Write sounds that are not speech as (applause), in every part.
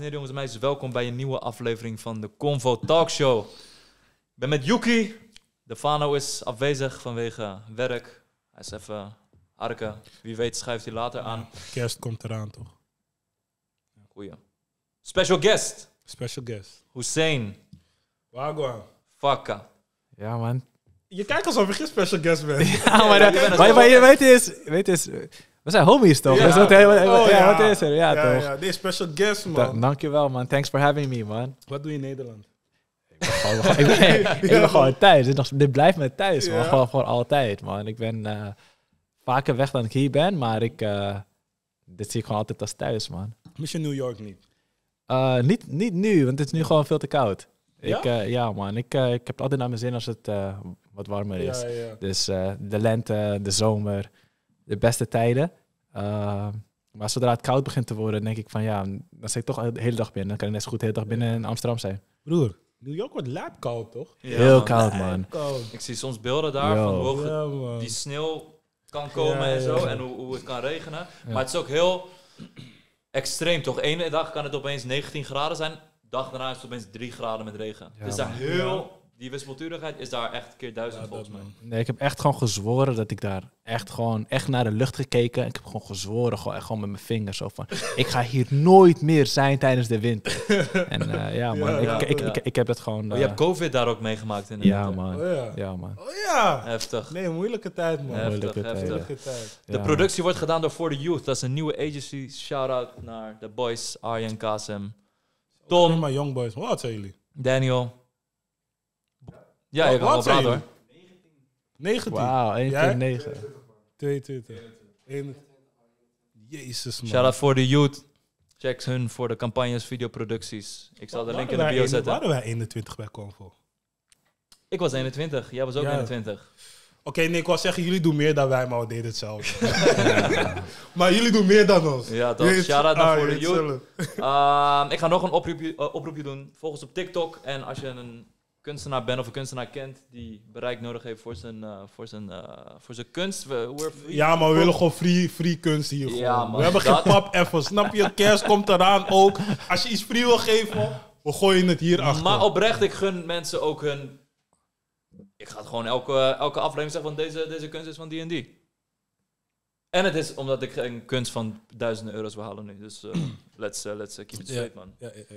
en heren, jongens en meisjes, welkom bij een nieuwe aflevering van de Convo Talkshow. Ik ben met Yuki. De Fano is afwezig vanwege werk. Hij is even harken. Wie weet schuift hij later aan. Kerst komt eraan, toch? Goeie. Special guest, Special guest. Hussein Wagwan. Fakka. Ja, man. Je kijkt alsof je geen special guest bent. (laughs) Ja, maar, bent een maar, maar je weet eens, weet eens, we zijn homies toch? Ja. Wat, Oh, ja, wat is er? Ja, ja, toch? ja. Special guest, Da- man. dankjewel, man. Thanks for having me, man. Wat doe je in Nederland? Gewoon- (laughs) ik, ben, ik ben gewoon thuis. Dit, blijft me thuis, man. Gewoon, gewoon altijd, man. Ik ben eh, vaker weg dan ik hier ben, maar ik, eh, dit zie ik gewoon altijd als thuis, man. Mis je New York niet? Eh, niet, niet nu, want het is nu gewoon veel te koud. Ja? Ik, ja, man. Ik, ik heb altijd naar mijn zin als het wat warmer is. Ja, ja. Dus de lente, de zomer, de beste tijden. Uh, maar zodra het koud begint te worden, denk ik van ja, dan zit ik toch de hele dag binnen. Dan kan ik net zo goed de hele dag binnen in Amsterdam zijn. Broer, New York wordt laat koud, toch? Ja, Heel man. koud, man. Koud. Ik zie soms beelden daar Yo. van hoe hoog Ja, man. die sneeuw kan komen Ja, en zo. ja. En hoe, hoe het kan regenen. Ja. Maar het is ook heel extreem, toch? Ene dag kan het opeens 19 graden zijn. Dag daarna is het opeens 3 graden met regen. Ja, dus daar heel... Die wispelturigheid is daar echt keer duizend Ja, volgens mij. man. Nee, ik heb echt gewoon gezworen dat ik daar echt gewoon echt naar de lucht gekeken. En ik heb gewoon gezworen, gewoon, echt gewoon met mijn vingers zo van, ik ga hier nooit meer zijn tijdens de winter. (laughs) en eh, ja, man, Ja, ik, ja, ik, ja. Ik, ik, heb het gewoon. Oh, je eh, hebt COVID daar ook meegemaakt in de ja, winter. man. Oh ja. Ja, man. Oh ja. Heftig. Nee, moeilijke tijd, man. Heftig, Moeilijke heftig. Moeilijke tijd. De Ja, productie wordt gedaan door For The Youth. Dat is een nieuwe agency. Shout-out naar de boys Arjen, Kasem, Tom, maar young boys. Hoe oud zijn jullie? Daniel. Ja, kan wel praten hoor. 19. Wauw, 1 Jij? 9. 22. 21. Jezus, man. Shout-out For The Youth. Check hun voor de campagnes, videoproducties. Ik zal de link in de bio zetten. Waren wij 21 bij Convo? Ik was 21, jij was ook Ja. 21. Oké, nee, ik wou zeggen, jullie doen meer dan wij, maar we deden hetzelfde. (laughs) (laughs) maar jullie doen meer dan ons. Ja, toch. Shout-out naar ah, The weet Youth. Ehm, ik ga nog een oproepje, eh, oproepje doen. Volg ons op TikTok. En als je een kunstenaar bent of een kunstenaar kent die bereik nodig heeft voor zijn, eh, voor zijn, eh, voor zijn kunst. We, Ja, maar we willen gewoon free, free kunst hier. Ja, gewoon. man. We hebben geen pap even. Snap je? Kerst komt eraan ook. Als je iets free wil geven, we gooien het hier achter. Maar oprecht, ik gun mensen ook hun... Ik ga het gewoon elke, elke aflevering zeggen van deze, deze kunst is van die en die. En het is omdat ik een kunst van duizenden euro's wil halen nu. Dus eh, (clears throat) let's, let's keep it straight, man. Ja, ja, ja.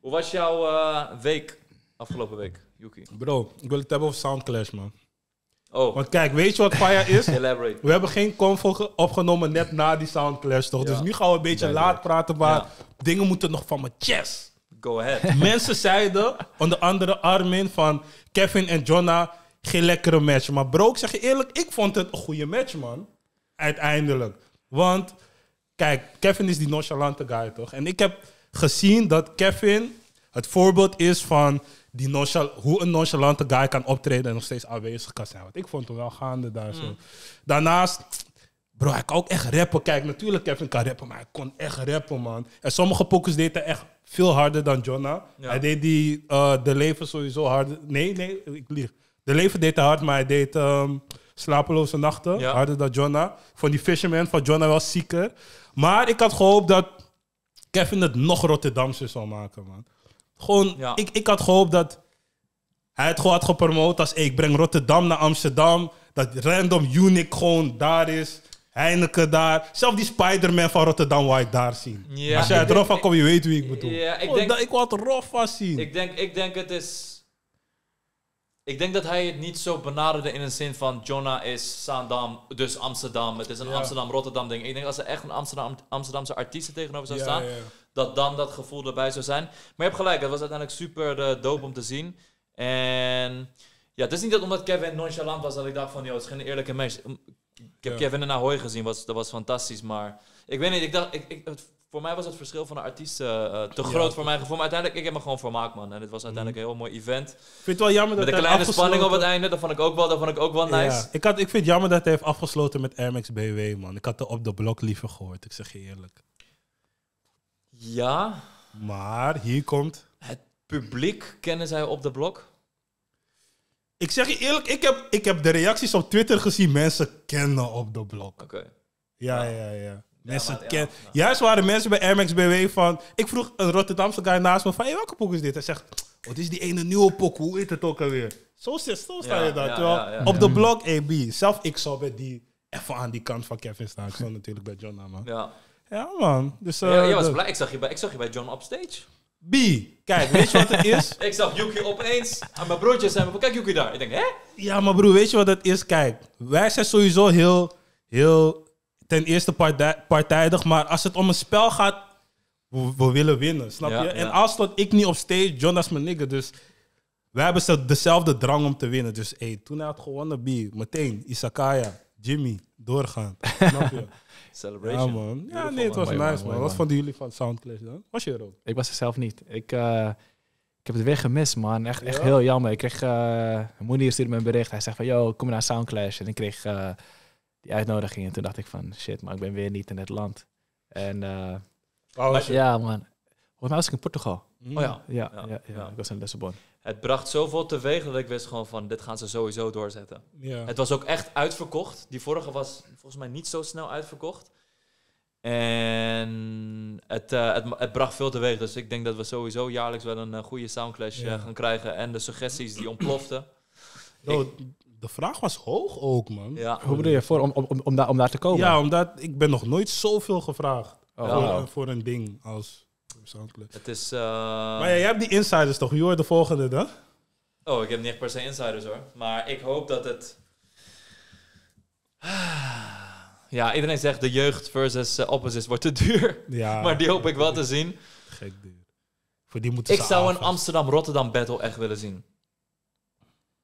Hoe was jouw week afgelopen week, Yuki? Bro, ik wil het hebben over Soundclash, man. Oh, Want kijk, weet je wat Fire is? (laughs) elaborate. We hebben geen convo ge- opgenomen net na die Soundclash, toch? Ja. Dus nu gaan we een beetje Duidelijk. laat praten, maar Ja. dingen moeten nog van mijn chest. Go ahead. (laughs) Mensen zeiden, onder andere Armin, van Kevin en Jonna, geen lekkere match. Maar bro, ik zeg je eerlijk, ik vond het een goede match, man. Uiteindelijk. Want, kijk, Kevin is die nonchalante guy, toch? En ik heb gezien dat Kevin het voorbeeld is van die nonchal hoe een nonchalante guy kan optreden en nog steeds aanwezig kan zijn. Want ik vond hem wel gaande daar zo. Daarnaast, bro, hij kan ook echt rappen. Kijk, natuurlijk Kevin kan rappen, maar hij kon echt rappen, man. En sommige pokers deed hij echt veel harder dan Jonna. Ja. Hij deed die, eh, de leven sowieso harder. Nee, nee, ik lieg. De leven deed hij hard, maar hij deed ehm, slapeloze nachten Ja. harder dan Jonna. Ik vond die Fisherman van Jonna wel zieker. Maar ik had gehoopt dat Kevin het nog Rotterdamse zou maken, man. Gewoon, Ja. ik, ik had gehoopt dat hij het gewoon had gepromoot als... Hey, ik breng Rotterdam naar Amsterdam. Dat random Unique gewoon daar is. Heineken daar. Zelf die Spider-Man van Rotterdam wou ik daar zien. Ja, als jij het denk- rof van komt, je weet wie ik bedoel. Ja, ik Oh, denk- dat- ik wou het rof van zien. Ik denk, ik denk het is... Ik denk dat hij het niet zo benaderde in een zin van Jonah is Zaandam, dus Amsterdam. Het is een Ja. Amsterdam-Rotterdam ding. Ik denk als er echt een Amsterdam, Amsterdamse artiesten tegenover zou Ja, staan, ja. Dat dan dat gevoel erbij zou zijn. Maar je hebt gelijk, het was uiteindelijk super eh, dope om te zien. En ja, het is niet dat omdat Kevin nonchalant was dat ik dacht van, joh, het is geen eerlijke match. Ik heb Ja. Kevin in Ahoy gezien, was, dat was fantastisch. Maar ik weet niet, ik dacht, ik, ik, het- voor mij was het verschil van de artiesten eh, te groot voor mijn gevoel. Maar uiteindelijk, ik heb me gewoon vermaakt, man. En het was uiteindelijk een heel mooi event. Ik vind het wel jammer dat Met een kleine spanning op het einde, dat vond ik ook wel, dat vond ik ook wel nice. Ja, ik, had, ik vind het jammer dat hij heeft afgesloten met Air Max BW, man. Ik had er op de blok liever gehoord, ik zeg je eerlijk. Ja, Maar hier komt... het publiek kennen zij op de blok. Ik zeg je eerlijk, ik heb, ik heb de reacties op Twitter gezien. Mensen kennen op de blok. Oké. Ja, ja, ja. Mensen maar ja, ken- ja. Juist waren mensen bij Air Max BW van... Ik vroeg een Rotterdamse guy naast me van... Hey, welke pokoe is dit? Hij zegt... Wat is die ene nieuwe pokoe? Hoe heet het ook alweer? Zo, zo sta je daar. terwijl op de blog AB... Zelf, ik zou bij die... Even aan die kant van Kevin staan. Ik zou natuurlijk bij John man. Ja. Ja, man. Dus, eh, Ja, jij was dat- blij. Ik zag, je bij, ik zag je bij John upstage. B. Kijk, weet je wat het is? (laughs) Ik zag Yuki opeens aan mijn broertjes en van, kijk Yuki daar. Ik denk, hè? Ja, maar broer, weet je wat het is? Kijk, wij zijn sowieso heel, heel ten eerste partij, partijdig, maar als het om een spel gaat, we, we willen winnen, snap Ja, je? En ja. als stond ik niet op stage, John is mijn nigger, dus wij hebben ze dezelfde drang om te winnen. Dus hey, toen hij had gewonnen, B, meteen, Isakaya, Jimmy, doorgaan. snap je? (laughs) Ja, Celebration. man. Ja, nee, het was nice, man, Wat vonden jullie van Soundclash dan? Was je er ook? Ik was er zelf niet. Ik, eh, ik heb het weer gemist, man. Echt, echt Ja? heel jammer. Ik kreeg... eh Moenier stuurde me een bericht. Hij zegt van, yo, kom naar Soundclash. En ik kreeg eh, die uitnodiging. En toen dacht ik van, shit, maar ik ben weer niet in het land. En eh, Oh, ja, man. Volgens mij was ik in Portugal. Mm. Oh ja. Ja, Ja, ja, ja, ja. ik was in Lissabon. Het bracht zoveel teweeg dat ik wist gewoon van, dit gaan ze sowieso doorzetten. Ja. Het was ook echt uitverkocht. Die vorige was volgens mij niet zo snel uitverkocht. En het, eh, het, het bracht veel teweeg. Dus ik denk dat we sowieso jaarlijks wel een eh, goede soundclash eh, gaan krijgen. En de suggesties die ontploften. (clears throat) Yo, de vraag was hoog ook, man. Ja, Hoe bedoel je, voor, om, om, om, om, daar, om daar te komen? Ja, omdat ik ben nog nooit zoveel gevraagd Oh, voor een ding als Soundcloud. het is... eh, maar ja, jij hebt die insiders toch? Wie wordt de volgende dan? Oh, ik heb niet echt per se insiders hoor. Maar ik hoop dat het... Ja, iedereen zegt de jeugd versus eh, opposites wordt te duur. Ja, (laughs) Maar die hoop ik wel te zien. gek duur. Voor die moeten Ik ze zou een aanvallen. Amsterdam-Rotterdam battle echt willen zien.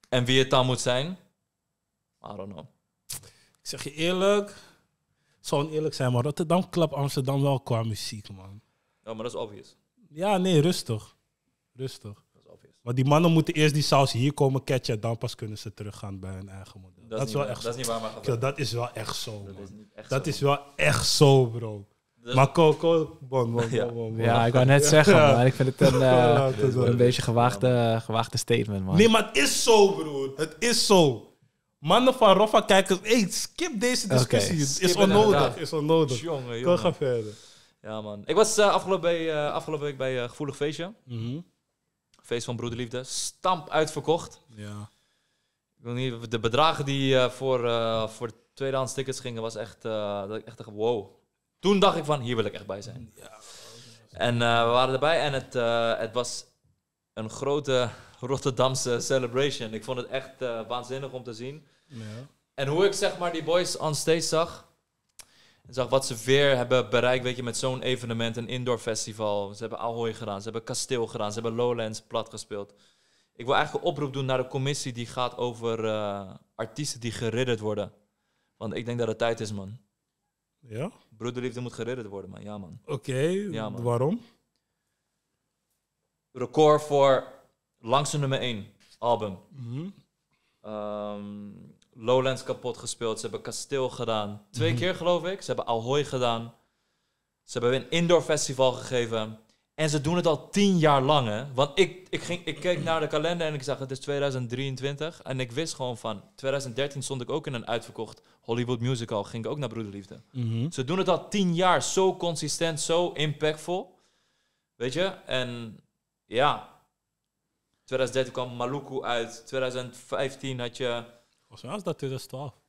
En wie het dan moet zijn? I don't know. Ik zeg je eerlijk, zou eerlijk zijn, maar Rotterdam klap Amsterdam wel qua muziek, man. Oh, maar dat is obvious. Ja, nee, rustig. Rustig. Dat is obvious. Maar die mannen moeten eerst die saus hier komen catchen, dan pas kunnen ze teruggaan bij hun eigen model. Dat, is niet wel waar- echt dat zo. is niet waar, maar Dat is wel echt zo, Dat is niet echt Dat zo. is wel echt zo, bro. Dat- Maar ko, ko, bon, bon, Ja. bon, bon, bon. Ja, ik wou net zeggen, Ja. maar ik vind het een, (laughs) eh, het een beetje gewaagde, gewaagde statement, man. Nee, maar het is zo, broer. Het is zo. Mannen van Roffa kijken... Hey, skip deze discussie. Het skip is onnodig. is onnodig. Jongen, Kom, jongen. ga verder. Ja, man. Ik was eh, afgelopen, bij, eh, afgelopen week bij eh, Gevoelig Feestje. Mhm. Feest van Broederliefde. Stamp uitverkocht. Ja. Ik wil niet, de bedragen die voor, voor de tweedehands tickets gingen, was echt, dat ik echt dacht, wow. Toen dacht ik van, hier wil ik echt bij zijn. En eh, we waren erbij en het, het was een grote Rotterdamse celebration. Ik vond het echt waanzinnig om te zien. ja. En hoe ik zeg maar die boys on stage zag. En zag wat ze weer hebben bereikt, weet je, met zo'n evenement, een indoor festival. Ze hebben Ahoy gedaan, ze hebben Kasteel gedaan, ze hebben Lowlands plat gespeeld. Ik wil eigenlijk een oproep doen naar de commissie die gaat over eh, artiesten die geridderd worden. Want ik denk dat het tijd is, man. Ja? Broederliefde moet geridderd worden, man. Ja, man. Oké. Ja, man. Waarom? Record voor langste nummer 1 album. Mhm. Ehm, Lowlands kapot gespeeld. Ze hebben Kasteel gedaan. Twee Mhm. keer geloof ik. Ze hebben Ahoy gedaan. Ze hebben een indoor festival gegeven. En ze doen het al tien jaar lang, hè. Want ik, ik, ging, ik keek naar de kalender en ik zag het is 2023. En ik wist gewoon van 2013 stond ik ook in een uitverkocht Hollywood musical. Ging ik ook naar Broederliefde. Mhm. Ze doen het al tien jaar. Zo consistent, zo impactful. Weet je? En ja. 2013 kwam Maluku uit. 2015 had je... Volgens mij was dat 2012.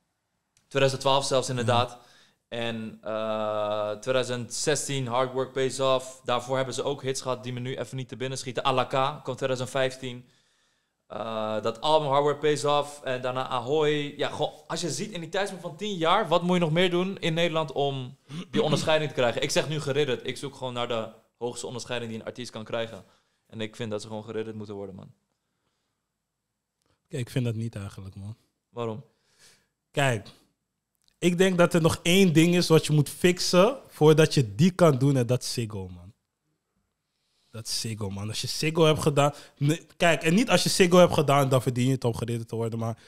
2012 zelfs inderdaad. En eh, 2016 Hard Work Pays Off. Daarvoor hebben ze ook hits gehad die me nu even niet te binnen schieten. Alaka kwam 2015. Eh, dat album Hard Work Pays Off. En daarna Ahoy. Ja, gewoon, als je ziet in die tijdspan van 10 jaar... wat moet je nog meer doen in Nederland om die (clears throat) onderscheiding te krijgen? Ik zeg nu geridderd. Ik zoek gewoon naar de hoogste onderscheiding die een artiest kan krijgen. En ik vind dat ze gewoon geridderd moeten worden, man. Kijk, ik vind dat niet eigenlijk, man. Waarom? Kijk, ik denk dat er nog één ding is wat je moet fixen voordat je die kan doen en dat is Siggo, man. Dat is Siggo, man. Als je Siggo hebt gedaan... Nee, kijk, en niet als je Siggo hebt gedaan, dan verdien je het om gereden te worden, maar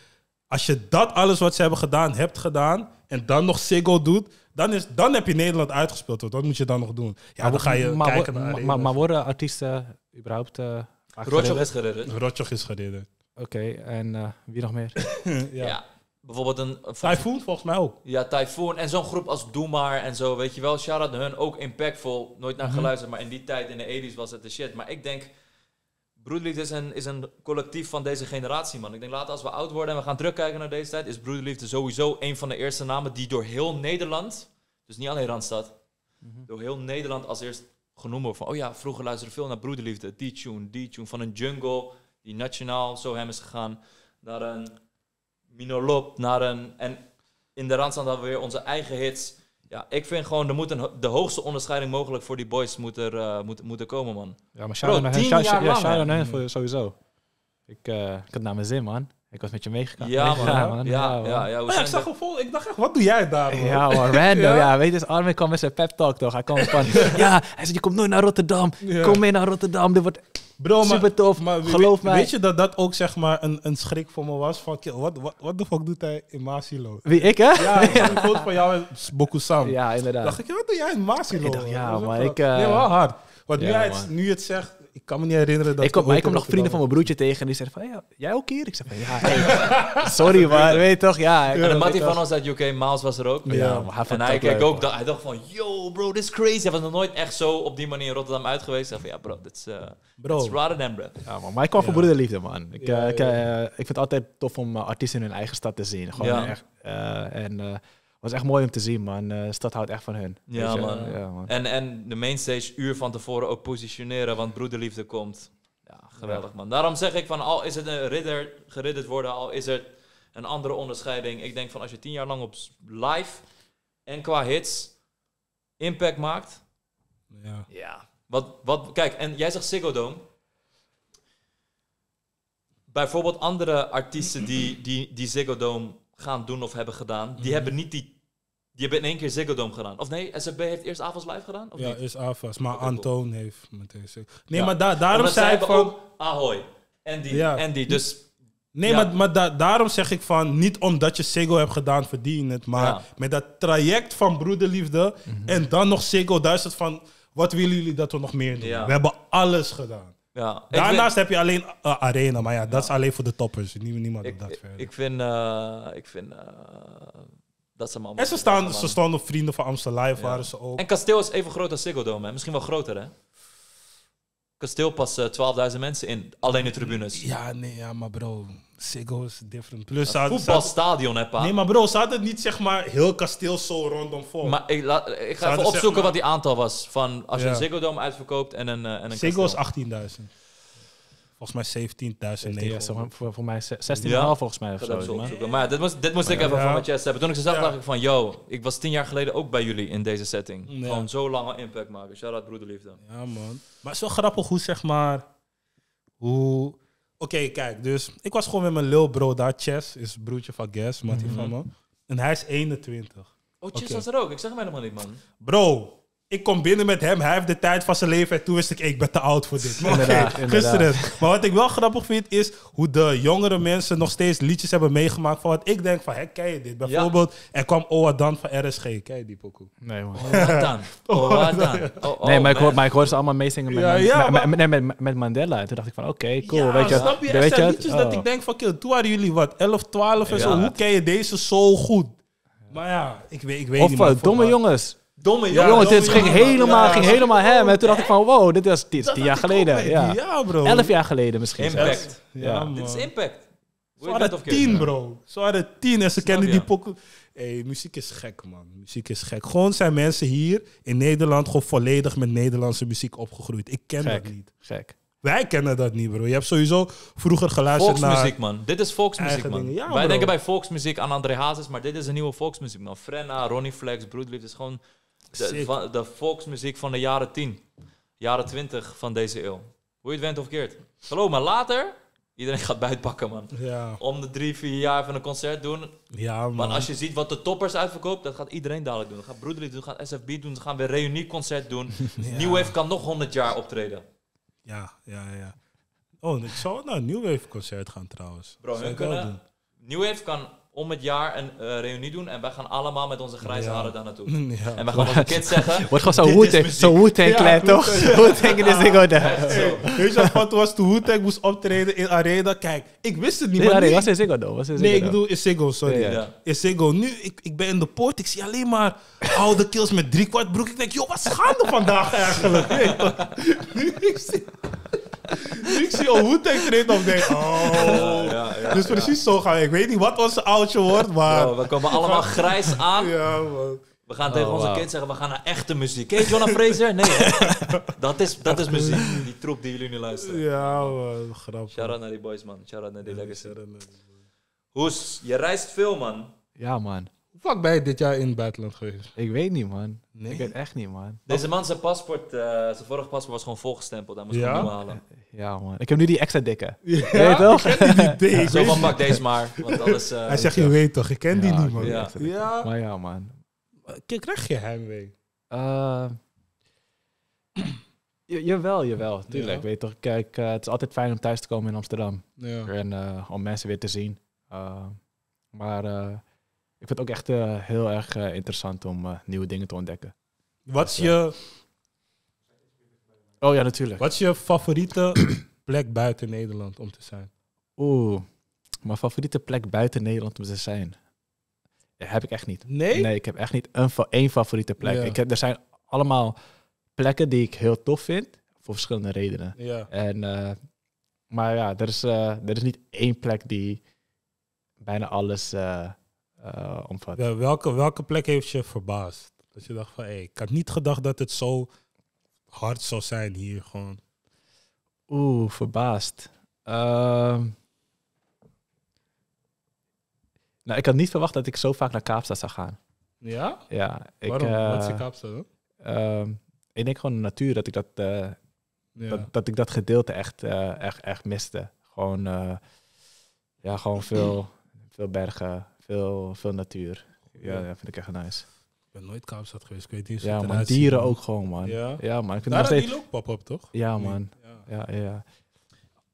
als je dat alles wat ze hebben gedaan, hebt gedaan en dan nog Siggo doet, dan, is, dan heb je Nederland uitgespeeld. hoor. Wat moet je dan nog doen? Ja, dan ga je maar, kijken naar maar, maar, maar worden artiesten überhaupt uh, Rotjoch is geridderd. Rotjoch is gereden. Oké, en eh, wie nog meer? (laughs) ja. Ja. bijvoorbeeld een... Typhoon volgens mij ook. Ja, Typhoon en zo'n groep als Doe Maar en zo, weet je wel. Shout-out naar hun, ook impactful. Nooit naar Mhm. geluisterd, maar in die tijd, in de 80s, was het de shit. Maar ik denk, Broederliefde is een, is een collectief van deze generatie, man. Ik denk later als we oud worden en we gaan terugkijken naar deze tijd, is Broederliefde sowieso een van de eerste namen die door heel Nederland, dus niet alleen Randstad, Mhm. door heel Nederland als eerst genoemd wordt van, oh ja, vroeger luisterde veel naar Broederliefde. Die tune, die tune, van een jungle, die nationaal zo hem is gegaan, naar een Minolop, naar een... En in de Randstad hadden we weer onze eigen hits. Ja, ik vind gewoon, er moet een, de hoogste onderscheiding mogelijk voor die boys moet er, eh, moet, moeten komen, man. Ja, maar shout-out naar hen. tien Shout- jaar Ja, naar hen sowieso. Ik, eh, ik had naar mijn zin, man. Ik was met je meegegaan. Ja, man. Ja, ja, man. ja, Maar ja, zijn ik zag een vol, ik dacht echt, wat doe jij daar, man? Ja, man, random. (laughs) Ja? ja. weet je, dus Armin kwam met zijn pep talk toch. Hij kwam van, (laughs) ja, hij zei, je komt nooit naar Rotterdam. Ja. Kom mee naar Rotterdam. Dit wordt Bro, maar, super tof. maar Geloof we- mij. Weet je dat dat ook zeg maar een, een schrik voor me was? Van, kill, wat, wat, wat de fuck doet hij in Masilo? Wie, ik hè? Ja, ik (laughs) een foto van jou en Boku Sam. Ja, inderdaad. dacht ik, ja, wat doe jij in Masilo? Ik dacht, ja, maar ik, eh, Nee, wel hard. Want nu, ja, hij het, nu je het zegt, ik kan me niet herinneren dat ik kom, ik kom nog vrienden van mijn broertje tegen en die zeiden van, ja, jij ook hier? Ik zei van, ja, (laughs) hey, sorry maar, weet je toch? Ja, ik- En de ik Mattie van ons uit UK, Miles was er ook. Ja, En hij keek leuk, ook, hij dacht van, yo bro, this is crazy. Hij was nog nooit echt zo op die manier in Rotterdam uit geweest. Hij zei van, ja bro, dit is uh, Bro, Rotterdam, bro. Ja, man, maar ik kwam voor broederliefde, man. Ik, eh, ik, eh, ik vind het altijd tof om eh, artiesten in hun eigen stad te zien. Gewoon echt. eh, en eh, was echt mooi om te zien, man. Eh, de stad houdt echt van hun. Ja, man. Ja, man. En, en de mainstage uur van tevoren ook positioneren, want broederliefde komt. Ja, geweldig man. Daarom zeg ik van, al is het een ridder, geridderd worden, al is er een andere onderscheiding. Ik denk van, als je tien jaar lang op live en qua hits impact maakt, ja. Ja. Wat, wat, kijk, en jij zegt Ziggo Dome. Bijvoorbeeld andere artiesten die, die, die Ziggo Dome gaan doen of hebben gedaan, die Mhm. hebben niet die... Die hebben in één keer Ziggo Dome gedaan. Of nee, SFB heeft eerst Avals Live gedaan? Of ja, niet? is AFAS. Maar. Antoon heeft meteen... Nee, Ja. maar da- daarom Omdat zei ik van... ook Ahoy. En die, Ja. en die. Dus Nee, Ja. maar, maar da- daarom zeg ik van, niet omdat je Sego hebt gedaan, verdien je het. Maar met dat traject van broederliefde en dan nog Sego, daar is het van, wat willen jullie dat we nog meer doen? We hebben alles gedaan. Ja. Daarnaast heb je alleen eh, Arena, maar ja, dat is alleen voor de toppers. Nie- Niemand doet ik, dat verder. ik vind... eh, ik vind eh, dat ze allemaal... en ze, staan, ze stonden op Vrienden van Amstel Live, Ja. waren ze ook. En Kasteel is even groot als Ziggo Dome, hè? Misschien wel groter, hè? Kasteel past eh, 12.000 mensen in, alleen de tribunes. Ja, nee, ja, maar bro, Sego is different. Plus, voetbalstadion, hè, pa? Nee, maar bro, ze hadden niet zeg maar heel kasteel zo rondom vol. Maar ik, laat, ik ga even opzoeken zeg maar- wat die aantal was. Van als je Ja. een Ziggo Dome uitverkoopt en een, eh, en een Sego is kasteel. 18.000. Volgens mij 17.000. Ja, zeg maar, voor, voor mij 16,5 Ja? volgens mij of dat zo. maar- opzoeken. Maar ja, dit moest, dit moest ik Ja. even Ja. van mijn chest hebben. Toen ik ze zag, Ja. dacht ik van... Yo, ik was tien jaar geleden ook bij jullie in deze setting. Ja. Gewoon zo lang al impact maken. Shout-out broederliefde. Ja, man. Maar het is wel grappig hoe, zeg maar... Hoe... Oké, kijk. Dus ik was gewoon met mijn lil bro daar. Chess is broertje van Gas, Mattie Mhm. van me. En hij is 21. Oh, Oké. was er ook. Ik zeg hem helemaal niet, man. Bro, ik kom binnen met hem. Hij heeft de tijd van zijn leven. En toen wist ik, ik ben te oud voor dit. Maar inderdaad. gisteren. Maar wat ik wel grappig vind, is hoe de jongere mensen nog steeds liedjes hebben meegemaakt. Van wat ik denk van, hé, ken je dit? Bijvoorbeeld, er kwam Oa Dan van RSG. Ken je die pokoe? Nee, man. Oh, dan? (laughs) Oh, dan? Oh, oh, nee, maar ik, hoor, man. maar ik hoorde ze allemaal meezingen met, Ja, met, maar- met, met, met- met Mandela. En toen dacht ik van, oké, cool. Ja, weet je, snap je? Er weet zijn het? liedjes dat Oh. ik denk van, kill, toen waren jullie wat, 11, 12 en Ja. zo. Hoe ken je deze zo goed? Maar ja, ik weet, ik weet Of niet. eh, man. domme jongens. Domme Ja, jongen. dit ging helemaal, Ja, ging helemaal hem. En toen dacht ik van, wow, dit was tien, Dat tien jaar geleden. Ja. bro. Elf jaar geleden misschien. Impact. Ja, Ja. man. Dit is impact. Ze waren tien, bro. Ze waren tien en ze kenden die pokken. Hey, muziek is gek, man. Muziek is gek. Gewoon zijn mensen hier in Nederland gewoon volledig met Nederlandse muziek opgegroeid. Ik ken Gek. dat niet. Gek. Wij kennen dat niet, bro. Je hebt sowieso vroeger geluisterd naar... Volksmuziek, man. Dit is volksmuziek, man. Ja, Wij denken bij volksmuziek aan André Hazes, maar dit is een nieuwe volksmuziek, man. Frenna, Ronnie Flex, Broedliefde is gewoon de, van, de volksmuziek van de jaren 10, jaren 20 van deze eeuw. Hoe je het went of keert. Geloof me, later, iedereen (laughs) gaat buitpakken, man. Ja, Om de drie, vier jaar van een concert doen. ja man. Maar als je ziet wat de toppers uitverkoopt, dat gaat iedereen dadelijk doen. Dat gaat Broederliefde doen, gaat SFB doen, ze gaan weer reunieconcert doen. (laughs) Ja. New Wave kan nog 100 jaar optreden. Ja, ja, ja. Oh, ik zou naar een New Wave concert gaan trouwens. Bro, hun kunnen... New Wave kan om het jaar een eh, reunie doen en wij gaan allemaal met onze grijze Ja. haren daar naartoe. (laughs) Ja. En wij gaan onze kids (laughs) zeggen, Wordt gewoon zo'n is Wu-Tang, zo'n klein, toch? (laughs) Wu-Tang in de Ziggo Dome. Hey, weet je wat wat was toen Wu-Tang moest optreden in Arena? Kijk, ik wist het niet. Nee, maar nee, was in Ziggo Dome. Was in Nee, ik bedoel in Ziggo, sorry. In Ziggo. Nu, ik, ik ben in de poort, ik zie alleen maar oude kills met drie kwart broek. Ik denk, joh, wat is gaande vandaag eigenlijk? (laughs) ik zie, nu ik zie een Wu-Tang treden, dan denk ik, oh. ja, ja, dus precies zo gaan we. Ik weet niet wat onze oudje wordt, maar... Bro, we komen allemaal grijs aan. Ja, man. We gaan tegen Oh, onze kids zeggen, we gaan naar echte muziek. Ken je Jonah Fraser? Nee, hè? (laughs) dat, is, dat is muziek. Die troep die jullie nu luisteren. Ja, man. Grappig. Shout-out naar die boys, man. Shout-out naar die legacy. Hoe Hoes, je reist veel, man. Ja, man. vaak ben je dit jaar in het buitenland geweest? Ik weet niet, man. Nee? Ik weet echt niet, man. Deze man, zijn paspoort, eh, zijn vorige paspoort was gewoon volgestempeld. Hij moest Ja? gewoon nieuw halen. Ja, man. Ik heb nu die extra dikke. Ja, Weet je toch? Ik ken die ik (laughs) Zo van, pak deze maar. Want alles... eh, Hij zegt, je weet toch, ik ken die niet, man. Ja. Maar ja, man. Kijk, krijg je heimwee? Ja- jawel, jawel. Tuurlijk. Ja. Weet toch, kijk, eh, het is altijd fijn om thuis te komen in Amsterdam. Ja. En eh, om mensen weer te zien. Eh, maar eh, ik vind het ook echt eh, heel erg eh, interessant om eh, nieuwe dingen te ontdekken. Wat is je, Oh ja, natuurlijk. wat is je favoriete (clears throat) plek buiten Nederland om te zijn? Oeh, mijn favoriete plek buiten Nederland om te zijn. Ja, heb ik echt niet. Nee? Nee, ik heb echt niet een, één favoriete plek. Ja. Ik heb, er zijn allemaal plekken die ik heel tof vind, voor verschillende redenen. Ja. En, eh, maar ja, er is, eh, er is niet één plek die bijna alles eh, omvat. Ja, welke, welke plek heeft je verbaasd? Dat je dacht van, hé, ik had niet gedacht dat het zo hard zou zijn hier gewoon. Oeh, verbaasd. Ehm. nou, ik had niet verwacht dat ik zo vaak naar Kaapstad zou gaan. Ja? Ja, ik, Waarom? eh, Wat is je Kaapstad dan? ehm, ik denk gewoon de natuur dat ik dat, eh, Ja. dat, dat ik dat gedeelte echt, eh, echt, echt miste. Gewoon, eh, ja, gewoon veel, veel bergen, veel, veel natuur. Ja, Ja. dat vind ik echt nice. Ben nooit Kaapstad geweest, ik weet niet hoe Ja, man, ziet, dieren ook gewoon, man. Ja? Ja, man. Ik vind Daar nog steeds... die ook pop-up, toch? Ja, man. Ja. Ja, ja.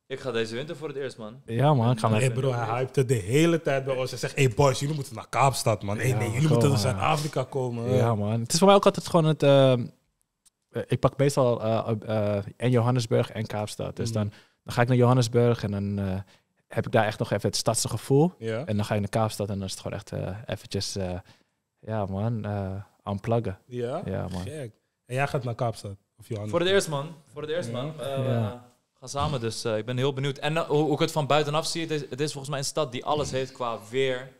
Ik ga deze winter voor het eerst, man. Ja, man. Ik ga Hey naar... bro, hij hypte de hele tijd bij ons. Hij zegt, hey boys, jullie moeten naar Kaapstad, man. Hey, Ja, nee, jullie moeten naar. Zuid-Afrika komen. Ja, man. Het is voor mij ook altijd gewoon het... ehm, eh, ik pak meestal eh, eh, en Johannesburg en Kaapstad. Dus Mm. dan, dan ga ik naar Johannesburg en dan eh, heb ik daar echt nog even het stadse gevoel. Ja? En dan ga ik naar Kaapstad en dan is het gewoon echt eh, eventjes... ja, man. eh unpluggen. Ja? Ja, man. Gek. En jij gaat naar Kaapstad? Of Johannes? Voor het eerst, man. Voor het eerst, man. Eh, Ja. We gaan samen, dus eh, ik ben heel benieuwd. En hoe, hoe ik het van buitenaf zie, het is, het is volgens mij een stad die alles heeft qua weer,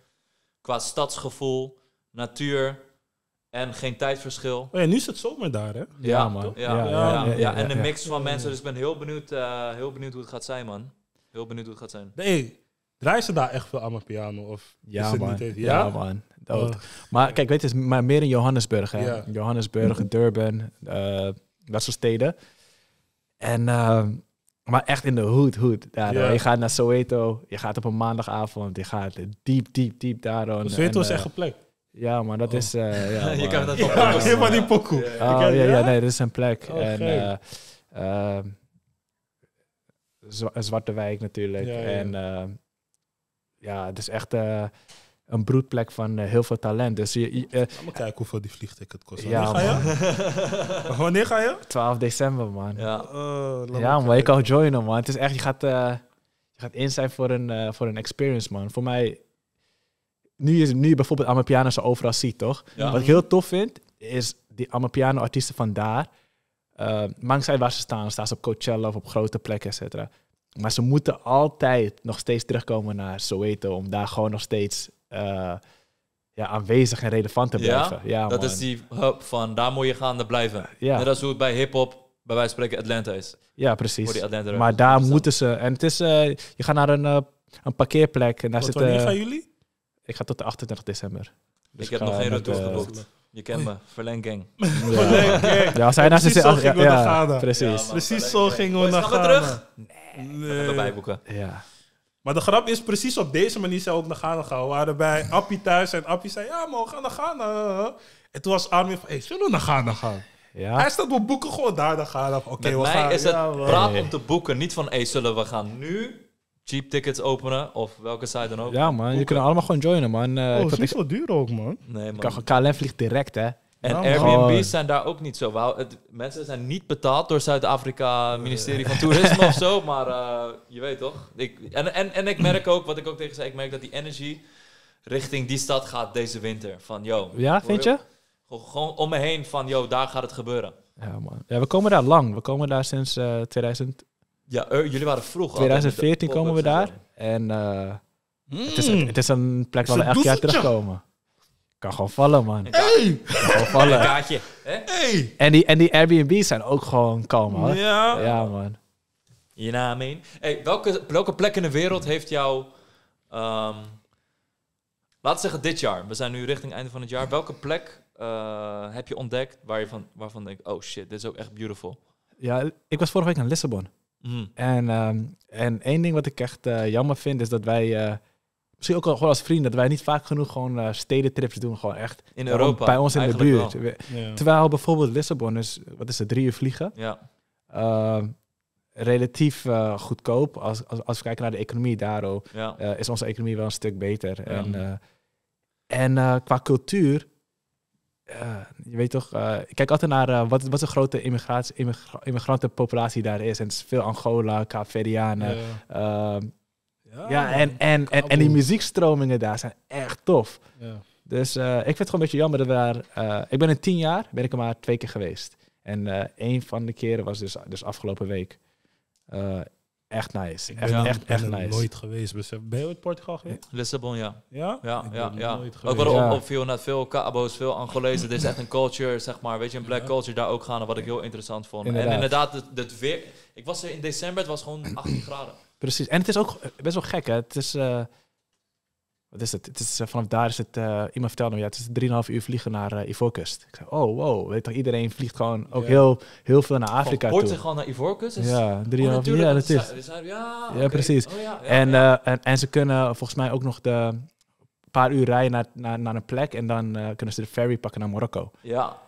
qua stadsgevoel, natuur en geen tijdverschil. Oh ja, nu is het zomer daar, hè? Ja, man. Ja, ja, ja, ja, ja, en een mix van mensen. Dus ik ben heel benieuwd, eh, heel benieuwd hoe het gaat zijn, man. Heel benieuwd hoe het gaat zijn. Nee, draaien ze daar echt veel aan mijn piano? Is Ja, het man. niet ja? man. Dood. Oh. Maar kijk, weet je, het is maar meer in Johannesburg. Hè? Ja. Johannesburg, (laughs) Durban, eh, dat soort steden. En, eh, maar echt in de hood, hood. Daar, Ja. Je gaat naar Soweto, je gaat op een maandagavond, je gaat diep, diep, diep daar. En, is eh, echt een plek. Ja, maar dat Oh. is... eh, ja, (laughs) Je kan het Ja, wel posten. helemaal die pokoe. Ja, Oh, ja. ja, ja, ja? nee, dat is een plek. Oh, en eh, eh, Zwa- Zwarte Wijk natuurlijk. Ja, ja. En eh, ja, het is echt eh, een broedplek van eh, heel veel talent. Dus je, je- eh, Laat me kijken hoeveel die vliegticket kost. Ja, Wanneer ga je? (laughs) Wanneer ga je? 12 december, man. Ja. Oh, Ja, maar je kan joinen, man. Het is echt, je gaat, eh, je gaat in zijn voor een, eh, voor een experience, man. Voor mij, nu je, nu je bijvoorbeeld Amapiano zo overal ziet, toch? Ja. Wat ik heel tof vind, is die Amapiano artiesten van daar. Uh, maakt waar ze staan. Staan ze op Coachella of op grote plekken, et cetera. Maar ze moeten altijd nog steeds terugkomen naar Soweto. Om daar gewoon nog steeds eh, ja, aanwezig en relevant te Ja? blijven. Ja, Dat man. is die hub van, daar moet je gaande blijven. Ja. Net als hoe het bij hip-hop, bij wijze van spreken, Atlanta is. ja, precies. Voor die Atlanta Maar rappers. daar moeten ze. En het is, eh, je gaat naar een, eh, een parkeerplek en daar Wat, zit. wanneer gaan jullie? ik ga tot de 28 december. Dus Ik heb nog geen retour geboekt. Je kent me, (laughs) verlenging. Ja, Verlenging. ja als hij naar Precies zijn zo gingen we ja, naar ja, Ghana. Precies. Precies zo gingen we naar Ghana. terug? Nee. Even bijboeken. Ja. Maar de grap is precies op deze manier zijn we ook naar Ghana gaan. We waren bij Appie thuis en Appie zei, ja man, we gaan naar Ghana. En toen was Armin van, hey, zullen we naar Ghana gaan? Hij Ja. staat, we boeken gewoon daar naar Ghana. Oké, Met we mij gaan. is het ja, praat Nee. om te boeken, niet van, hey, zullen we gaan nu? cheap tickets openen, of welke site dan ook. Ja, man. Je kunt allemaal gewoon joinen, man. Eh, Oh, ik is zo duur ook, man. Nee, man. KLM vliegt direct, hè. En man. Airbnb's zijn daar ook niet zo. Het, mensen zijn niet betaald door Zuid-Afrika ministerie van Toerisme of zo, maar eh, je weet toch. Ik, en, en, en ik merk ook, wat ik ook tegen zei, ik merk dat die energy richting die stad gaat deze winter. Van, yo. Ja, vind je? Gewoon, om me heen van, yo, daar gaat het gebeuren. Ja, man. Ja, we komen daar lang. We komen daar sinds eh 2000, Ja, eh, jullie waren vroeg. al 2014 met de komen we en daar. En eh, het, is, Mm. het is een plek waar we elk jaar terugkomen. Kan gewoon vallen, man. Hey! Kan gewoon een vallen. kaartje. Hè? Hey! En die, en die Airbnb's zijn ook gewoon kalm, hoor. Ja. Ja, man. Je naam in. Hey, welke, welke plek in de wereld heeft jou... ehm laten zeggen dit jaar. We zijn nu richting einde van het jaar. Welke plek eh, heb je ontdekt waar je van, waarvan denkt... Oh shit, dit is ook echt beautiful. Ja, ik was vorige week in Lissabon. Mhm. En, ehm, en één ding wat ik echt eh, jammer vind, is dat wij... eh, misschien ook wel gewoon als vrienden, dat wij niet vaak genoeg gewoon eh, stedentrips doen. Gewoon echt In Europa. bij ons in de buurt. wel. We- Ja. Terwijl bijvoorbeeld Lissabon is, wat is het, drie uur vliegen. Ja. Ehm, relatief eh, goedkoop. Als, als, als we kijken naar de economie daar ook, ja. eh, is onze economie wel een stuk beter. Ja. En, eh, en eh, qua cultuur, eh, je weet toch, eh, ik kijk altijd naar wat, wat een grote immigratie, immigra- immigrantenpopulatie daar is. En het is veel Angola, Kaapverdianen. Ja. Ja, en, en, en, en die muziekstromingen daar zijn echt tof. Ja. Dus eh, ik vind het gewoon een beetje jammer dat we daar... eh, ik ben in tien jaar, ben ik er maar twee keer geweest. En eh een van de keren was dus, dus afgelopen week. Eh, echt nice. Ik Echt, ben, echt, ben echt nice. nooit geweest. besef. Ben je ooit Portugal geweest? Lissabon, ja. Ja? Ja, ja, ja. Ook wat Ja. op, op veel, net veel Cabo's, veel Angolezen. Er is echt een culture, zeg maar, weet je, een black Ja. culture daar ook gaan. Wat ik heel interessant vond. Inderdaad. En inderdaad, het, het weer... Ik was er in december, het was gewoon 18 graden. Precies. En het is ook best wel gek, hè. Het is... eh, wat is het? het is, eh, vanaf daar is het... eh, iemand vertelde me, ja, het is 3,5 uur vliegen naar eh Ivoorkust. Ik zei, oh, wow. Weet toch, iedereen vliegt gewoon ook Ja. heel, heel veel naar Afrika Van toe. Portugal naar Ivoorkust? is- Ja, 3,5 Oh, uur. Ja, dat is. zeiden, ja, precies. Oh, ja, En, eh, en, en ze kunnen volgens mij ook nog de een paar uur rijden naar, naar, naar een plek en dan eh, kunnen ze de ferry pakken naar Marokko. ja,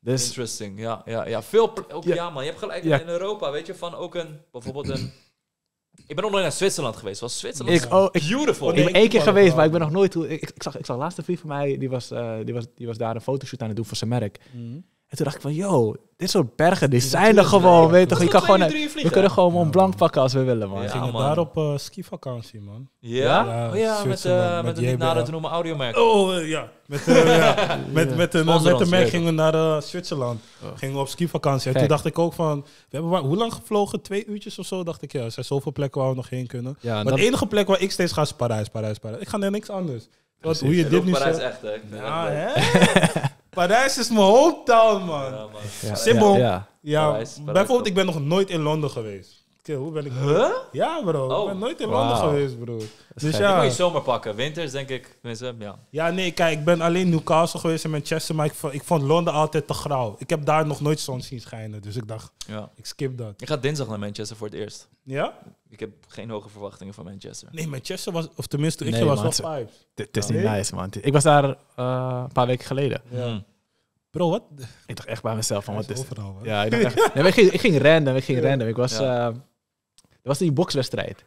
Dus interesting. Ja, ja, ja. Veel, ook, Ja. ja. man, je hebt gelijk Ja. in Europa, weet je, van ook een, bijvoorbeeld een... Ik ben nog nooit naar Zwitserland geweest. Was Zwitserland ik, oh, ik, beautiful? ik ben één keer geweest, maar ik ben nog nooit... toe- Ik, ik, zag, ik zag laatst een vriend van mij, die was, eh, die, was, die was daar een fotoshoot aan het doen voor zijn merk. Mhm. En toen dacht ik van, yo, dit soort bergen, die zijn er gewoon, ja. weet je toch? Je kan gewoon, uur we kunnen gewoon Mont Blanc man. pakken als we willen, man. We Ja, gingen man. daar op eh, skivakantie, man. Ja? Ja, oh ja, met, eh met met een niet nader te noemen audiomerk. Oh, eh, ja. Met, eh, ja. (laughs) met, met, een, met merk gingen we naar eh, Zwitserland. Oh. Gingen we op skivakantie. En toen dacht ik ook van... We hebben waar- hoe lang gevlogen? Twee uurtjes of zo? Dacht ik, ja, er zijn zoveel plekken waar we nog heen kunnen. Ja, maar de enige plek waar ik steeds ga is Parijs, Parijs, Parijs. Ik ga naar niks anders. Wat, hoe je dit nu Parijs zegt. echt, hè? Ja, hè? (laughs) Parijs is mijn hometown, man. Ja, man. ja, Simbol. ja, ja. Ja, Parijs, Parijs bijvoorbeeld, top. ik ben nog nooit in Londen geweest. Kill, hoe ben ik... Huh? Ja, bro. Oh. Ik ben nooit in. Londen geweest, bro. Dus ja. moet je zomer pakken. Winters denk ik, ja. Ja, nee, kijk, ik ben alleen Newcastle geweest en Manchester, maar ik, vond- ik vond Londen altijd te grauw. Ik heb daar nog nooit zon zien schijnen, dus ik dacht, ja. ik skip dat. Ik ga dinsdag naar Manchester voor het eerst. Ja? Ik heb geen hoge verwachtingen van Manchester. Nee, Manchester was, of tenminste, ik Nee, was man, wel het- vibes. Dit is Ja. niet nice, man. Ik was daar eh, een paar weken geleden. Hmm. Bro, wat? Ik dacht echt bij mezelf van, wat is dit? overal, hè? Ja, ik, dacht echt, (laughs) nee, ik, ging, ik ging random, ik ging Ja. random. Ik was, Ja. Eh, was die bokswedstrijd.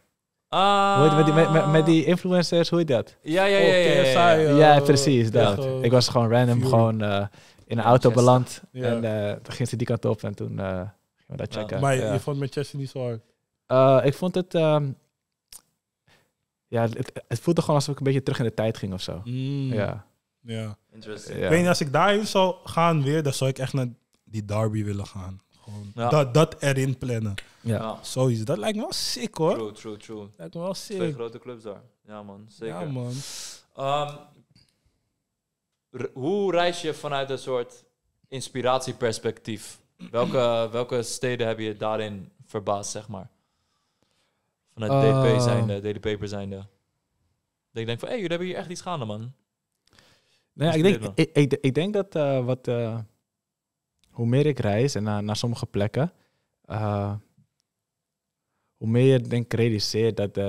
Ah. Hoe met, die, met, met, met die influencers, hoe heet dat? Ja, ja, ja. ja, ja, KSI, ja. eh, ja, precies, dat. tegen ik was gewoon random, Fury. gewoon eh, in een auto beland. Ja. En eh, toen ging ze die kant op en toen eh, gingen we dat Ja. checken. Maar ja. je vond Manchester niet zo hard. Eh, ik vond het... ehm, ja, het, het voelde gewoon alsof ik een beetje terug in de tijd ging of zo. Mm. Ja. ja. Interesting. ja. Ik weet niet, als ik daarheen zou gaan weer, dan zou ik echt naar die derby willen gaan. Gewoon Ja. dat, dat erin plannen. Ja. Zoiets. Dat lijkt me wel sick, hoor. True, true, true. Lijkt me wel Twee sick. grote clubs daar. Ja, man. Zeker. Ja, man. Ehm, r- hoe reis je vanuit een soort inspiratieperspectief? Welke, (clears throat) welke steden heb je daarin verbaasd, zeg maar? Vanuit Eh. DP zijnde, Daily Paper zijnde. Dat ik denk van, hé, hey, jullie hebben hier echt iets gaande, man. Nou ja, ik, Inspireert denk, ik, ik, ik denk dat eh, wat, eh, hoe meer ik reis en naar, naar sommige plekken, eh, hoe meer je denk ik realiseert dat, eh,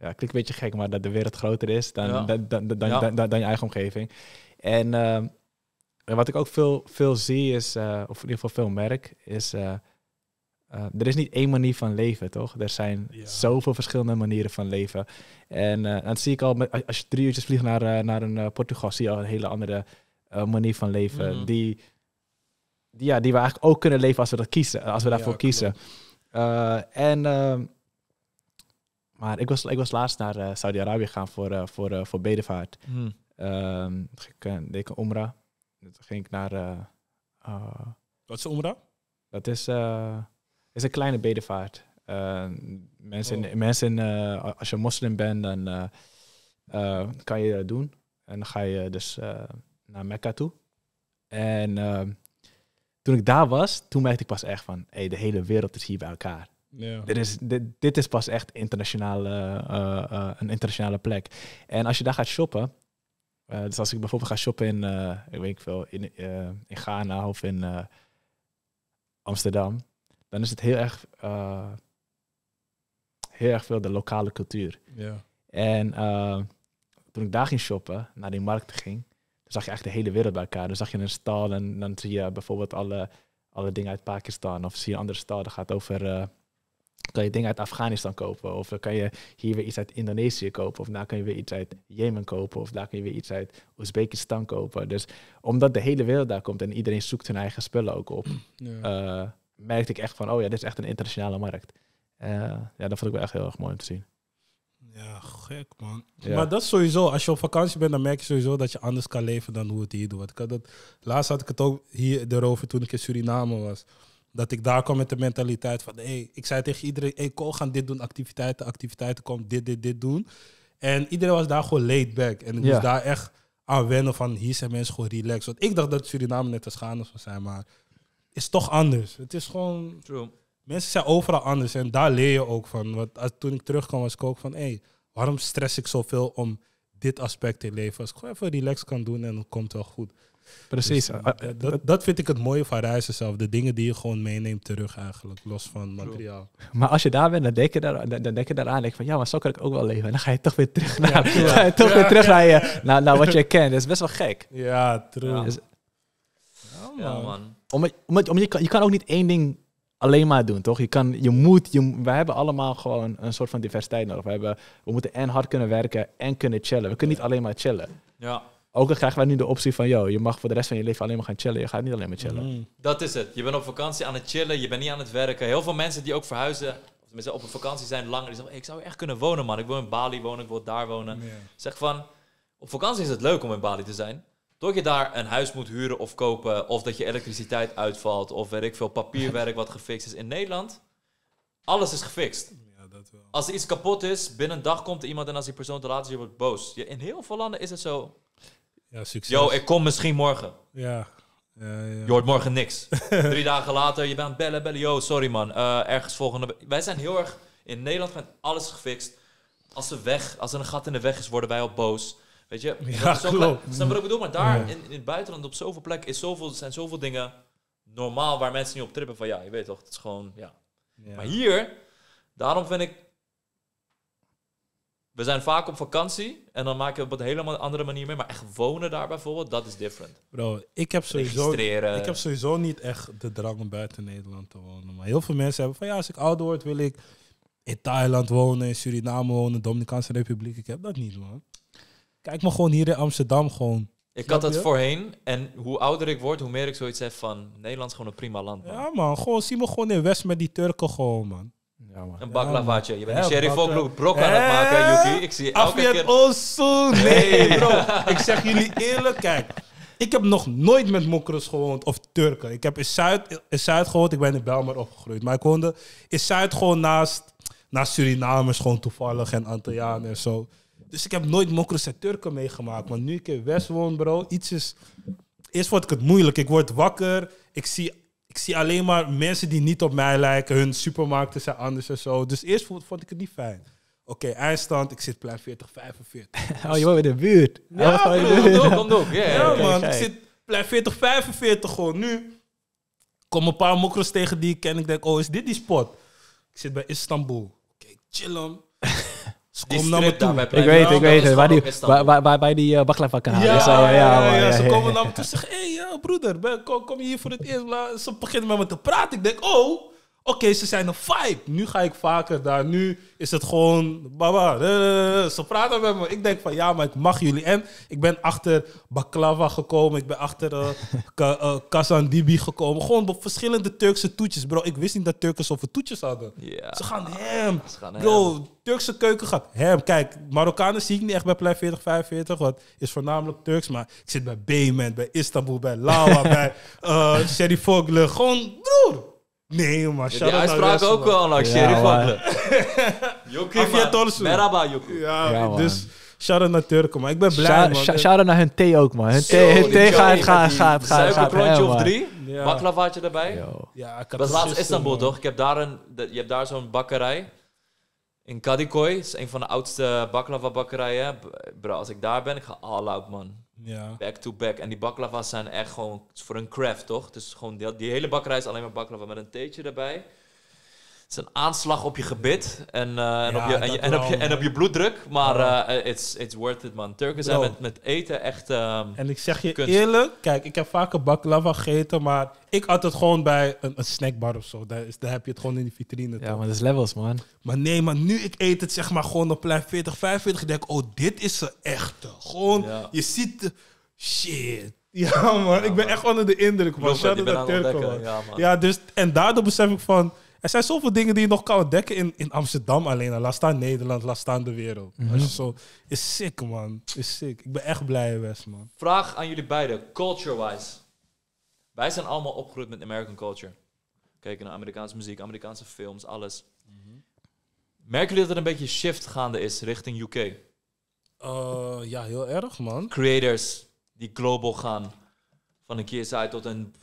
ja, klinkt een beetje gek, maar dat de wereld groter is dan, Ja. dan, dan, dan, Ja. dan, dan- dan je eigen omgeving. En eh, en wat ik ook veel, veel zie is, eh, of in ieder geval veel merk, is eh, er is niet één manier van leven, toch? Er zijn zoveel verschillende manieren van leven. En dat zie ik al, met, als je drie uurtjes vliegt naar, naar een Portugal, zie je al een hele andere manier van leven. Mhm. die, die, ja, die we eigenlijk ook kunnen leven als we dat kiezen, als we daarvoor kiezen. Eh, en, ehm, maar ik was, ik was laatst naar eh, Saudi-Arabië gegaan voor, eh, voor, voor bedevaart. Hm. Ehm, toen ging ik, deed ik een omra. Toen ging ik naar... Wat is Omra? dat is, is een kleine bedevaart. Mensen, Oh. mensen als je moslim bent, dan kan je dat doen. En dan ga je dus naar Mekka toe. En ehm, toen ik daar was, toen merkte ik pas echt van... Hey, de hele wereld is hier bij elkaar. Ja. Dit is, dit, dit is pas echt internationale, eh, eh, een internationale plek. En als je daar gaat shoppen... eh, dus als ik bijvoorbeeld ga shoppen in, ik weet niet veel, in, in Ghana of in Amsterdam, dan is het heel erg, heel erg veel de lokale cultuur. Ja. En toen ik daar ging shoppen, naar die markt ging, zag je echt de hele wereld bij elkaar. Dan zag je een stal en dan zie je bijvoorbeeld alle, alle dingen uit Pakistan. Of zie je een andere stal, dat gaat over... eh, kan je dingen uit Afghanistan kopen? Of kan je hier weer iets uit Indonesië kopen? Of daar kan je weer iets uit Jemen kopen? Of daar kan je weer iets uit Oezbekistan kopen? Dus omdat de hele wereld daar komt en iedereen zoekt hun eigen spullen ook op, (clears throat) Ja. eh, merkte ik echt van, oh ja, dit is echt een internationale markt. Eh, ja, dat vond ik wel echt heel erg mooi om te zien. Ja, gek man. Ja. Maar dat is sowieso, als je op vakantie bent, dan merk je sowieso dat je anders kan leven dan hoe het hier doet. Ik had dat, laatst had ik het ook hier erover toen ik in Suriname was. Dat ik daar kwam met de mentaliteit van, hey, ik zei tegen iedereen, hey, gaan dit doen, activiteiten, activiteiten, kom, dit, dit, dit doen. En iedereen was daar gewoon laid back. En ik Ja. moest daar echt aan wennen van, hier zijn mensen gewoon relaxed. Want ik dacht dat Suriname net als Ghana zou zijn, maar is toch anders. Het is gewoon, True. Mensen zijn overal anders en daar leer je ook van. Want als, toen ik terugkwam was ik ook van, hé, hey, waarom stress ik zoveel om dit aspect in leven? Als ik gewoon even relax kan doen en het komt wel goed. Precies. Dus, Eh, eh, dat, dat vind ik het mooie van reizen zelf. De dingen die je gewoon meeneemt terug eigenlijk, los van materiaal. Maar als je daar bent, dan denk je, daar, dan, dan denk je daaraan. Denk je van, ja, maar zo kan ik ook wel leven. En dan ga je toch weer terug naar, tuurlijk. (laughs) ga je toch Ja. weer terug naar, je, naar, naar wat je kent. Dat is best wel gek. Ja, true. Ja. Dus- Ja, Ja, man. je, kan, je kan ook niet één ding alleen maar doen, toch? Je, kan, je moet, je, wij hebben allemaal gewoon een soort van diversiteit nodig. We, hebben, we moeten en hard kunnen werken en kunnen chillen. We kunnen niet alleen maar chillen. Ja, Ook al krijgen wij nu de optie van, yo, je mag voor de rest van je leven alleen maar gaan chillen. Je gaat niet alleen maar chillen. Mhm. dat is het. Je bent op vakantie aan het chillen, je bent niet aan het werken. Heel veel mensen die ook verhuizen, of tenminste op een vakantie zijn langer, die zeggen, hey, ik zou echt kunnen wonen, man. Ik wil in Bali wonen, ik wil daar wonen. Zeg van, op vakantie is het leuk om in Bali te zijn. Tot je daar een huis moet huren of kopen, of dat je elektriciteit uitvalt, of weet ik veel, papierwerk wat gefixt is. In Nederland, alles is gefixt. Ja, dat wel. Als er iets kapot is, binnen een dag komt er iemand en als die persoon te laat is, je wordt boos. Je, in heel veel landen is het zo, Ja, succes. yo, ik kom misschien morgen. Ja. Ja, ja. Je hoort morgen niks. (laughs) Drie dagen later, je bent bellen, bellen. Yo, sorry man, eh, ergens volgende... Wij zijn heel erg... In Nederland met alles gefixt. Als er weg, als er een gat in de weg is, worden wij al boos. Weet je? Ja, Dat klopt. Snap wat ik bedoel? Maar daar, Ja. in, in het buitenland, op zoveel plekken, is zoveel, zijn zoveel dingen normaal waar mensen niet op trippen. Van ja, je weet toch, het is gewoon... Ja. Ja. Maar hier, daarom vind ik... We zijn vaak op vakantie en dan maken we op een helemaal andere manier mee. Maar echt wonen daar bijvoorbeeld, dat is different. Bro, ik heb sowieso... Ik heb sowieso niet echt de drang om buiten Nederland te wonen. Maar heel veel mensen hebben van ja, als ik ouder word, wil ik in Thailand wonen, in Suriname wonen, Dominicaanse Republiek. Ik heb dat niet, man. Kijk maar gewoon hier in Amsterdam gewoon. Ik had dat voorheen. En hoe ouder ik word, hoe meer ik zoiets heb van... Nederland is gewoon een prima land, man. Ja, man. Gewoon, zie me gewoon in West met die Turken gewoon, man. Ja, man. Een baklavaatje. Je bent Ja, een sherry bakla- Volkloek brok aan het maken, Yuki. Ik zie je elke Afiyat keer... Osun. Nee, (laughs) bro. ik zeg jullie eerlijk, kijk. Ik heb nog nooit met mokros gewoond of Turken. Ik heb in Zuid, in Zuid gewoond. Ik ben in Belmar opgegroeid. Maar ik woonde in Zuid gewoon naast, naast Surinamers gewoon toevallig en Antillianen en zo. Dus ik heb nooit mokros en Turken meegemaakt. Maar nu ik in West woon, bro, iets is... Eerst vond ik het moeilijk. Ik word wakker. Ik zie, ik zie alleen maar mensen die niet op mij lijken. Hun supermarkten zijn anders en zo. Dus eerst vond, vond ik het niet fijn. Oké, eindstand. Ik zit plein 40, 45. (laughs) Oh, je woont in de buurt. Ja, Oh, je bro, buurt. Kom door, kom door. Ja, man. kijk. Ik zit plein 40, 45 gewoon. Nu kom een paar mokros tegen die ik ken. Ik denk, oh, is dit die spot? Ik zit bij Istanbul. Oké, chill hem. Die komen naar me toe. bij Ik weet, ik weet het. Waar die, waar, waar, waar die uh, baklava kan halen. Ja, Zo, ja, ja, Ze komen naar me toe en zeggen, hé, ja, broeder, kom, kom je hier voor het eerst? Ze beginnen met me te praten. Ik denk, oh, Oké, ze zijn een vibe. Nu ga ik vaker daar. Nu is het gewoon, baba, eh, ze praten met me. Ik denk van, ja, maar ik mag jullie. En ik ben achter Baklava gekomen. Ik ben achter eh (laughs) Ka- eh, Kazan Dibi gekomen. Gewoon op verschillende Turkse toetjes, bro. Ik wist niet dat Turken zoveel toetjes hadden. Ze gaan hem. Ze gaan Bro, Turkse keuken gaat hem. Kijk, Marokkanen zie ik niet echt bij plein 40, 45. Wat is voornamelijk Turks. Maar ik zit bij Beeman, bij Istanbul, bij Lawa, (laughs) bij uh, Sherry Fogler. Gewoon, broer. Nee. Die shout-out naar uitspraak ook man. wel, like Ja, Sherry maar- Fogler. Jokie. Merhaba, Jokie. Ja, Ja, man. dus shout-out naar Turken, man. Ik ben blij, Shout- man. shout- Shout-out naar hun thee ook, man. Hun thee, hun thee gaat, gaat, gaat, gaat. Suikerklontje hem, of drie. Ja. Baklavaatje erbij. Yo. Ja, ik had Dat is laatst Istanbul, man. toch? Ik heb daar een, de- je hebt daar zo'n bakkerij. In Kadikoy. Dat is een van de oudste baklava-bakkerijen. Bro, als ik daar ben, ik ga all out, man. Ja. Back to back. En die baklava's zijn echt gewoon voor een craft, toch? Dus gewoon die, die hele bakkerij is alleen maar baklava met een theetje erbij. Het is een aanslag op je gebit en, eh, en, Ja, op, je, en, op, je, en op je bloeddruk. Maar eh, it's, it's worth it, man. Turken zijn met, met eten echt... ehm, En ik zeg je Kunst. eerlijk, kijk, ik heb vaker baklava gegeten, maar ik had het gewoon bij een, een snackbar of zo. Daar, is, daar heb je het gewoon in die vitrine. Ja, toch? maar dat is levels, man. Maar nee, maar nu ik eet het zeg maar gewoon op plein 40, 45. Ik denk, oh, dit is de echte. Gewoon, Ja. je ziet de... Shit. (laughs) Ja, man. ik ben echt onder de indruk, man. Shout ik out ben naar aan het Turken, man. ontdekken. Ja, man. Ja, dus, en daardoor besef ik van... Er zijn zoveel dingen die je nog kan ontdekken in, in Amsterdam alleen. al. Laat staan Nederland, laat staan de wereld. Als je zo... Is sick, man. Is sick. Ik ben echt blij, West, man. Vraag aan jullie beiden, culture-wise. Wij zijn allemaal opgegroeid met American culture. Kijken naar Amerikaanse muziek, Amerikaanse films, alles. Merken jullie dat er een beetje shift gaande is richting UK? Eh, ja, heel erg, man. Creators die global gaan. Van een KSI tot een,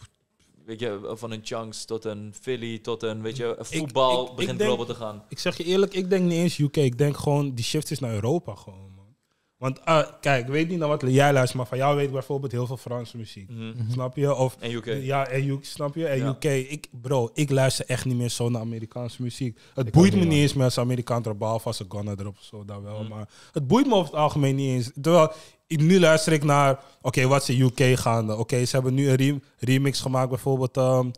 weet je, van een Chunks tot een Philly tot een, weet je, voetbal ik- ik begint denk- te gaan. Ik zeg je eerlijk, ik denk niet eens UK. Ik denk gewoon, die shift is naar Europa gewoon, man. Want, ah, kijk, ik weet niet naar wat jij luistert, maar van jou weet ik bijvoorbeeld heel veel Franse muziek. Mhm. Snap je? Of, En UK. Ja, en UK, snap je? En Ja. UK, ik, bro, ik luister echt niet meer zo naar Amerikaanse muziek. Het Ik boeit me niet, man. eens meer als Amerikaan erop, behalve als Ghana erop of zo, dan wel. Mm. Maar het boeit me over het algemeen niet eens. Terwijl, nu luister ik naar, oké, wat is in UK gaande? Oké, ze hebben nu een rem- remix gemaakt, bijvoorbeeld, ehm,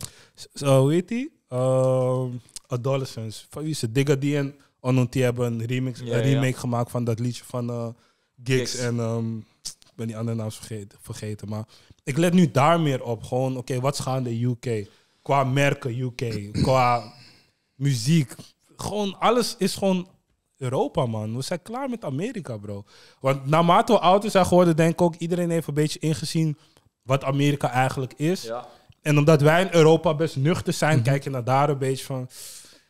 eh, hoe heet die? Ehm, Adolescence. Van wie is het? Digga D en Ononti hebben een, remix, Ja, een ja. remake gemaakt van dat liedje van eh Gigs. Gigs. En ehm, ik ben die andere naam vergeten, vergeten. Maar ik let nu daar meer op. Gewoon, oké, wat is gaande UK? Qua merken UK, (clears throat) qua muziek. Gewoon, alles is gewoon Europa, man. We zijn klaar met Amerika, bro. Want naarmate we ouder zijn geworden, denk ik ook... iedereen heeft een beetje ingezien wat Amerika eigenlijk is. Ja. En omdat wij in Europa best nuchter zijn, Mhm. kijk je naar daar een beetje van...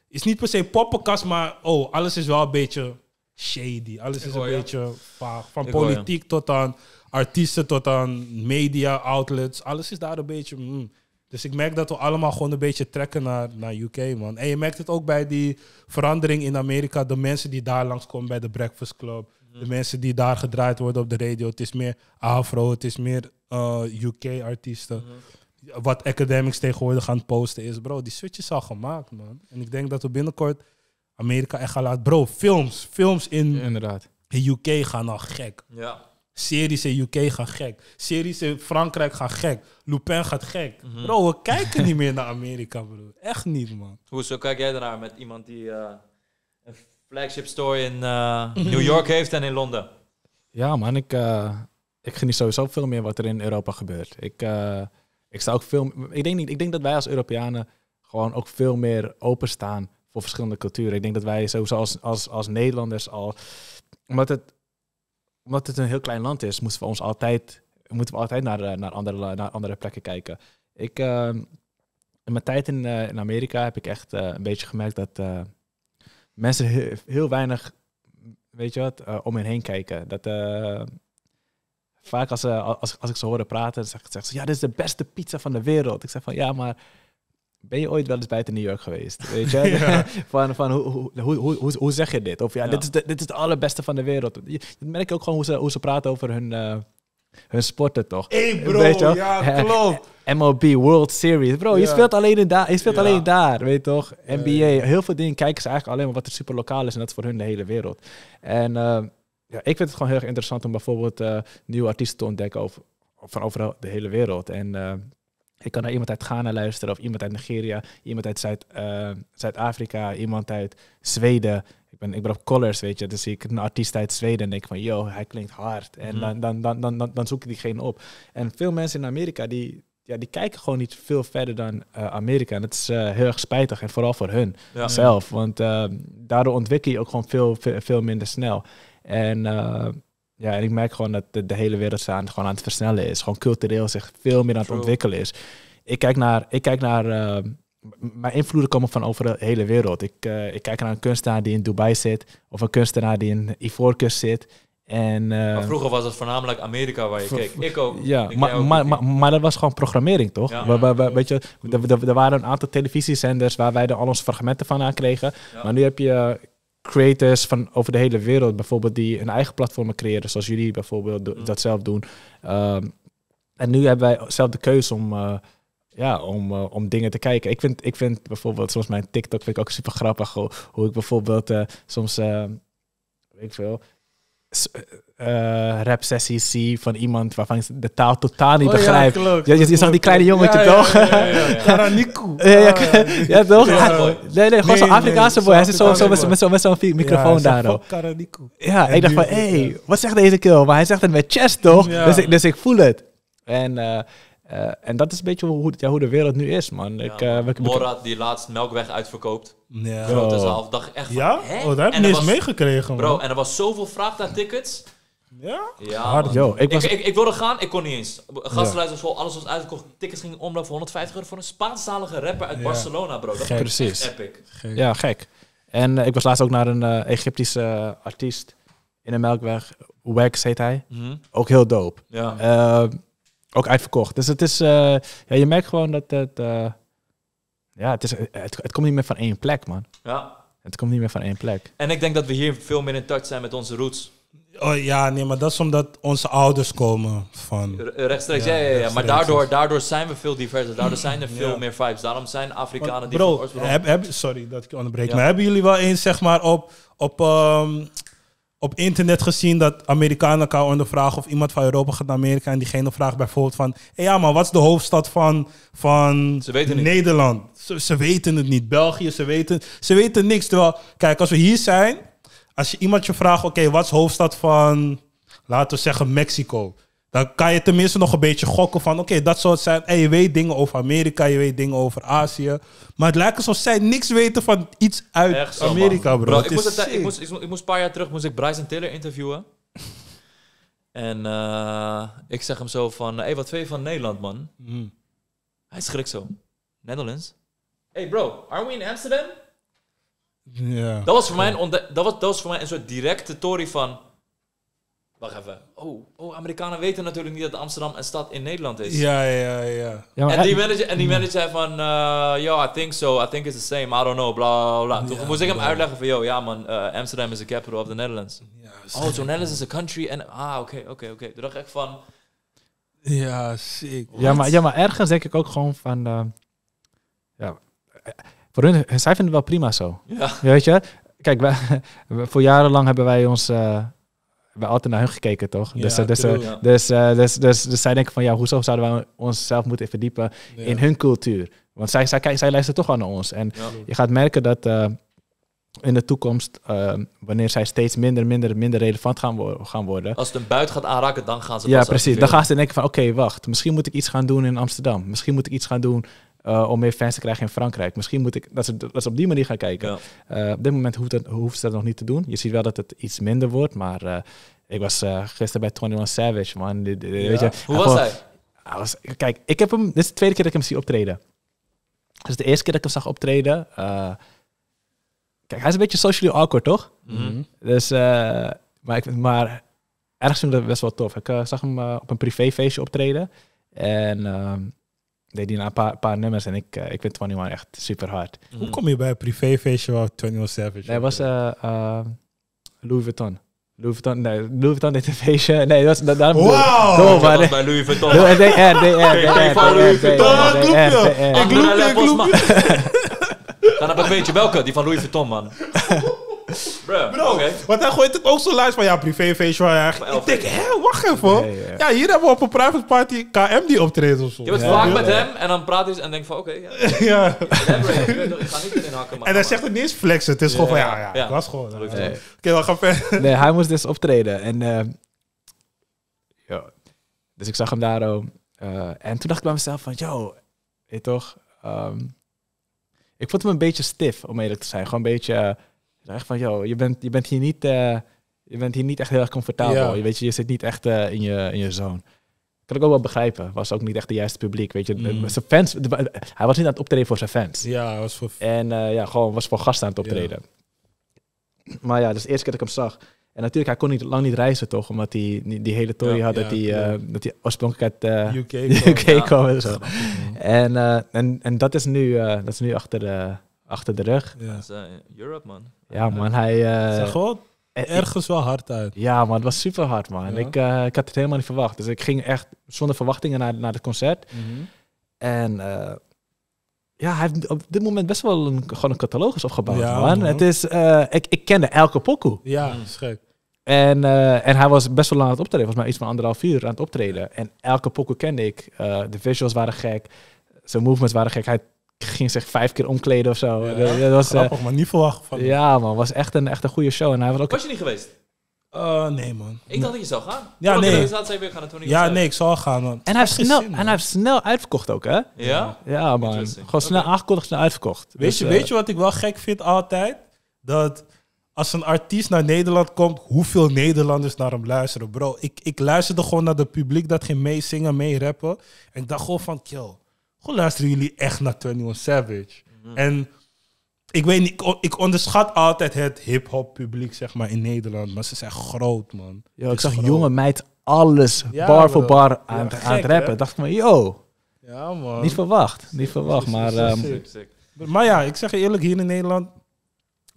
Is niet per se poppenkast, maar oh, alles is wel een beetje shady. Alles is een je. beetje vaag. Van Ik hoor je. politiek tot aan artiesten, tot aan media, outlets. Alles is daar een beetje... mm. Dus ik merk dat we allemaal gewoon een beetje trekken naar, naar UK, man. En je merkt het ook bij die verandering in Amerika. De mensen die daar langskomen bij de Breakfast Club. De mensen die daar gedraaid worden op de radio. Het is meer afro, het is meer UK-artiesten. Wat academics tegenwoordig gaan posten is, bro, die switch is al gemaakt, man. En ik denk dat we binnenkort Amerika echt gaan laten... Bro, films, films in, Inderdaad. in UK gaan al gek. Ja. Series in UK gaan gek. Series in Frankrijk gaan gek. Lupin gaat gek. Mhm. Bro, we kijken niet meer naar Amerika, bro. Echt niet, man. Hoe zo kijk jij daarnaar met iemand die eh, een flagship store in eh, New York heeft en in Londen? Ja, man, ik, eh, ik geniet sowieso veel meer wat er in Europa gebeurt. Ik, eh, ik sta ook veel. Ik denk, niet, ik denk dat wij als Europeanen gewoon ook veel meer openstaan voor verschillende culturen. Ik denk dat wij sowieso als, als, als Nederlanders al. Omdat het, omdat het een heel klein land is, moeten we ons altijd, moeten we altijd naar, eh, naar, andere, naar andere plekken kijken. Ik, eh, in mijn tijd in, eh, in Amerika heb ik echt een beetje gemerkt dat mensen heel, weinig weet je wat, om hen heen kijken. Dat, vaak als, als, als ik ze horen praten, zeggen zeg ze, ja, dit is de beste pizza van de wereld. Ik zeg van, ja, maar ben je ooit wel eens buiten New York geweest? (laughs) Weet je? Ja. (laughs) van, van hoe, hoe, hoe, hoe, zeg je dit? Of ja, Ja. Dit, is de, dit is de allerbeste van de wereld. Je, dat merk je ook gewoon hoe ze, hoe ze praten over hun, eh, hun sporten, toch? Hey, bro, Weet je ja, (laughs) klopt. MLB World Series. Bro, je speelt alleen, in daar, je speelt Ja. alleen daar, weet je toch? NBA. Heel veel dingen kijken ze eigenlijk alleen maar wat er super lokaal is. En dat is voor hun de hele wereld. En eh, ja, ik vind het gewoon heel erg interessant om bijvoorbeeld eh, nieuwe artiesten te ontdekken over, van over de hele wereld. En Ik kan naar iemand uit Ghana luisteren, of iemand uit Nigeria, iemand uit Zuid, eh, Zuid-Afrika, iemand uit Zweden. Ik ben, ik ben op Colors, weet je. Dus zie ik een artiest uit Zweden en denk van, yo, hij klinkt hard. En Mhm. dan, dan, dan, dan, dan, dan zoek ik diegene op. En veel mensen in Amerika, die, ja, die kijken gewoon niet veel verder dan eh, Amerika. En dat is eh, heel erg spijtig, en vooral voor hun Ja. zelf. Want daardoor ontwikkel je ook gewoon veel, veel, veel minder snel. En ja, en ik merk gewoon dat de, de hele wereld aan, gewoon aan het versnellen is. Gewoon cultureel zich veel meer aan het True. ontwikkelen is. Ik kijk naar, ik kijk naar eh, mijn invloeden komen van over de hele wereld. Ik, eh, ik kijk naar een kunstenaar die in Dubai zit, of een kunstenaar die in Ivoorkust zit. En, eh, Maar vroeger was het voornamelijk Amerika waar je keek. Ik ook. ja, Ik maar, ook, maar, maar, maar dat was gewoon programmering, toch? Ja. We- we- we- weet je, er, waren een aantal televisiezenders waar wij er al onze fragmenten van aan kregen. Ja. Maar nu heb je creators van over de hele wereld, bijvoorbeeld, die hun eigen platformen creëren, zoals jullie bijvoorbeeld do- Mm. dat zelf doen. Ehm, en nu hebben wij zelf de keuze om, eh, ja, om, eh, om dingen te kijken. Ik vind, ik vind bijvoorbeeld, soms mijn TikTok vind ik ook super grappig, hoe, hoe ik bijvoorbeeld eh, soms, weet ik veel, s- eh, rap sessies zie van iemand waarvan ik de taal totaal niet Oh ja, klopt. Je, je, je zag die kleine jongetje Ja, toch? ja, ja, ja. (laughs) Karaniku. Ja, toch? Nee, nee, gewoon zo'n Afrikaanse boy. Hij zit zo, met, zo, met zo'n microfoon daar. Ja, En ik dacht van, hé, hey, wat zegt deze kill? Maar hij zegt het met chest, toch? Dus, ik, dus ik voel het. En, eh, en dat is een beetje hoe, ja, hoe de wereld nu is, man. Ik, Ja, eh, die laatst Melkweg uitverkoopt. Ja. Grote zaal. Dacht ik echt van, Ja? hè? Oh, dat heb ik meegekregen, man. Bro, en er was zoveel vraag naar tickets. Ja? Ja, Hard. Yo, ik ik, was- ik, ik, wilde gaan, ik kon niet eens. Gastenlijst was vol, alles was uitgekocht. Tickets gingen omlopen voor 150 euro voor een Spaanstalige rapper uit. Barcelona, bro. Dat Gek. Precies. echt epic. Gek. Ja, gek. En eh, ik was laatst ook naar een eh, Egyptische artiest in de Melkweg. Wax heet hij. Mhm. Ook heel dope. Ja. Ook uitverkocht. Dus het is, eh, ja, je merkt gewoon dat het, eh, ja, het, is, het, het komt niet meer van één plek, man. ja. Het komt niet meer van één plek. En ik denk dat we hier veel meer in touch zijn met onze roots. Oh ja, nee, maar dat is omdat onze ouders komen van... R- Rechtstreeks, Ja, ja, ja, ja. Maar daardoor, daardoor zijn we veel diverser. Daardoor zijn er veel Ja. meer vibes. Daarom zijn Afrikanen die Bro, oorsprong... heb, heb, sorry dat ik onderbreek. Ja. Maar hebben jullie wel eens zeg maar op, op, ehm, op internet gezien dat Amerikanen elkaar ondervragen of iemand van Europa gaat naar Amerika en diegene vraagt bijvoorbeeld van... Hey, ja, maar wat is de hoofdstad van, van Ze weten. Nederland? Ze, ze weten het niet. België, ze weten, ze weten niks. Terwijl, kijk, als we hier zijn, als je iemand je vraagt, oké, wat is de hoofdstad van, laten we zeggen, Mexico? Dan kan je tenminste nog een beetje gokken van, oké, dat zou het zijn. En je weet dingen over Amerika, je weet dingen over Azië. Maar het lijkt alsof zij niks weten van iets uit Echt Amerika, man. bro. Ik, moest het, ik, moest, ik, moest, ik moest een paar jaar terug moest ik Bryson Tiller interviewen. En eh, ik zeg hem zo van... Hé, hey, wat vind je van Nederland, man? Mhm. Hij schrikt zo. Netherlands? Hey bro, are we in Amsterdam? Ja. Dat was voor mij een, dat was, dat was voor mij een soort directe tory van... Wacht even. Oh, oh, Amerikanen weten natuurlijk niet dat Amsterdam een stad in Nederland is. Ja, ja, ja. Ja, En die eh, manager, en die manager zei van, uh, yo, I think so, I think it's the same, I don't know, bla bla. Toen Ja, moest ik hem uitleggen van, yo, ja man, uh, Amsterdam is the capital of the Netherlands. Ja, Oh, so Netherlands is a country en, ah, oké, oké, oké. Toen dacht ik echt van, ja sick. ja, maar, ja, maar ergens denk ik ook gewoon van... eh, ja, eh, voor hun, zij vinden het wel prima zo. ja, Weet je? Kijk, wij, we- (laughs) voor jarenlang hebben wij ons... hebben altijd naar hun gekeken, toch? Ja, dus, eh, dus, eh, true. Ja. dus, eh, dus, dus, dus zij denken van, ja, hoezo zouden wij onszelf moeten verdiepen Ja. in hun cultuur? Want zij, zij, zij, zij luisteren toch naar ons. En ja. je gaat merken dat eh, in de toekomst, eh, wanneer zij steeds minder, minder, minder relevant gaan, wo- gaan worden. Als het een buit gaat aanraken, dan gaan ze Ja, precies. Dan gaan ze denken van, oké, wacht. Misschien moet ik iets gaan doen in Amsterdam. Misschien moet ik iets gaan doen eh, om meer fans te krijgen in Frankrijk. Misschien moet ik, dat ze, dat ze op die manier gaan kijken. Ja. Eh, op dit moment hoeft, het, hoeft ze dat nog niet te doen. Je ziet wel dat het iets minder wordt, maar eh, ik was gisteren bij 21 Savage, man. Die- die- Ja. Weet je, Hoe was gewoon- hij? hij was, kijk, ik heb hem, dit is de tweede keer dat ik hem zie optreden. Dus de eerste keer dat ik hem zag optreden, kijk, hij is een beetje socially awkward, toch? Mhm. Dus, maar, ik, maar ergens vind ik dat best wel tof. Ik zag hem op een privéfeestje optreden. En ehm, deed hij een paar, paar nummers. En ik, eh, ik vind 21 echt super hard. Mhm. Hoe kom je bij een privéfeestje waar 21 Savage? Nee, hij was eh, Louis Vuitton. Louis Vuitton, nee, Louis Vuitton deed een feestje. Nee, dat was, da- daarom maar, was bij Louis Vuitton. DR, DR, DR, van Louis DR, Vuitton. DR, klopt, DR, ja. DR. Ik loop, ik een beetje welke? Die van Louis Vuitton, man. (laughs) Bro, Bro, oké. want hij gooit het ook zo lijst van ja, privéfeestje. Maar Ik denk, hè, wacht even. Nee, ja. Ja, hier hebben we op een private party KM die optreedt of zo. Je bent Ja. vaak Ja. met hem en dan praat hij eens en denkt van, oké, ja, (laughs) ja. Ik ga niet erin hakken, maar... En hij zegt het niet eens flexen. Het is gewoon van ja, ja, Ja. ik was gewoon. Dat Oké, Nee. we gaan verder. Nee, hij moest dus optreden. En, eh, ja. Dus ik zag hem daar. ook. eh, en toen dacht ik bij mezelf van, yo, weet je toch? ehm, ik vond hem een beetje stif, om eerlijk te zijn. Gewoon een beetje, eh, echt van, yo, je bent, je bent hier niet... eh, je bent hier niet echt heel erg comfortabel. Ja. Je, weet je, je zit niet echt eh, in, je, in je zone. Kan ik ook wel begrijpen. Was ook niet echt de juiste publiek. Weet je, Mm. zijn fans, de- hij was niet aan het optreden voor zijn fans. Ja, hij was voor... En eh, ja, gewoon was voor gasten aan het optreden. Maar ja, dus de eerste keer dat ik hem zag. En natuurlijk, hij kon niet, lang niet reizen toch? Omdat hij die, die hele tory Ja, had ja, dat hij eh, dat hij oorspronkelijk uit eh, UK. de UK Ja. kwam en zo. En, eh, en, en dat is nu, eh, dat is nu achter, de, achter de rug. Ja. Dat is, eh, Europe, man. Ja man, hij... Het eh, zag gewoon eh, ergens wel hard uit. Ja man, het was super hard man. Ja. Ik, eh, ik had het helemaal niet verwacht. Dus ik ging echt zonder verwachtingen naar, naar het concert. En eh, ja, hij heeft op dit moment best wel een, gewoon een catalogus opgebouwd, Ja, man. man. Het is, eh, ik, ik kende elke pokoe. Ja, Mm. dat is gek. En, eh, en hij was best wel lang aan het optreden. Volgens mij iets van anderhalf uur aan het optreden. En elke pokoe kende ik. Eh, de visuals waren gek. Zijn movements waren gek. Hij ging zich vijf keer omkleden of zo. Ja, Dat- dat was, eh, Grappig, maar niet verwacht van. ja, man. was echt een, echt een goede show. En hij was ook... Was je niet geweest? Eh, nee, man. Ik dacht dat je zou gaan. Ja, nee. je eruit zei, we gaan niet Ja, nee, ik zal gaan. Man. En hij heeft snel, zin, en hij heeft snel uitverkocht ook, hè? Ja? Ja, man. Gewoon snel aangekondigd, snel uitverkocht. Weet, Dus, je, eh, weet je wat ik wel gek vind altijd? Dat als een artiest naar Nederland komt, hoeveel Nederlanders naar hem luisteren. Bro, ik, ik luisterde gewoon naar het publiek dat ging meezingen, mee rappen. En ik dacht gewoon van, kill, gewoon luisteren jullie echt naar 21 Savage? En ik weet niet, ik, on- ik onderschat altijd het hip-hop publiek, zeg maar, in Nederland. Maar ze zijn groot, man. Yo, ik zag groot. jonge meid alles Ja, bar voor bar aan, Ja, aan het gek, rappen. hè? dacht ik van, yo, Ja, man. niet verwacht. Niet verwacht, maar... ehm, sick. Maar ja, ik zeg je eerlijk, hier in Nederland,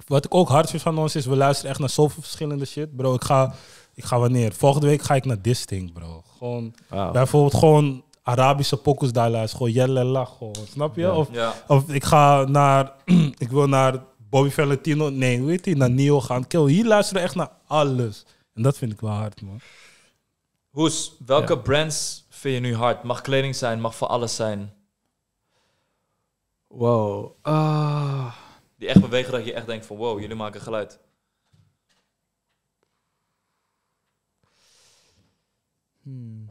wat ik ook hard vind van ons is, we luisteren echt naar zoveel verschillende shit. Bro, ik ga, ik ga wanneer? Volgende week ga ik naar Distinct, bro. Gewoon, bijvoorbeeld gewoon Arabische pokus daar luisteren. Gewoon Jelle Lach, gewoon. Snap je? Ja. Of, Ja. of ik ga naar, (clears throat) ik wil naar Bobby Valentino, nee, hoe heet die? Naar Neo gaan. Kill, hier luisteren we echt naar alles. En dat vind ik wel hard, man. Hoes, welke Ja. brands vind je nu hard? Mag kleding zijn, mag voor alles zijn. Wow. Ah. Die echt bewegen dat je echt denkt van wow, jullie maken geluid. Hmm.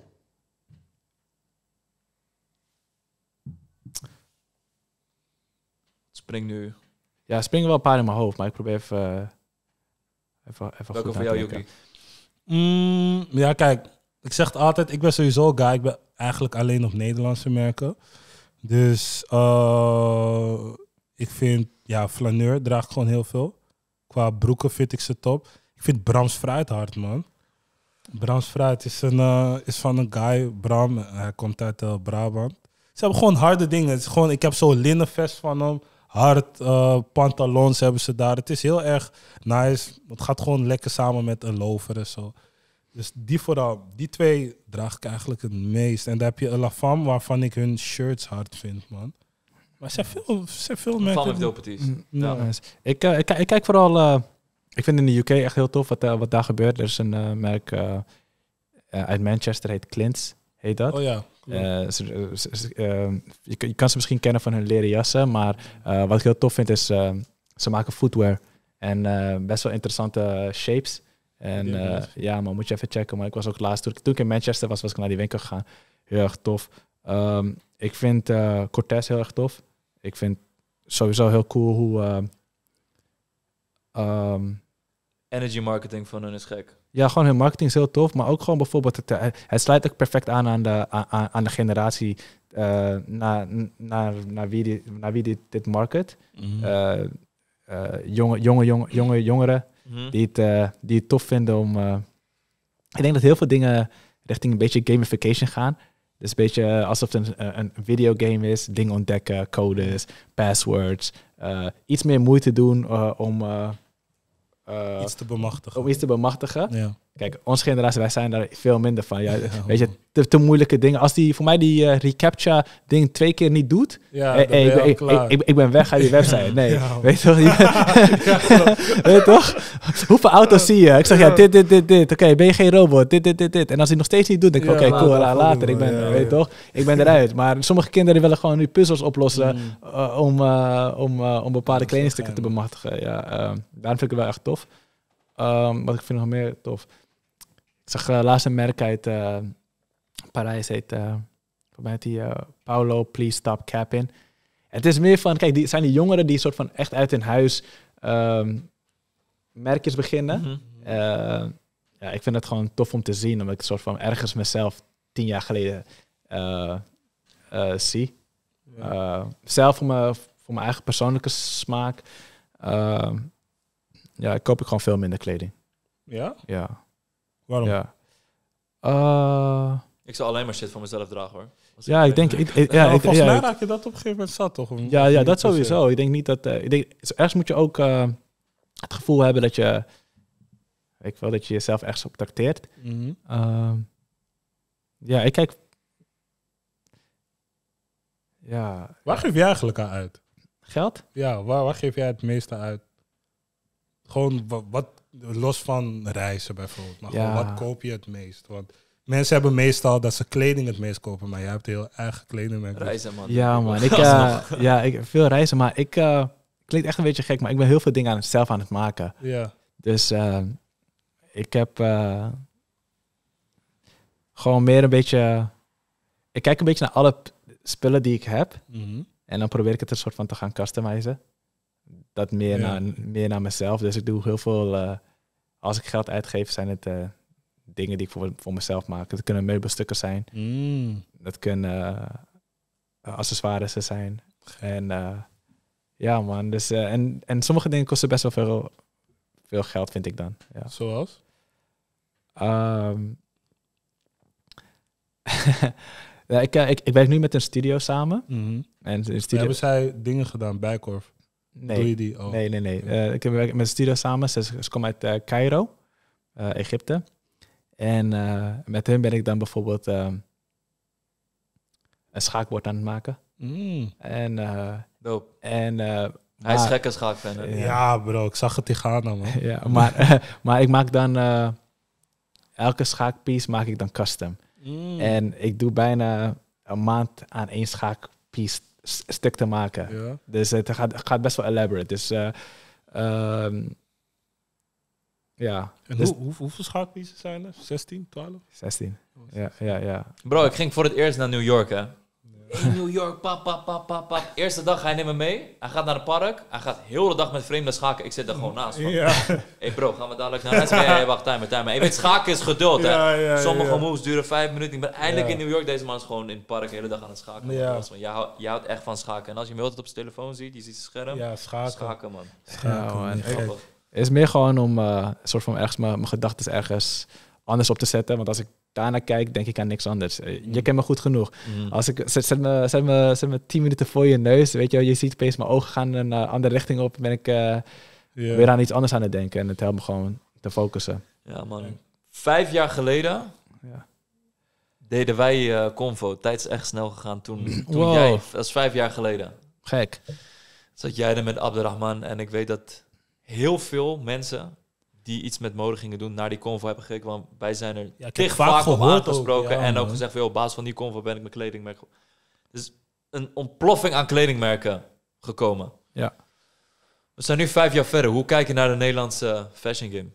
Spring nu. Ja, er springen wel een paar in mijn hoofd, maar ik probeer even... eh, even, even Welke goed voor jou. Yuki? Mm, ja, kijk, ik zeg het altijd, ik ben sowieso een guy. Ik ben eigenlijk alleen op Nederlandse merken. Dus eh, ik vind, ja, flaneur draag ik gewoon heel veel. Qua broeken vind ik ze top. Ik vind Brams Fruit hard, man. Brams Fruit is, een, eh, is van een guy, Bram. Hij komt uit eh, Brabant. Ze hebben gewoon harde dingen. Het is gewoon, ik heb zo'n linnenvest van hem. Hard eh, pantalons hebben ze daar. Het is heel erg nice. Het gaat gewoon lekker samen met een lover en zo. Dus die vooral, die twee draag ik eigenlijk het meest. En dan heb je La Femme, waarvan ik hun shirts hard vind, man. Maar er zijn veel, er heeft dopeties. Mm, Ja. nice. Ik, eh, ik, ki- ik kijk vooral... eh, ik vind in de UK echt heel tof wat, wat daar gebeurt. Er is een merk uit Manchester, heet Clint's, heet dat. Oh ja. Eh, ze- ze- ze- eh, je, kan- je kan ze misschien kennen van hun leren jassen, maar eh, wat ik heel tof vind is, eh, ze maken footwear en best wel interessante shapes. En Ja, maar moet je even checken. Maar ik was ook laatst, toen ik, toen ik in Manchester was, was ik naar die winkel gegaan. Heel erg tof. Ehm, ik vind Cortez heel erg tof. Ik vind sowieso heel cool hoe... ehm, Energy marketing van hun is gek. ja, gewoon hun marketing is heel tof, maar ook gewoon bijvoorbeeld, het, eh, het sluit ook perfect aan aan de, aan, aan de generatie eh, naar, naar, naar wie, die, naar wie dit, dit market. Mhm. Eh, jonge, jonge, jonge, jonge jongeren Mhm. die het, die het tof vinden om... ik denk dat heel veel dingen richting een beetje gamification gaan. Dus een beetje alsof het een, een videogame is. Dingen ontdekken, codes, passwords. iets meer moeite doen om, Iets te bemachtigen. om iets te bemachtigen. Ja. Kijk, onze generatie, wij zijn daar veel minder van. Ja, weet je, te, te moeilijke dingen. Als die voor mij die eh, reCAPTCHA ding twee keer niet doet, Ja, hey, dan hey, ben je ik, ik, klaar. ik, ik ben weg uit die (laughs) website. Nee, Ja. weet je (laughs) toch? weet je toch? Hoeveel auto's zie je? Ik zeg, ja, dit, dit, dit, dit. Oké, ben je geen robot? Dit, dit, dit, dit. En als hij nog steeds niet doet, denk ik, oké, cool, later la- later. Ik ben, weet toch? Ik ben eruit. Maar sommige kinderen willen gewoon nu puzzels oplossen Mm. eh, om, eh, om, eh, om bepaalde kledingstukken te bemachtigen. Ja, ehm, daarom vind ik het wel echt tof. Ehm, wat ik vind nog meer tof. Ik zag eh, laatst een merk uit eh, Parijs, heet, eh voor mij die Paulo Please Stop Capping. Het is meer van, kijk, die zijn die jongeren die soort van echt uit hun huis ehm, merkjes beginnen. Mhm. Ja, ik vind het gewoon tof om te zien, omdat ik soort van ergens mezelf tien jaar geleden zie. Ja. Zelf voor mijn, voor mijn eigen persoonlijke smaak. eh, ja, ik koop ik gewoon veel minder kleding. ja? Ja. Waarom? Ja. Eh, Ik zou alleen maar shit voor mezelf dragen hoor. Als ja, ik denk. Ik, ik- ja, Nou, ik, volgens ja, mij raak je dat op een gegeven moment zat, toch? Ja, ja, dat sowieso. Ik denk niet dat. eh, ik denk, ergens moet je ook eh, het gevoel hebben dat je. Ik wil dat je jezelf ergens op trakteert. Mhm. Ehm, ja, ik kijk. Ja, Waar geef jij eigenlijk aan uit? geld? Ja, waar, waar geef jij het meeste uit? Gewoon wat los van reizen bijvoorbeeld. Maar Ja. gewoon, wat koop je het meest? Want mensen hebben meestal dat ze kleding het meest kopen, maar jij hebt heel eigen kledingmerk. dus- Reizen man. Ja, man. (laughs) Ik, eh, ja, ik veel reizen, maar ik. eh klinkt echt een beetje gek, maar ik ben heel veel dingen aan het zelf aan het maken. Ja. Dus eh, ik heb eh, gewoon meer een beetje. Ik kijk een beetje naar alle spullen die ik heb. Mhm. En dan probeer ik het een soort van te gaan customizen. Dat meer, Ja. naar, meer naar mezelf. Dus ik doe heel veel. eh, als ik geld uitgeef, zijn het eh, dingen die ik voor, voor mezelf maak. Het kunnen meubelstukken zijn. Mm. Dat kunnen eh, accessoires zijn. En ja, man. Dus, en, en sommige dingen kosten best wel veel, veel geld, vind ik dan. Ja. Zoals? Ehm, (laughs) ja, ik, ik, ik werk nu met een studio samen. Mhm. En studio... Hebben zij dingen gedaan, Bijkorf? Doe Nee, je die? Oh. nee, nee, nee. Eh, ik werk met een studio samen. Ze, ze komen uit eh, Cairo, eh, Egypte. En eh, met hun ben ik dan bijvoorbeeld ehm, een schaakbord aan het maken. Mm. En, eh, Dope. en eh, Hij is maar- gek als schaakfan. Ja. Bro, ik zag het in Ghana, man. (laughs) ja, maar, (laughs) maar ik maak dan eh, elke schaakpiece maak ik dan custom. Mm. En ik doe bijna een maand aan één schaakpiece stuk te maken. Ja. Dus het gaat, gaat best wel elaborate. Dus eh, ehm, ja, En dus hoe, hoe, hoeveel schaakpieces zijn er? 16, 12? 16. Ja, ja, ja. Bro, ik ging voor het eerst naar New York, hè. In New York, pap, pap, pap, pap, pap. Eerste dag, hij neemt me mee. Hij gaat naar het park. Hij gaat heel de dag met vreemde schaken. Ik zit daar gewoon naast. Van, Ja. (laughs) hey bro, gaan we dadelijk naar huis? Nee, hey, wacht, time, time. Je weet, schaken is geduld, hè. Ja, ja, Sommige ja. moves duren vijf minuten. Ik ben eindelijk Ja. in New York. Deze man is gewoon in het park de hele dag aan het schaken. Ja. Jij, houdt, jij houdt echt van schaken. En als je hem altijd op zijn telefoon ziet, je ziet zijn scherm. Ja, schaken. Schaken, man. Schaken. Het is meer gewoon om een soort van ergens mijn, mijn gedachten ergens anders op te zetten. Want als ik daarnaar kijk, denk ik aan niks anders. Eh, Je kent me goed genoeg. Mhm. Als ik zet, zet, me, zet, me, zet me tien minuten voor je neus, weet je je ziet opeens mijn ogen gaan een eh, andere richting op, ben ik eh, weer aan iets anders aan het denken. En het helpt me gewoon te focussen. Ja, man. Vijf jaar geleden Ja. deden wij eh Convo. Tijd is echt snel gegaan toen, toen (clears throat) Wow. jij... Dat is vijf jaar geleden. Gek. Zat jij er met Abderrahman. En ik weet dat heel veel mensen die iets met mode gingen doen, naar die Convo hebben gekeken. Want wij zijn er Ja, tig vaak vaak op ook, aangesproken. ja, en ook man. gezegd, van, "Yo, op basis van die Convo ben ik mijn kledingmerk... ge-" Dus een ontploffing aan kledingmerken gekomen. Ja. We zijn nu vijf jaar verder. Hoe kijk je naar de Nederlandse fashion game?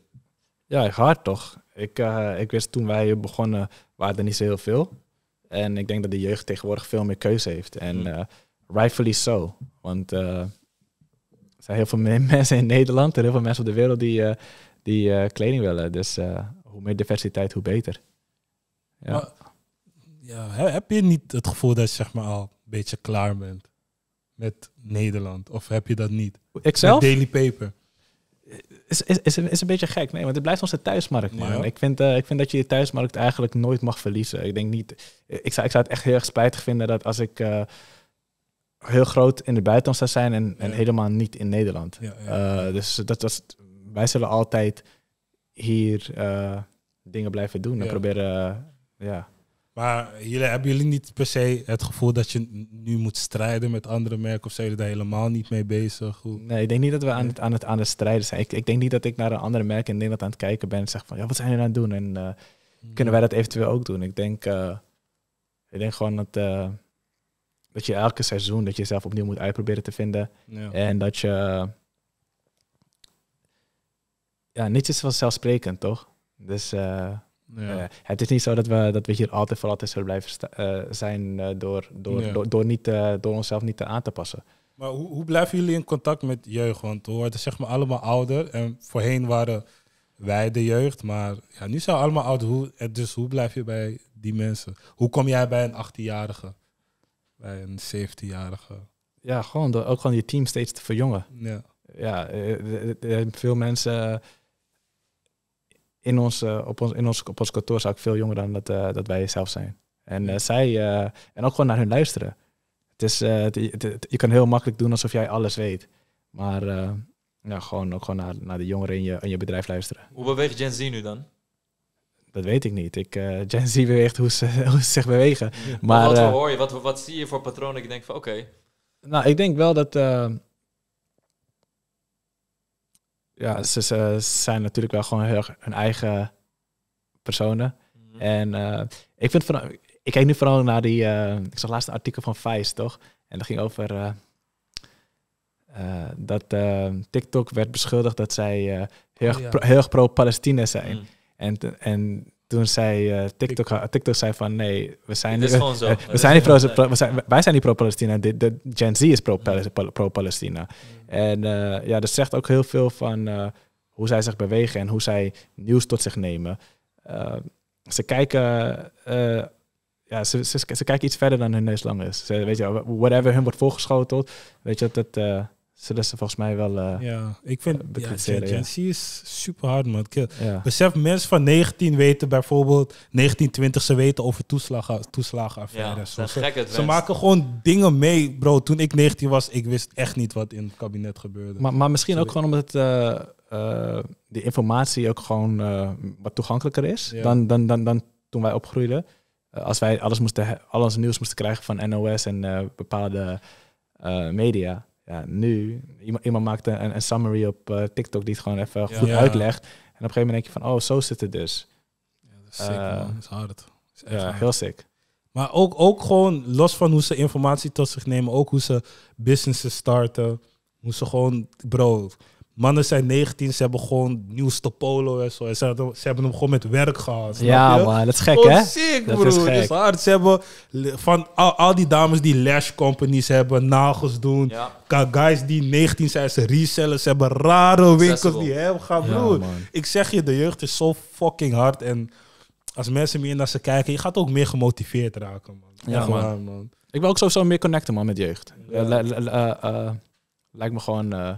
Ja, hard toch. Ik, eh, ik wist toen wij begonnen, waren er niet zo heel veel. En ik denk dat de jeugd tegenwoordig veel meer keuze heeft. En eh rightfully so. Want eh, er zijn heel veel me- (laughs) mensen in Nederland en heel veel mensen op de wereld die, eh, die eh, kleding willen. Dus eh, hoe meer diversiteit, hoe beter. Ja. Maar- Ja, he- heb je niet het gevoel dat je zeg maar al een beetje klaar bent met Nederland? Of heb je dat niet? ik zelf? Met Daily Paper. is, is, is, is een beetje gek. Nee, want het blijft onze thuismarkt, man. Ja. Ik, vind, eh, ik vind dat je je thuismarkt eigenlijk nooit mag verliezen. Ik denk niet... Ik zou, ik zou het echt heel erg spijtig vinden dat als ik heel groot in het buitenland zou zijn en, helemaal niet in Nederland. Ja, ja. Dus dat was... Wij zullen altijd hier... eh, dingen blijven doen. En Ja. proberen, eh, ja. Maar jullie, hebben jullie niet per se het gevoel dat je nu moet strijden met andere merken? Of zijn jullie daar helemaal niet mee bezig? Hoe? Nee, ik denk niet dat we aan het, aan het, aan het strijden zijn. Ik, ik denk niet dat ik naar een andere merk in Nederland aan het kijken ben en zeg van, ja, wat zijn jullie aan het doen? En eh, kunnen wij dat eventueel ook doen? Ik denk, ik denk gewoon dat, dat je elke seizoen dat je jezelf opnieuw moet uitproberen te vinden. Ja. En dat je, ja, niets is vanzelfsprekend, toch? Dus eh, Ja. eh, het is niet zo dat we, dat we hier altijd voor altijd zullen blijven eh, zijn door, door, Ja. door, door, niet, door onszelf niet te aan te passen. Maar hoe, hoe blijven jullie in contact met jeugd? Want we worden zeg maar allemaal ouder. En voorheen waren wij de jeugd. Maar ja, nu zijn we allemaal ouder. Hoe, dus hoe blijf je bij die mensen? Hoe kom jij bij een 18-jarige? Bij een 17-jarige? Ja, gewoon door ook gewoon je team steeds te verjongen. Ja. ja, veel mensen in ons, eh, op, ons, in ons, op ons kantoor zijn ook veel jonger dan dat, eh, dat wij zelf zijn. En eh, zij, en ook gewoon naar hun luisteren. Het is, het- het- het- je kan heel makkelijk doen alsof jij alles weet. Maar ja, gewoon ook gewoon naar, naar de jongeren in je, in je bedrijf luisteren. Hoe beweegt Gen Z nu dan? Dat weet ik niet. Ik, Gen Z beweegt hoe ze, (laughs) hoe ze zich bewegen. Maar Maar wat hoor je? Wat, wat zie je voor patronen? Ik denk van oké. Nou, ik denk wel dat. Ja, ze, ze zijn natuurlijk wel gewoon heel hun eigen personen. Mhm. En eh, ik vind vooral. Ik kijk nu vooral naar die. eh, ik zag laatst een artikel van Vice, toch? En dat ging over. eh, dat TikTok werd beschuldigd dat zij heel, erg Oh, ja. pro- heel pro-Palestina zijn. Mm. En, en toen zei eh, TikTok, TikTok zei van nee, we zijn niet, (laughs) we zijn niet pro, gewoon- pro- we zijn, wij zijn niet pro-Palestina, de, de Gen Z is Mm. pro-Palestina. En eh, ja, dat zegt ook heel veel van eh, hoe zij zich bewegen en hoe zij nieuws tot zich nemen. Ze kijken, ja, ze, ze, ze kijken iets verder dan hun neus lang is. Ze, weet je, whatever hun wordt voorgeschoteld, weet je, dat eh, zullen ze volgens mij wel. eh, ja, ik vind ja, bekritiseren, Gen ja. Z is super hard, man. Kill. ja. Besef, mensen van 19 weten bijvoorbeeld, 19, 20, ze weten over toeslagen, toeslagenaffaires. Ja, Zo, ze, is gek het ze maken gewoon dingen mee, bro. Toen ik 19 was, ik wist echt niet wat in het kabinet gebeurde. Maar, maar misschien ook gewoon omdat eh, eh, die informatie ook gewoon eh, wat toegankelijker is Ja. dan, dan, dan, dan toen wij opgroeiden. Eh, als wij alles moesten, he- al ons nieuws moesten krijgen van NOS en eh, bepaalde eh, media. Ja, nu, iemand, iemand maakt een, een summary op eh, TikTok die het gewoon even goed uitlegt. En op een gegeven moment denk je van, oh, zo zit het dus. Ja, dat is sick, Eh, man. Dat is hard. Dat is echt Ja, hard. heel sick. Maar ook, ook gewoon, los van hoe ze informatie tot zich nemen, ook hoe ze businesses starten. Hoe ze gewoon, bro, mannen zijn 19, ze hebben gewoon nieuws te polo en zo. En ze, hebben- ze hebben hem gewoon met werk gehad. snap Ja, je? man, dat is gek, Gewoon hè? sick, Dat is gek. is hard. Ze hebben van al, al die dames die lash companies hebben, nagels doen. Ja. Guys die 19 zijn, ze resellen. Ze hebben rare winkels die hebben gaan, Ja, broer. Ik zeg je, de jeugd is zo fucking hard. En als mensen meer naar ze kijken, je gaat ook meer gemotiveerd raken, man. Ja, Echt man. waar, man. Ik wil ook sowieso meer connecten, man, met jeugd. Ja. Eh, eh, eh, lijkt me gewoon eh,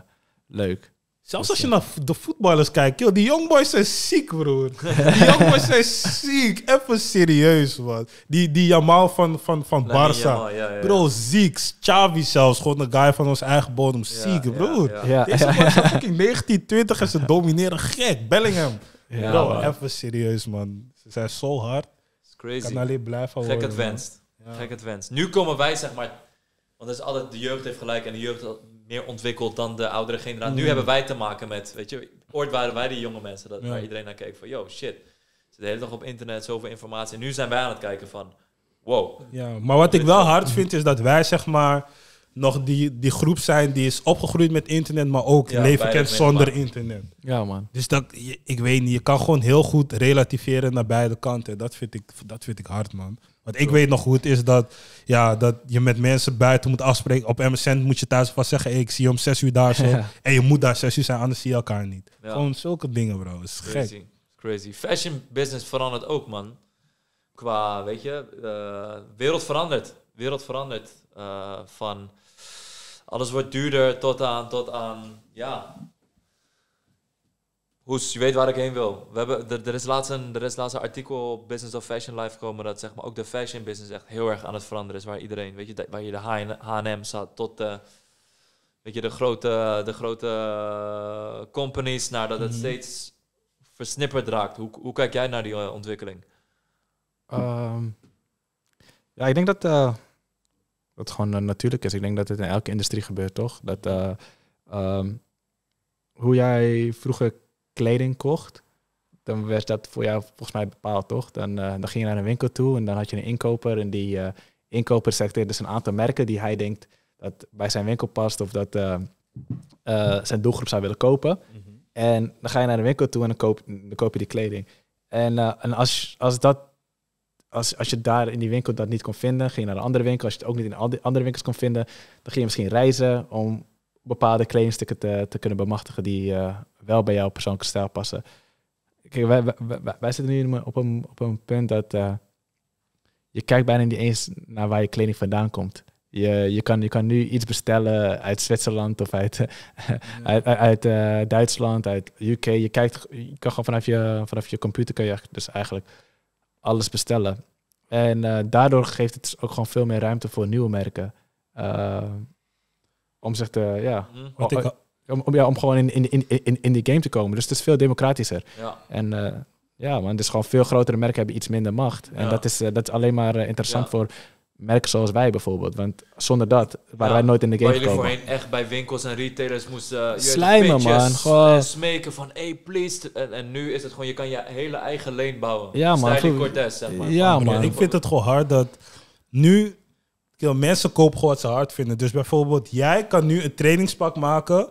leuk. Zelfs als je naar de voetballers kijkt, joh, die youngboys zijn ziek, broer. Die youngboys zijn (laughs) ziek. Even serieus, man. Die, die Jamal van, van, van Barça. Yamal, ja, ja, ja. Bro, ziek. Xavi zelfs, gewoon een guy van ons eigen bodem. Ja, Ziek, broer. ja. Ja, Deze man zijn (laughs) fucking 19, 20 en ze domineren gek. Bellingham. Ja, Bro, man. even serieus, man. Ze zijn zo hard. It's Ik crazy. kan alleen blijven Gek advanced. Gek advanced. Nu komen wij, zeg maar... Want dat is altijd, de jeugd heeft gelijk en de jeugd is meer ontwikkeld dan de oudere generatie. Nu Mm. hebben wij te maken met, weet je... Ooit waren wij die jonge mensen, dat, Ja. waar iedereen naar keek van... Yo, shit. Zit de hele dag op internet, zoveel informatie. En nu zijn wij aan het kijken van... Wow. Ja, maar wat ik wel hard vind is dat wij zeg maar nog die, die groep zijn die is opgegroeid met internet, maar ook Ja, leven kent zonder internet. Ja, man. Dus dat, ik weet niet, je kan gewoon heel goed relativeren naar beide kanten. Dat vind ik, dat vind ik hard, man. Want ik weet nog hoe het is dat, ja, dat je met mensen buiten moet afspreken. Op MSN moet je thuis vast zeggen, hey, ik zie je om zes uur daar zo. En je moet daar zes uur zijn, anders zie je elkaar niet. Ja. Gewoon zulke dingen, bro. Dat is gek. Crazy. Crazy. Fashion business verandert ook, man. Qua, weet je, eh, wereld verandert. Wereld verandert. Eh, van alles wordt duurder tot aan, tot aan, ja. Hoes, je weet waar ik heen wil. We hebben, er, er, is laatst een, er is laatst een artikel op Business of Fashion Live gekomen dat zeg maar ook de fashion business echt heel erg aan het veranderen is. Waar iedereen, weet je, waar je de H&M zat tot de, weet je, de grote, de grote companies, naar dat het Mhm. steeds versnipperd raakt. Hoe, hoe kijk jij naar die eh, ontwikkeling? Ehm, ja, ik denk dat eh, dat gewoon eh, natuurlijk is. Ik denk dat het in elke industrie gebeurt, toch? Dat eh, ehm, hoe jij vroeger kleding kocht, dan werd dat voor jou volgens mij bepaald, toch? Dan, eh, dan ging je naar een winkel toe en dan had je een inkoper en die eh, inkoper selecteerde dus een aantal merken die hij denkt dat bij zijn winkel past of dat eh, zijn doelgroep zou willen kopen. En dan ga je naar de winkel toe en dan koop, dan koop je die kleding. En, en als, als, dat, als, als je daar in die winkel dat niet kon vinden, ging je naar een andere winkel. Als je het ook niet in andere winkels kon vinden, dan ging je misschien reizen om bepaalde kledingstukken te, te kunnen bemachtigen die wel bij jouw persoonlijke stijl passen. Kijk, wij, wij, wij- zitten nu op een, op een punt dat eh, je kijkt bijna niet eens naar waar je kleding vandaan komt. Je, je, kan, je kan nu iets bestellen uit Zwitserland of uit, (laughs) uit, uit, uit, eh, Duitsland, uit UK. Je, kijkt, je kan gewoon vanaf je, vanaf je computer kan je dus eigenlijk alles bestellen. En eh, daardoor geeft het dus ook gewoon veel meer ruimte voor nieuwe merken. om zich te, ja, Hm? Wat ik, om, om, ja, om gewoon in, in, in, in, in die game te komen. Dus het is veel democratischer. Ja. En eh, ja, man, dus gewoon veel grotere merken hebben iets minder macht. En Ja. dat is, eh, dat is alleen maar eh, interessant Ja. voor merken zoals wij bijvoorbeeld. Want zonder dat waren Ja, wij nooit in de game Waar jullie gekomen. voorheen echt bij winkels en retailers moesten... uh, Slijmen, man. Gewoon- En smeken van, hey, please. En, en nu is het gewoon, je kan je hele eigen lane bouwen. Ja, man. Styling Cortez, zeg maar. Ja, man. Ik vind het gewoon hard dat nu mensen kopen gewoon wat ze hard vinden. Dus bijvoorbeeld, jij kan nu een trainingspak maken.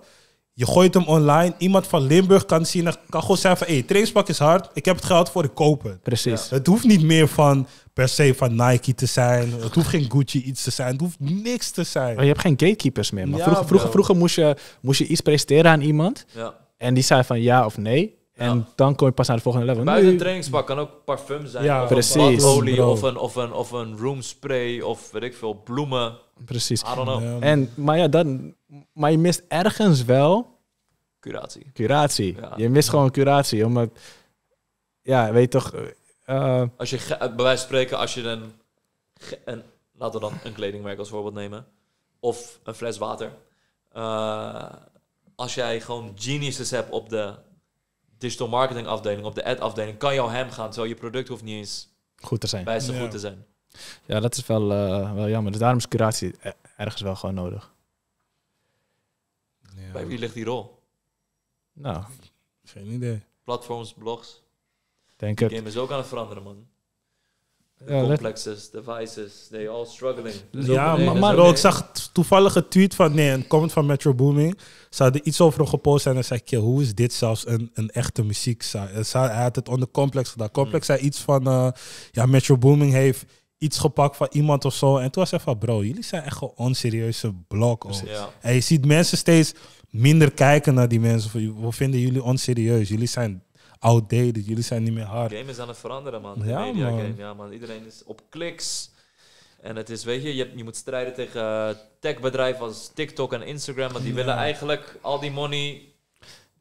Je gooit hem online. Iemand van Limburg kan zien. en Kan gewoon zeggen van, hey, trainingspak is hard. Ik heb het geld voor, ik koop het. Precies. Het hoeft niet meer van per se van Nike te zijn. Het hoeft geen Gucci iets te zijn. Het hoeft niks te zijn. Maar je hebt geen gatekeepers meer. Maar Ja, vroeger, vroeger, vroeger moest, je, moest je iets presenteren aan iemand. Ja. En die zei van ja of nee. En Ja. dan kom je pas naar de volgende level. Buiten een trainingspak kan ook parfum zijn. Ja, of precies. Een olie of een, of, een, of een room spray of weet ik veel, bloemen. Precies. I don't know. Ja, En, maar ja, dan, maar je mist ergens wel Curatie. curatie. Ja. Je mist gewoon curatie. Omdat, ja, weet je toch... eh, eh, Als je, ge- bij wijze van spreken, als je een, een, laten we dan een kledingmerk als voorbeeld nemen, of een fles water. Eh, als jij gewoon geniuses hebt op de digital marketing afdeling, op de ad afdeling, kan jouw hem gaan, terwijl je product hoeft niet eens goed te zijn. bij zo Ja. goed te zijn. Ja, dat is wel, eh, wel jammer. Dus daarom is curatie e- ergens wel gewoon nodig. Ja, Bij wie ligt die rol? Nou, Geen idee. Platforms, blogs. denk De het. game is ook aan het veranderen, man. Ja, complexes, devices, they all struggling. Dus Ja, ook een- maar, dus maar ook ik zag toevallig een tweet van, nee, een comment van Metro Booming. Ze hadden iets over hem gepost en dan zei ik, "Yo, hoe is dit zelfs een, een echte muziek? Hij had het onder Complex gedaan. Complex zei iets van, eh, ja, Metro Booming heeft iets gepakt van iemand of zo. En toen was hij van, bro, jullie zijn echt gewoon onserieuze blog. oh. Ja. En je ziet mensen steeds minder kijken naar die mensen. Van, we vinden jullie onserieus. Jullie zijn outdated. Jullie zijn niet meer hard. De game is aan het veranderen, man. De Ja, media man. game, ja, man. Iedereen is op kliks. En het is, weet je, je, hebt- je moet strijden tegen eh, techbedrijven als TikTok en Instagram. Want die Ja. willen eigenlijk al die money,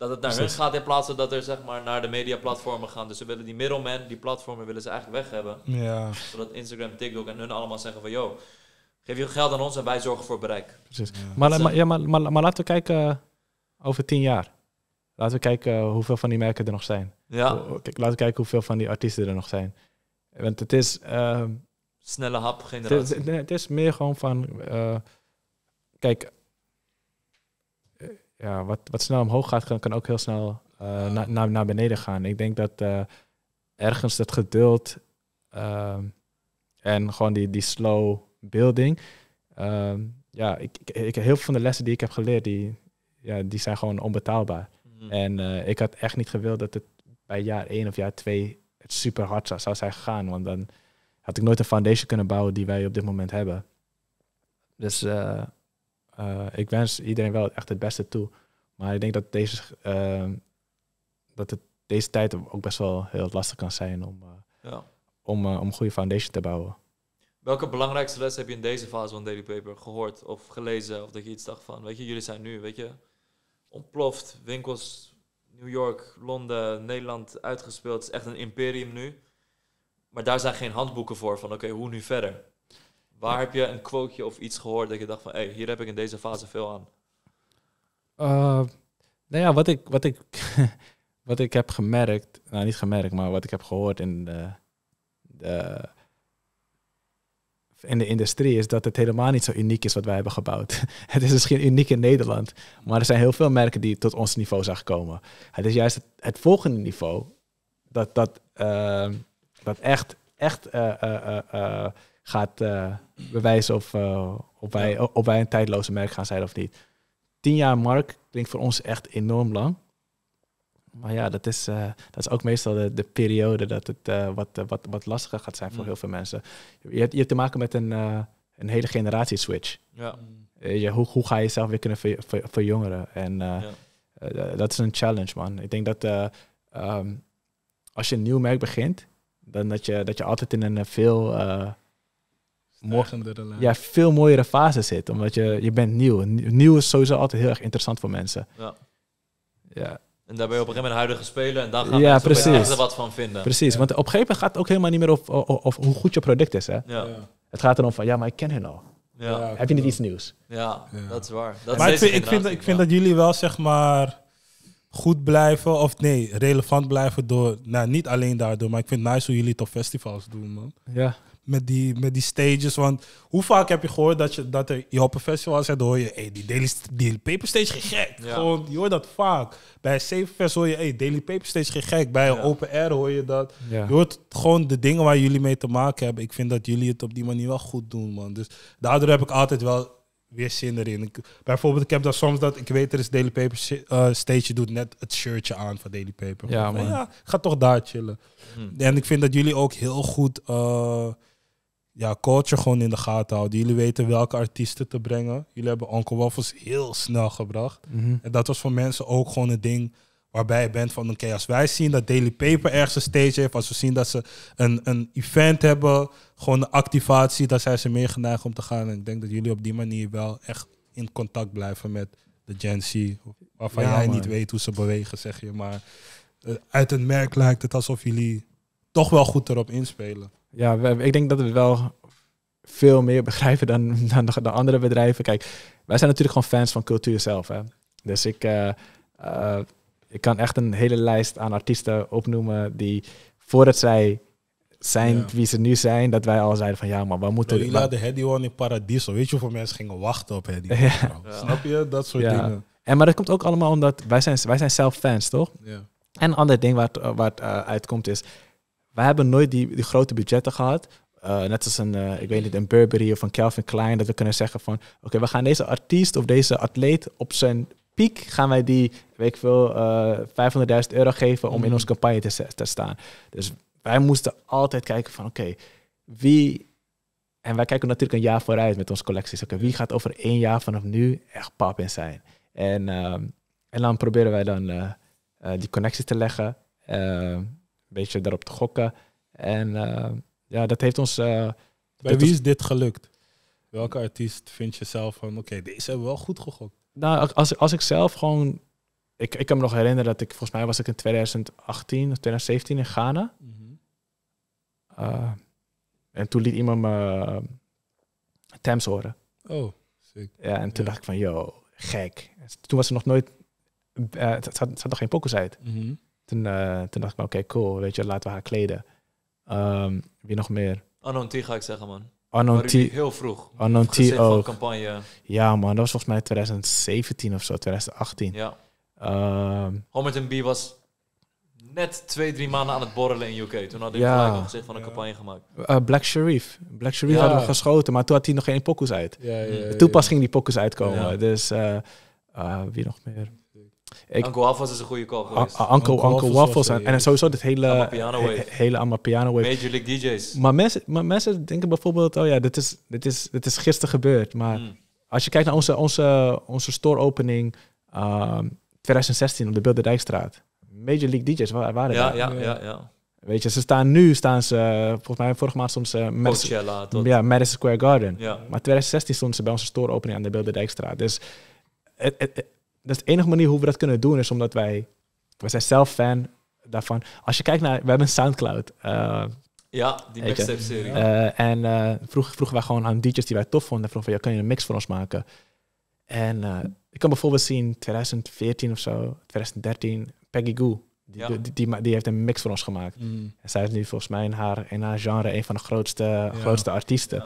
dat het naar hun gaat in plaats van dat er zeg maar naar de mediaplatformen gaan. Dus ze willen die middleman, die platformen willen ze eigenlijk weg hebben. Ja. Zodat Instagram, TikTok en hun allemaal zeggen van, yo, geef je geld aan ons en wij zorgen voor bereik. Precies. Ja. Maar, is ja, maar, maar, maar laten we kijken eh, over tien jaar. Laten we kijken eh, hoeveel van die merken er nog zijn. Ja, Kijk, laten we kijken hoeveel van die artiesten er nog zijn. Want het is, ehm, snelle hap, het, generatie. is- nee, het is meer gewoon van... eh, kijk, eh, ja, wat, wat snel omhoog gaat, kan, kan ook heel snel eh, na- naar naar beneden gaan. Ik denk dat eh, ergens het geduld ehm, en gewoon die, die slow building... ehm, ja, ik, ik, heel veel van de lessen die ik heb geleerd, die, ja, die zijn gewoon onbetaalbaar. Mhm. En eh, ik had echt niet gewild dat het bij jaar 1 of jaar 2 het super hard zou, zou zijn gegaan. Want dan had ik nooit een foundation kunnen bouwen die wij op dit moment hebben. Dus eh, ik wens iedereen wel echt het beste toe. Maar ik denk dat deze, eh, dat het deze tijd ook best wel heel lastig kan zijn om, eh, Ja. om, eh, om een goede foundation te bouwen. Welke belangrijkste les heb je in deze fase van Daily Paper gehoord of gelezen? Of dat je iets dacht van, weet je, jullie zijn nu, weet je, ontploft. Winkels, New York, Londen, Nederland uitgespeeld. Het is echt een imperium nu. Maar daar zijn geen handboeken voor van, oké, hoe nu verder? Waar heb je een quoteje of iets gehoord dat je dacht van, hé, hey, hier heb ik in deze fase veel aan? Eh, nou ja, wat ik, wat ik, (laughs) wat ik heb gemerkt, nou niet gemerkt, maar wat ik heb gehoord in de, de, in de industrie, is dat het helemaal niet zo uniek is wat wij hebben gebouwd. (laughs) Het is misschien uniek in Nederland, maar er zijn heel veel merken die tot ons niveau zijn gekomen. Het is juist het, volgende niveau dat, dat, eh, dat echt, echt eh, gaat bewijzen of, eh, of, wij, of wij een tijdloze merk gaan zijn of niet. Tien jaar mark klinkt voor ons echt enorm lang. Maar ja, dat is, eh, dat is ook meestal de, de periode dat het eh, wat, wat, wat lastiger gaat zijn voor Mm. heel veel mensen. Je hebt, je hebt te maken met een, een hele generatieswitch. Ja. Je, hoe, hoe ga je jezelf weer kunnen ver, ver- verjongeren? En dat is een challenge, man. Ik denk dat eh, ehm, als je een nieuw merk begint, dan dat je, dat je altijd in een veel, lijn. ja, veel mooiere fase zit. Omdat je, je bent nieuw. Nieuw is sowieso altijd heel erg interessant voor mensen. Ja. Ja, En daar ben je op een gegeven moment huidige spelen en daar gaan Ja, mensen er wat van vinden. precies. Ja. Want op een gegeven moment gaat het ook helemaal niet meer over, hoe goed je product is. Hè? Ja. Ja. Het gaat erom van, ja, maar ik ken hen al. Ja. Heb je niet iets nieuws? Ja. dat is waar. Dat maar is ik vind, ik, vind, ik vind dat jullie wel zeg maar goed blijven, of nee, relevant blijven door, nou niet alleen daardoor, maar ik vind het nice hoe jullie het op festivals doen, man. Ja. Met die, met die stages, want hoe vaak heb je gehoord dat je, dat er, je op een festival zit, dan hoor je, hey, die Daily, die Paper Stage ging gek. Ja. Gewoon, je hoort dat vaak. Bij Savenfest hoor je, hey, Daily Paper Stage ging gek. Bij een Ja. open air hoor je dat. Ja. Je hoort gewoon de dingen waar jullie mee te maken hebben. Ik vind dat jullie het op die manier wel goed doen, man. Dus daardoor heb ik altijd wel weer zin erin. Ik, bijvoorbeeld, ik heb dat soms dat ik weet er is Daily Paper uh, stage, je doet net het shirtje aan van Daily Paper. Ja, man. ja, ga toch daar chillen. Hm. En ik vind dat jullie ook heel goed eh, ja, culture gewoon in de gaten houden. Jullie weten welke artiesten te brengen. Jullie hebben Uncle Waffles heel snel gebracht. Mhm. En dat was voor mensen ook gewoon een ding waarbij je bent van... Oké, als wij zien dat Daily Paper ergens een stage heeft... als we zien dat ze een, een event hebben, gewoon een activatie... dan zijn ze meer geneigd om te gaan. En ik denk dat jullie op die manier wel echt in contact blijven met de Gen Z. Waarvan Ja, jij man. niet weet hoe ze bewegen, zeg je. Maar eh, uit het merk lijkt het alsof jullie toch wel goed erop inspelen. Ja, we- ik denk dat we wel veel meer (laughs) begrijpen dan, dan de, de andere bedrijven. Kijk, wij zijn natuurlijk gewoon fans van cultuur zelf. Hè? Dus ik, eh, eh, ik kan echt een hele lijst aan artiesten opnoemen die voordat zij zijn Ja. wie ze nu zijn, dat wij al zeiden van ja, maar we moeten... Jullie hadden Hedy One in Paradiso. Weet je hoeveel mensen gingen wachten op Hedy? (laughs) Ja. (laughs) Snap je? Dat soort Ja. dingen. En maar dat komt ook allemaal omdat wij zijn, wij zijn zelf fans, toch? Ja. En een ander ding waar het, waar het eh, uitkomt is, wij hebben nooit die, die grote budgetten gehad. Eh, net als een, eh, ik weet niet, een Burberry of een Calvin Klein, dat we kunnen zeggen van, oké, we gaan deze artiest of deze atleet op zijn piek, gaan wij die, weet ik veel, eh 500.000 euro geven om in Mhm. onze campagne te, sta- te staan. Dus wij moesten altijd kijken van, oké, wie... En wij kijken natuurlijk een jaar vooruit met onze collecties. Oké, wie gaat over één jaar vanaf nu echt pap in zijn? En, ehm, en dan proberen wij dan eh, eh, die connecties te leggen. Beetje daarop te gokken. En eh, ja, dat heeft ons... eh, Bij wie is dit gelukt? Welke artiest vind je zelf van, oké, deze hebben we wel goed gegokt? nou, als, als ik zelf gewoon... Ik, ik kan me nog herinneren dat ik... Volgens mij was ik in 2018 of 2017 in Ghana. Eh, en toen liet iemand me uh, Thames horen. Oh, sick. Ja, en toen Ja. dacht ik van, yo, gek. Toen was er nog nooit... het zat nog geen pokus uit. Mhm. Toen, eh, toen dacht ik oké, cool. Weet je, laten we haar kleden. Ehm, wie nog meer? Unknown T ga ik zeggen, man. Jullie T. heel vroeg. Gezin T van ook. campagne. Ja, man, dat was volgens mij 2017 of zo, 2018. Ja. Ehm, Homerton B was net twee, drie maanden aan het borrelen in UK. Toen had hij Ja. gelijk een gezicht van een Ja. campagne gemaakt. eh, Black Sheriff. Black Sheriff Ja. hadden we geschoten, maar toen had hij nog geen pokus uit. Ja, ja, ja, Toen pas ja. ging die pokus uitkomen. Ja. Dus eh, eh, wie nog meer? Ik, Uncle Alphas is een goede call geweest. A- Uncle, Uncle Uncle Waffles Waffles en, en sowieso dit hele Amapiano he- wave. hele Amapiano wave. Major League DJ's. Maar mensen, maar mensen denken bijvoorbeeld, oh ja, dit is, dit is, dit is gisteren gebeurd. Maar Mm. als je kijkt naar onze, onze, onze store opening ehm 2016 op de Bilderdijkstraat. Major League DJ's wa- waren Ja, daar. ja, Ja. ja, ja. Weet je, ze staan nu, staan ze, volgens mij vorige maand stonden ze Madison, ja, Madison Square Garden. Ja. Maar 2016 stonden ze bij onze store opening aan de Bilderdijkstraat. Dus het, het, is de enige manier hoe we dat kunnen doen, is omdat wij, wij zijn zelf fan daarvan. Als je kijkt naar, we hebben een Soundcloud. eh, Ja, die mixtape-serie. eh, en eh vroeg, vroegen wij gewoon aan DJ's die wij tof vonden, vroegen van, ja, kan je een mix voor ons maken? En ik kan bijvoorbeeld zien, 2014 of zo, 2013, Peggy Goo. Die, Ja. die, die, heeft een mix voor ons gemaakt. Mm. En zij is nu volgens mij in haar, in haar genre een van de grootste, grootste artiesten. Ja.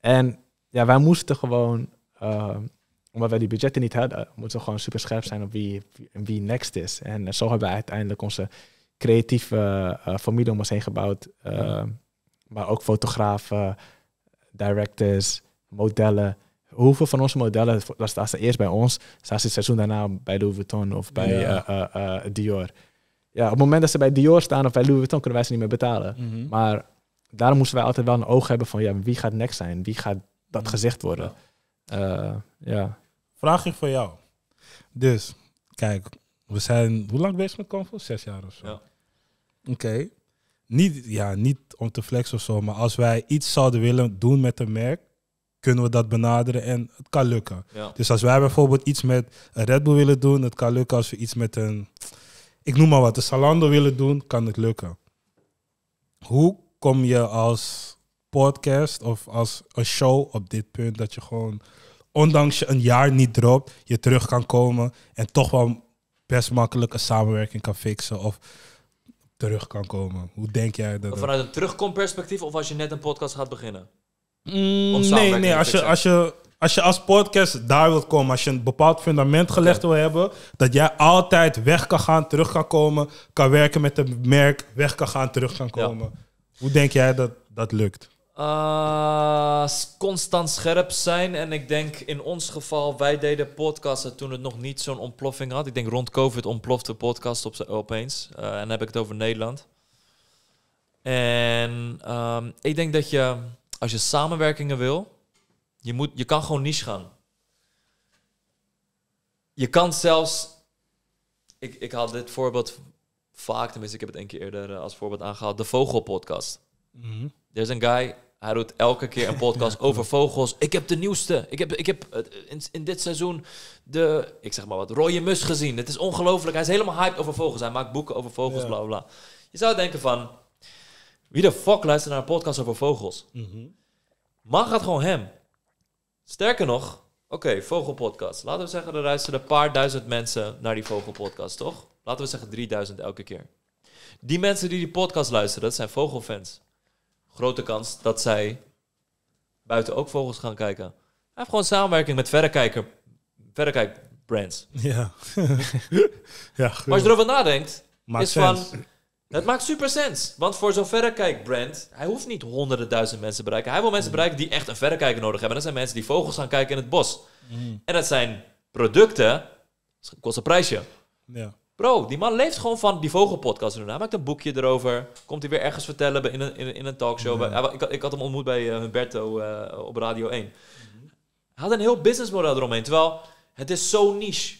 En ja, wij moesten gewoon, omdat wij die budgetten niet hadden, moesten we gewoon super scherp zijn op wie, wie, next is. En eh, zo hebben we uiteindelijk onze creatieve eh, familie om ons heen gebouwd. Eh, Ja. Maar ook fotografen, directors, modellen. Hoeveel van onze modellen dat staan ze eerst bij ons, staan ze het seizoen daarna bij Louis Vuitton of bij Ja. Dior. Ja, op het moment dat ze bij Dior staan of bij Louis Vuitton, kunnen wij ze niet meer betalen. Mhm. Maar daarom moesten wij altijd wel een oog hebben van ja, wie gaat next zijn? Wie gaat dat Mhm. gezicht worden? Ja. Vraagje voor jou. Dus, kijk, we zijn hoe lang bezig met Convo? Zes jaar of zo. Ja. Oké. Niet, ja, niet om te flexen of zo, maar als wij iets zouden willen doen met een merk, kunnen we dat benaderen en het kan lukken. Ja. Dus als wij bijvoorbeeld iets met een Red Bull willen doen, het kan lukken. Als we iets met een, ik noem maar wat, een Salando willen doen, kan het lukken. Hoe kom je als podcast of als een show op dit punt dat je gewoon, ondanks je een jaar niet dropt, je terug kan komen en toch wel best makkelijk een samenwerking kan fixen of terug kan komen? Hoe denk jij dat? Vanuit een terugkomperspectief of als je net een podcast gaat beginnen? Mm, nee, nee. Als je, als, je, als je als podcast daar wilt komen, als je een bepaald fundament gelegd wil hebben, dat jij altijd weg kan gaan, terug kan komen, kan werken met een merk, weg kan gaan, terug kan Ja. komen. Hoe denk jij dat dat lukt? Uh, constant scherp zijn. En ik denk in ons geval, wij deden podcasten toen het nog niet zo'n ontploffing had. Ik denk rond COVID ontplofte podcast op, opeens. Eh, en dan heb ik het over Nederland. En ehm, ik denk dat je, als je samenwerkingen wil, je, moet, je kan gewoon niche gaan. Je kan zelfs, ik, ik haal dit voorbeeld vaak, tenminste ik heb het een keer eerder eh, als voorbeeld aangehaald, de Vogelpodcast. Er is een guy, hij doet elke keer een podcast (laughs) over vogels. Ik heb de nieuwste. Ik heb, ik heb eh, in, in dit seizoen de, ik zeg maar wat, rode mus gezien. Het is ongelooflijk. Hij is helemaal hyped over vogels. Hij maakt boeken over vogels, bla bla bla. Je zou denken van, wie de fuck luistert naar een podcast over vogels? Man gaat gewoon hem. Sterker nog, oké, vogelpodcast. Laten we zeggen, er luisteren een paar duizend mensen naar die vogelpodcast, toch? Laten we zeggen 3000 elke keer. Die mensen die die podcast luisteren, dat zijn vogelfans. Grote kans dat zij buiten ook vogels gaan kijken. Hij heeft gewoon samenwerking met verrekijker, verrekijkbrands. (laughs) Ja. (laughs) ja, goed. Maar als je erover nadenkt, Maakt is van... Het maakt super sens. Want voor zo'n verrekijkbrand, hij hoeft niet honderden duizend mensen te bereiken. Hij wil mensen bereiken die echt een verrekijker nodig hebben. En dat zijn mensen die vogels gaan kijken in het bos. En dat zijn producten, dat kost een prijsje. Ja. Bro, die man leeft gewoon van die vogelpodcast doen. Hij maakt een boekje erover. Komt hij weer ergens vertellen in een, in een, in een talkshow. Bij- ik, had- ik had hem ontmoet bij eh, Humberto eh, op Radio 1. Hij had een heel businessmodel eromheen. Terwijl het is zo niche.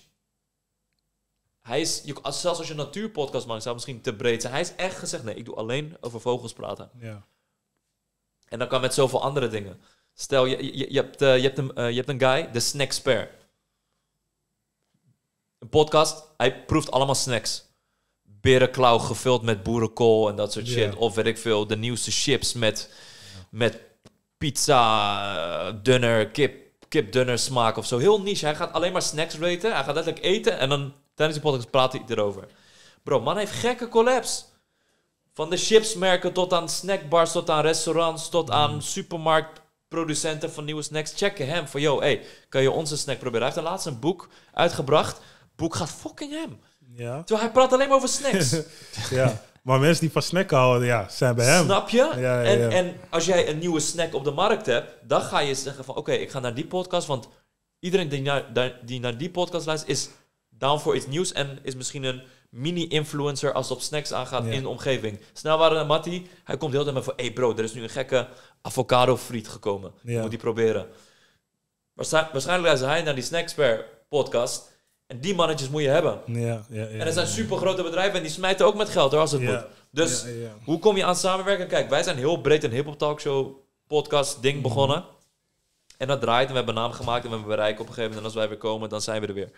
Hij is, je, als, zelfs als je een natuurpodcast maakt, zou misschien te breed zijn. Hij is echt gezegd, nee, ik doe alleen over vogels praten. Ja. En dan kan met zoveel andere dingen. Stel, je, je, je, hebt, eh, je, hebt, een, je hebt een guy, de Snackspert. Podcast, hij proeft allemaal snacks. Berenklauw gevuld met boerenkool en dat soort shit. Of weet ik veel, de nieuwste chips met, met pizza, dunner, kip, kipdunner smaak of zo. Heel niche. Hij gaat alleen maar snacks raten. Hij gaat letterlijk eten en dan tijdens die podcast praat hij erover. Bro, man heeft gekke collabs. Van de chipsmerken tot aan snackbars, tot aan restaurants, tot aan supermarktproducenten van nieuwe snacks. Checken hem van, yo, hey, kan je onze snack proberen? Hij heeft laatst een boek uitgebracht. Boek gaat fucking hem. Ja. Terwijl hij praat alleen maar over snacks. (laughs) ja. Maar mensen die van snacken houden, ja, zijn bij hem. Snap je? Ja, ja, En, ja. en als jij een nieuwe snack op de markt hebt, dan ga je zeggen van oké, ik ga naar die podcast, want iedereen die naar, die naar die podcast luistert is down voor iets nieuws en is misschien een mini-influencer als het op snacks aangaat in de omgeving. Snel waren naar Matty, hij komt heel de tijd met van hey bro, er is nu een gekke avocado friet gekomen. Moet die proberen. Waarschijn- Waarschijnlijk luistert hij naar die Snackspert podcast en die mannetjes moet je hebben. Ja, ja, ja. En er zijn super grote bedrijven en die smijten ook met geld hoor, als het moet. Dus hoe kom je aan samenwerken? Kijk, wij zijn heel breed een hip-hop talkshow podcast ding begonnen. En dat draait en we hebben naam gemaakt en we hebben bereik op een gegeven moment. En als wij weer komen, dan zijn we er weer.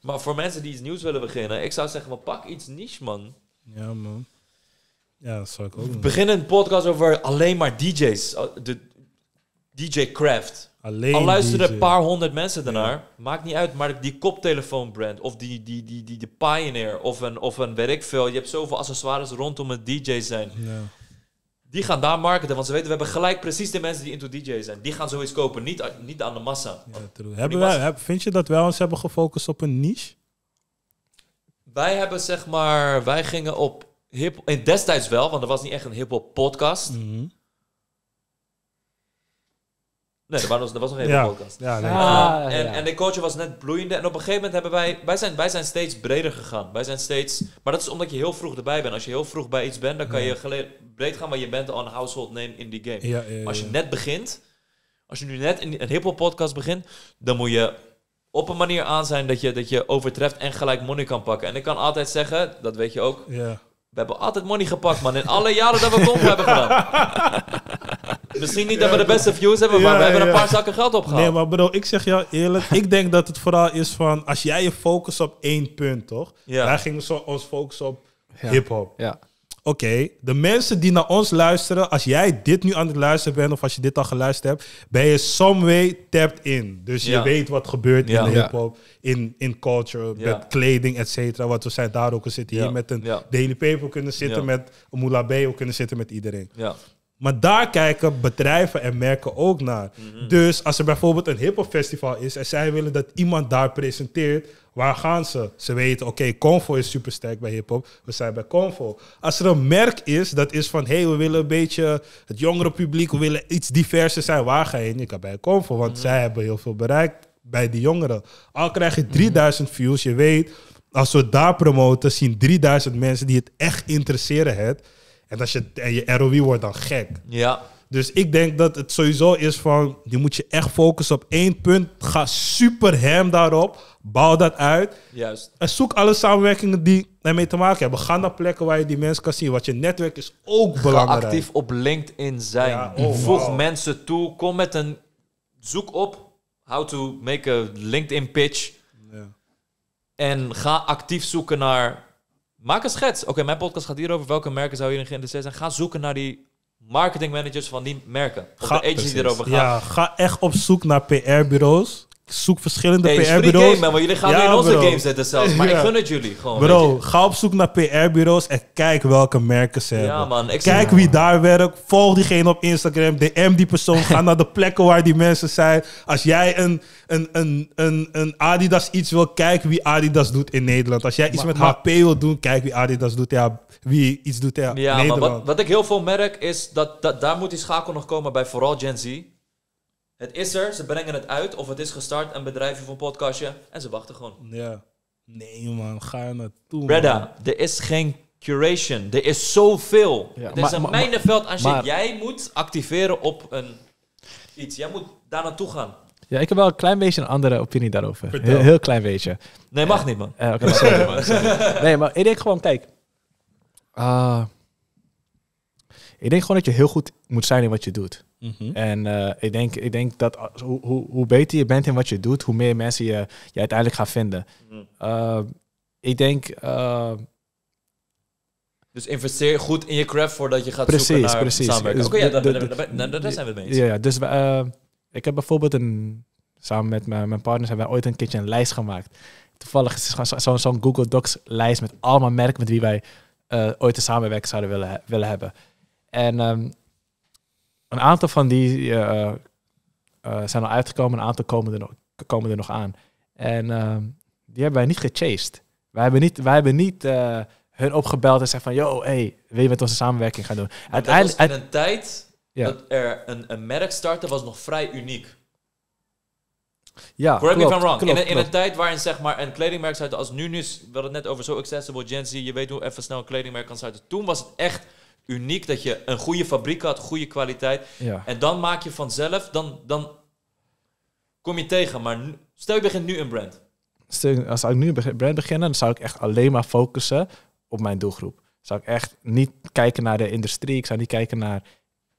Maar voor mensen die iets nieuws willen beginnen, ik zou zeggen, maar pak iets niche, man. Ja, man. Ja, dat zou ik ook doen. Begin een podcast over alleen maar DJ's. Oh, De DJ Craft. Alleen Al luisteren een paar honderd mensen daarnaar, maakt niet uit. Maar die koptelefoonbrand of die, die, die, die, de Pioneer of een, of een weet ik veel. Je hebt zoveel accessoires rondom het DJ zijn. Ja. Die gaan daar marketen, want ze weten, we hebben gelijk precies de mensen die into DJ zijn. Die gaan zoiets kopen, niet, niet aan de massa. Ja. Hebben wij, vind je dat wij ons hebben gefocust op een niche? Wij hebben zeg maar, wij gingen op hip, in destijds wel, want er was niet echt een hip-hop podcast. Mhm. Nee, er was, er was nog Ja. podcast. Ja, nee. Ah, en, ja. en de coach was net bloeiende. En op een gegeven moment hebben wij... Wij zijn, wij zijn steeds breder gegaan. Wij zijn steeds... Maar dat is omdat je heel vroeg erbij bent. Als je heel vroeg bij iets bent, dan kan je gele- breed gaan. Maar je bent al een household name in die game. Ja, ja, ja. Als je net begint... Als je nu net in een hip-hop podcast begint... Dan moet je op een manier aan zijn dat je, dat je overtreft en gelijk money kan pakken. En ik kan altijd zeggen, dat weet je ook... Ja. We hebben altijd money gepakt, man. In alle jaren dat we comp hebben gedaan. (laughs) Misschien niet dat we de beste views hebben, maar Ja, we hebben een ja. paar zakken geld opgehaald. Nee, maar bro, ik zeg jou eerlijk. ik denk dat het vooral is van... Als jij je focust op één punt, toch? Ja. Wij gingen zo ons focussen op Ja. hip-hop. Ja. Oké, de mensen die naar ons luisteren, als jij dit nu aan het luisteren bent of als je dit al geluisterd hebt, ben je some way tapped in. Dus je Ja. weet wat gebeurt Ja. in de Ja. hip-hop, in, in culture, Ja. met kleding, et cetera. Want we zijn daar ook, we zitten Ja. hier met een Ja. Daily Paper, kunnen zitten Ja. met een Moula B, we kunnen zitten met iedereen. Maar daar kijken bedrijven en merken ook naar. Mhm. Dus als er bijvoorbeeld een hip-hop festival is en zij willen dat iemand daar presenteert, waar gaan ze? Ze weten, oké, Convo is super sterk bij hip-hop, we zijn bij Convo. Als er een merk is dat is van, hé, hey, we willen een beetje het jongere publiek, we willen iets diverser zijn, waar ga je heen? Je kan bij Convo, want zij hebben heel veel bereikt bij die jongeren. Al krijg je 3000 views, je weet, als we daar promoten, zien 3000 mensen die het echt interesseren het. En, als je, en je ROI wordt dan gek. Ja. Dus ik denk dat het sowieso is van, je moet je echt focussen op één punt. Ga super hem daarop. Bouw dat uit. Juist. En zoek alle samenwerkingen die ermee te maken hebben. Ga naar plekken waar je die mensen kan zien. Want je netwerk is ook Ga belangrijk. actief op LinkedIn zijn. Ja, oh, Voeg wow. mensen toe. Kom met een... Zoek op how to make a LinkedIn pitch. Ja. En ga actief zoeken naar... Maak een schets. Oké, mijn podcast gaat hierover. Welke merken zou hierin geïnteresseerd zijn? Ga zoeken naar die marketing managers van die merken. Of Ga- de agency die precies. erover gaat. Ja, ga echt op zoek naar PR-bureaus. Zoek verschillende Hey, PR-bureaus. game, man, want jullie gaan Ja, in onze bro. games zitten zelfs. Maar Ja. ik gun het jullie gewoon. Bro, ga op zoek naar PR-bureaus en kijk welke merken ze Ja, hebben. man. Kijk wie daar werkt. Volg diegene op Instagram. DM die persoon. Ga (laughs) naar de plekken waar die mensen zijn. Als jij een, een, een, een, een Adidas iets wil, kijk wie Adidas doet in Nederland. Als jij iets Maar- met maar- HP wil doen, kijk wie Adidas doet. Ja, wie iets doet Ja, maar Nederland. wat, wat ik heel veel merk is dat, dat daar moet die schakel nog komen bij vooral Gen Z. Het is er, ze brengen het uit of het is gestart, een bedrijfje of een podcastje en ze wachten gewoon. Ja. Nee man, ga er naartoe. man. Breda, er is geen curation, er is zoveel. Ja, het is maar- een maar- mijnenveld als je, maar- jij moet activeren op een iets. Jij moet daar naartoe gaan. Ja, ik heb wel een klein beetje een andere opinie daarover. Heel, heel klein beetje. Nee, mag niet man. Eh, oké, sorry, (laughs) man, sorry. Nee, maar ik denk gewoon, kijk. ah, ik denk gewoon dat je heel goed moet zijn in wat je doet. Mhm. En eh, ik, denk, ik denk dat als- hoe, hoe, hoe beter je bent in wat je doet, hoe meer mensen je, je uiteindelijk gaat vinden. Mhm. Eh, ik denk, eh, Dus investeer goed in je craft voordat je gaat Precies, zoeken naar precies. samenwerking. Dus Oké, ja, de- daar, zijn we het mee eens. ja, ja, dus ik heb bijvoorbeeld een, samen met mijn, mijn partners hebben wij ooit een keertje een lijst gemaakt. Toevallig is het gewoon zo- zo'n zo'n Google Docs lijst met allemaal merken met wie wij ooit een samenwerking zouden willen, willen hebben. En ehm, een aantal van die eh, eh, zijn al uitgekomen, een aantal komen er nog, komen er nog aan. En ehm, die hebben wij niet gechased. Wij hebben niet, wij hebben niet eh, hun opgebeld en zeggen van, yo, hey, wil je met onze samenwerking gaan doen? Maar dat was uit- in een tijd Ja. dat er een, een merk startte, was nog vrij uniek. ja, Correct me if I'm wrong. klopt, in, een- in klopt. een tijd waarin zeg maar een kledingmerk startte als nu, nu is, we hadden het net over zo accessible, Gen Z, je weet hoe even snel een kledingmerk kan starten. Toen was het echt uniek dat je een goede fabriek had, goede kwaliteit. Ja. En dan maak je vanzelf, dan, dan kom je tegen. Maar nu- stel je begint nu een brand. Stel, als ik nu een brand beginnen, dan zou ik echt alleen maar focussen op mijn doelgroep. Zou ik echt niet kijken naar de industrie. Ik zou niet kijken naar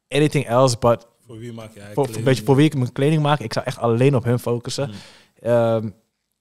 anything else, but Voor wie maak je voor, eigenlijk voor, een beetje voor wie ik mijn kleding maak. Ik zou echt alleen op hun focussen. Mm. Ehm,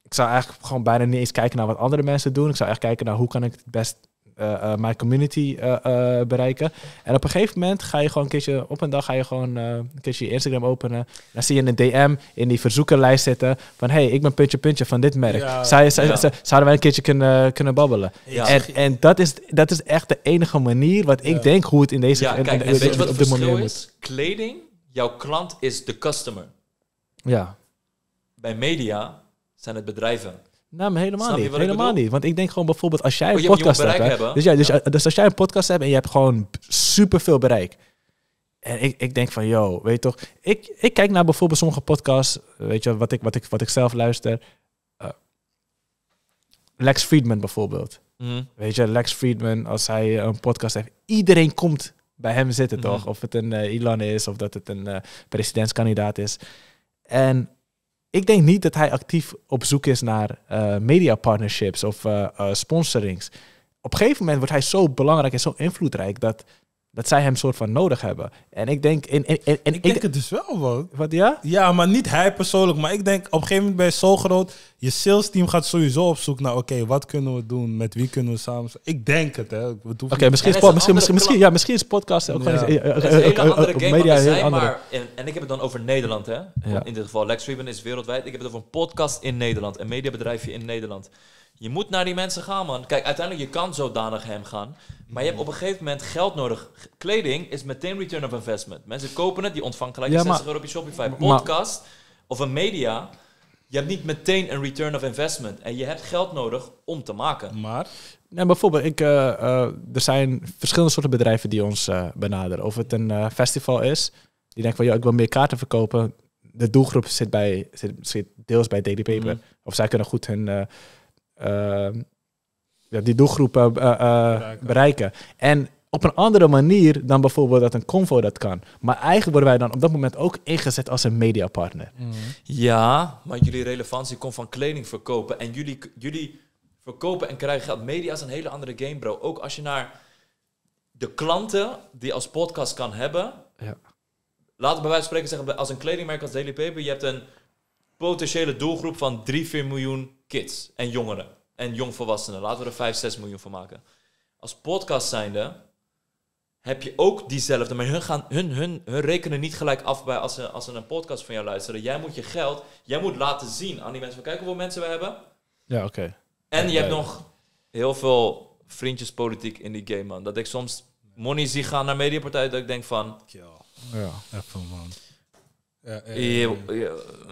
ik zou eigenlijk gewoon bijna niet eens kijken naar wat andere mensen doen. Ik zou echt kijken naar hoe kan ik het best eh, eh, mijn community eh, bereiken. En op een gegeven moment ga je gewoon een keertje, op een dag ga je gewoon eh, een keertje je Instagram openen. Dan zie je een DM in die verzoekerlijst zitten van, hey, ik ben puntje puntje van dit merk. Ja. Zou je, zou- Ja. zou- zouden wij een keertje kunnen, kunnen babbelen? Ja. En, en dat, is, dat is echt de enige manier wat ik Ja. denk hoe het in deze Ja, kijk, en weet je wat op het dit moment verschil moet. is? Kleding, jouw klant is de customer. Ja. Bij media zijn het bedrijven. Nou, maar helemaal niet. Helemaal niet. Want ik denk gewoon bijvoorbeeld als jij Oh, een je podcast hebt. hè. Dus, ja, dus, Ja. dus als jij een podcast hebt en je hebt gewoon superveel bereik. En ik, ik denk van, yo, weet je toch. Ik, ik kijk naar bijvoorbeeld sommige podcasts. Weet je, wat ik, wat ik, wat ik zelf luister. Eh, Lex Friedman bijvoorbeeld. Mhm. Weet je, Lex Friedman, als hij een podcast heeft, iedereen komt bij hem zitten, Mhm. toch? Of het een eh, Elon is, of dat het een eh, presidentskandidaat is. En ik denk niet dat hij actief op zoek is naar eh media partnerships of eh, eh, sponsorings. Op een gegeven moment wordt hij zo belangrijk en zo invloedrijk dat, dat zij hem soort van nodig hebben. En ik denk, en, en, en, en Ik denk het dus wel, man. wat ja? Ja, maar niet hij persoonlijk. Maar ik denk, op een gegeven moment ben je zo groot. Je sales team gaat sowieso op zoek naar, oké, wat kunnen we doen? Met wie kunnen we samen... Ik denk het, hè. Oké, misschien, En is misschien, misschien, misschien, ja, misschien is podcast ook Ja. eh, een eh, eh, andere game, media heel zijn andere. maar... En, en ik heb het dan over Nederland, hè. Ja. In dit geval, Lex is wereldwijd. Ik heb het over een podcast in Nederland. Een mediabedrijfje in Nederland. Je moet naar die mensen gaan, man. Kijk, uiteindelijk, je kan zodanig hem gaan. Maar je hebt op een gegeven moment geld nodig. Kleding is meteen return of investment. Mensen kopen het, die ontvangen gelijk Ja, 60 maar- euro op je Shopify. maar- Podcast of een media... Je hebt niet meteen een return of investment. En je hebt geld nodig om te maken. Maar, Nou, bijvoorbeeld, ik, eh, eh, er zijn verschillende soorten bedrijven die ons eh, benaderen. Of het een eh, festival is, die denken van, ja, ik wil meer kaarten verkopen. De doelgroep zit, bij, zit, zit deels bij Daily Paper. Mhm. Of zij kunnen goed hun, ja, die doelgroep eh, eh, eh, Bereiken. bereiken. En op een andere manier dan bijvoorbeeld dat een Convo dat kan. Maar eigenlijk worden wij dan op dat moment ook ingezet als een mediapartner. Ja, maar jullie relevantie komt van kleding verkopen. En jullie, jullie verkopen en krijgen geld. Media is een hele andere game, bro. Ook als je naar de klanten die als podcast kan hebben. Ja. Laten we bij wijze van spreken zeggen, als een kledingmerk als Daily Paper, je hebt een potentiële doelgroep van 3, 4 miljoen kids en jongeren. En jongvolwassenen. Laten we er 5, 6 miljoen van maken. Als podcast zijnde heb je ook diezelfde, maar hun, gaan, hun, hun, hun rekenen niet gelijk af bij als ze, als ze een podcast van jou luisteren. Jij moet je geld, jij moet laten zien aan die mensen. Van, kijk hoeveel mensen we hebben. Ja, oké. En je hebt nog heel veel vriendjespolitiek in die game, man. Dat ik soms money zie gaan naar mediapartijen, dat ik denk van... ja, Ja. even, man. Ja, ja, ja, eh, ja.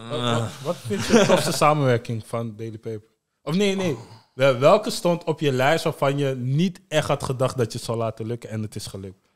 Wat, wat, wat vind je de tofste samenwerking van Daily Paper? Of nee, nee. Wel- Welke stond op je lijst waarvan je niet echt had gedacht dat je het zou laten lukken en het is gelukt?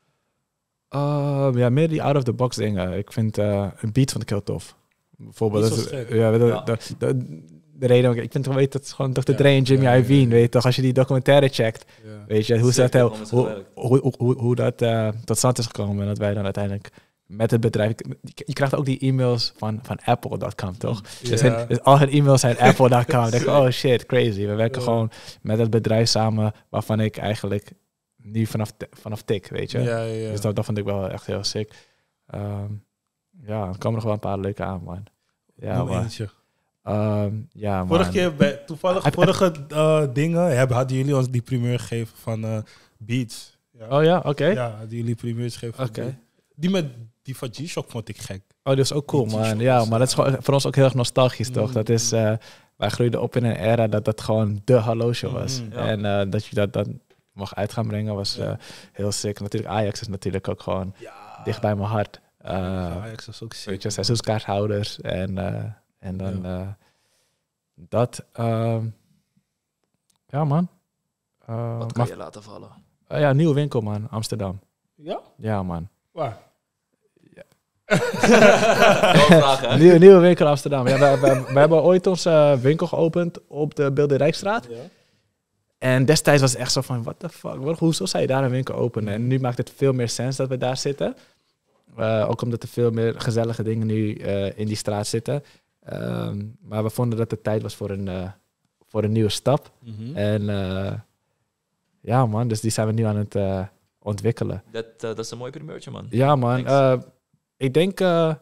Ehm, ja, meer die out-of-the-box dingen. Ik vind eh, een beat vond ik heel tof. Bijvoorbeeld, dat is- ja, de, Ja. De, de, de reden, ik vind weet dat gewoon Dr. Ja, Dre en Jimmy ja, ja, Iovine, ja. weet toch, als je die documentaire checkt, Ja. weet je, hoe, is Sick, dat heel, om eens hoe, gewerkt. hoe, hoe, hoe, hoe dat eh, tot stand is gekomen en dat wij dan uiteindelijk met het bedrijf, je krijgt ook die e-mails van, van Apple.com, toch? Dus, hun- dus al hun e-mails zijn Apple.com. Denk (laughs) ik, oh shit, crazy. We werken gewoon met het bedrijf samen waarvan ik eigenlijk nu vanaf, vanaf tik, weet je. Ja, ja, ja. Dus dat, dat vond ik wel echt heel sick. Ehm, ja, er komen nog wel een paar leuke aan, man. Ja, man. eentje. Ehm, ja, man. Vorige keer, bij, toevallig vorige eh, dingen, hebben, hadden jullie ons die primeur gegeven van eh, Beats. Ja, Oh ja, oké. ja hadden jullie primeurs gegeven van Oké. Beats. Die met die van G-Shock vond ik gek. Oh, dat is ook cool, Die man. Ja, maar dat is gewoon voor ons ook heel erg nostalgisch, toch? Mm. Dat is, eh, wij groeiden op in een era dat dat gewoon de Show was. Mm, ja. En eh, dat je dat dan mag uit gaan brengen was Ja. eh, heel sick. Natuurlijk, Ajax is natuurlijk ook gewoon Ja, dicht bij mijn hart. Ajax is ook sick. weet je, seizoenskaarthouders en, en dan eh, dat. ehm, ja, man. Wat kan maar, je laten vallen? ja, nieuwe winkel, man. Amsterdam. Ja? Ja, man. Waar? (laughs) Hè? Nieuwe, nieuwe winkel Amsterdam. Ja, we, we, we hebben ooit onze winkel geopend op de Beeldenrijkstraat. Ja. En destijds was het echt zo van, what the fuck, hoezo zou je daar een winkel openen? En nu maakt het veel meer sens dat we daar zitten. Eh, ook omdat er veel meer gezellige dingen nu eh, in die straat zitten. Ehm, maar we vonden dat het tijd was voor een, eh, voor een nieuwe stap. Mhm. En ja man, dus die zijn we nu aan het ontwikkelen. Dat, dat is een mooi primeurtje, man. Ja, man. Ik denk eh,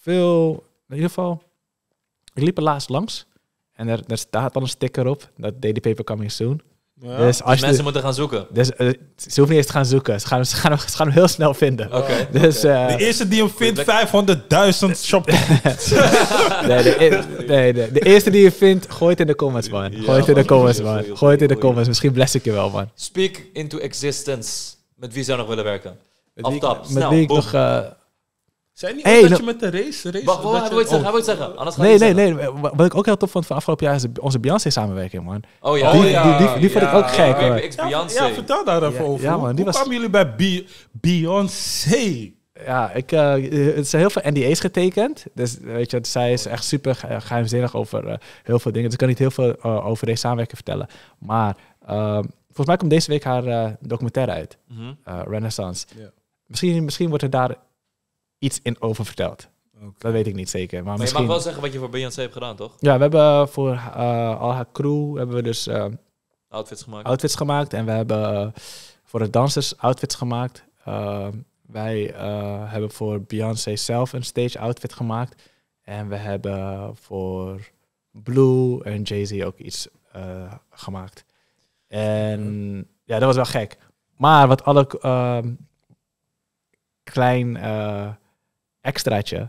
veel, in ieder geval, ik liep er laatst langs. En er, er staat al een sticker op, dat Daily Paper coming soon. Ja. Dus als je... Mensen moeten gaan zoeken. Dus, eh, ze hoeven niet eens te gaan zoeken. Ze gaan, ze gaan, hem- ze gaan hem heel snel vinden. Oké. Dus, eh, De eerste die hem vindt, 500.000 shop. (laughs) nee, de, e- nee, de, de eerste die je vindt, gooi het in de comments, man. Ja, Gooi het in de man. comments, man. goeie, Gooi het in de goeie. comments. Misschien bless ik je wel, man. Speak into existence. Met wie zou je nog willen werken? Met wie Met snel, wie ik boom. nog... eh, Zijn niet Hey, dat je met de race... race Wacht, wacht, je- zeggen. oh. Hij wil iets zeggen. Anders nee, nee, iets nee. Wat ik ook heel tof vond van afgelopen jaar is onze Beyoncé-samenwerking, man. Oh ja. Die- oh, ja. die- die- die vond ik ook gek, Ja, Ja, vertel daar even Ja, over. man, Hoe was- kwamen jullie bij Be- Beyoncé? Ja, ik, eh, het zijn heel veel NDA's getekend. Dus weet je, zij is echt super ge- geheimzinnig over eh, heel veel dingen. Dus ik kan niet heel veel over deze samenwerking vertellen. Maar eh, volgens mij komt deze week haar documentaire uit, Mhm. Renaissance. Ja. Misschien, misschien wordt er daar iets in over verteld. Oké. Dat weet ik niet zeker. Maar, Maar je misschien... mag wel zeggen wat je voor Beyoncé hebt gedaan, toch? Ja, we hebben voor eh, al haar crew hebben we dus eh, Outfits gemaakt. outfits gemaakt. En we hebben eh, voor de dansers outfits gemaakt. Eh, wij eh, hebben voor Beyoncé zelf een stage outfit gemaakt. En we hebben voor Blue en Jay-Z ook iets eh, gemaakt. En ja, dat was wel gek. Maar wat alle ehm, klein eh, extraatje.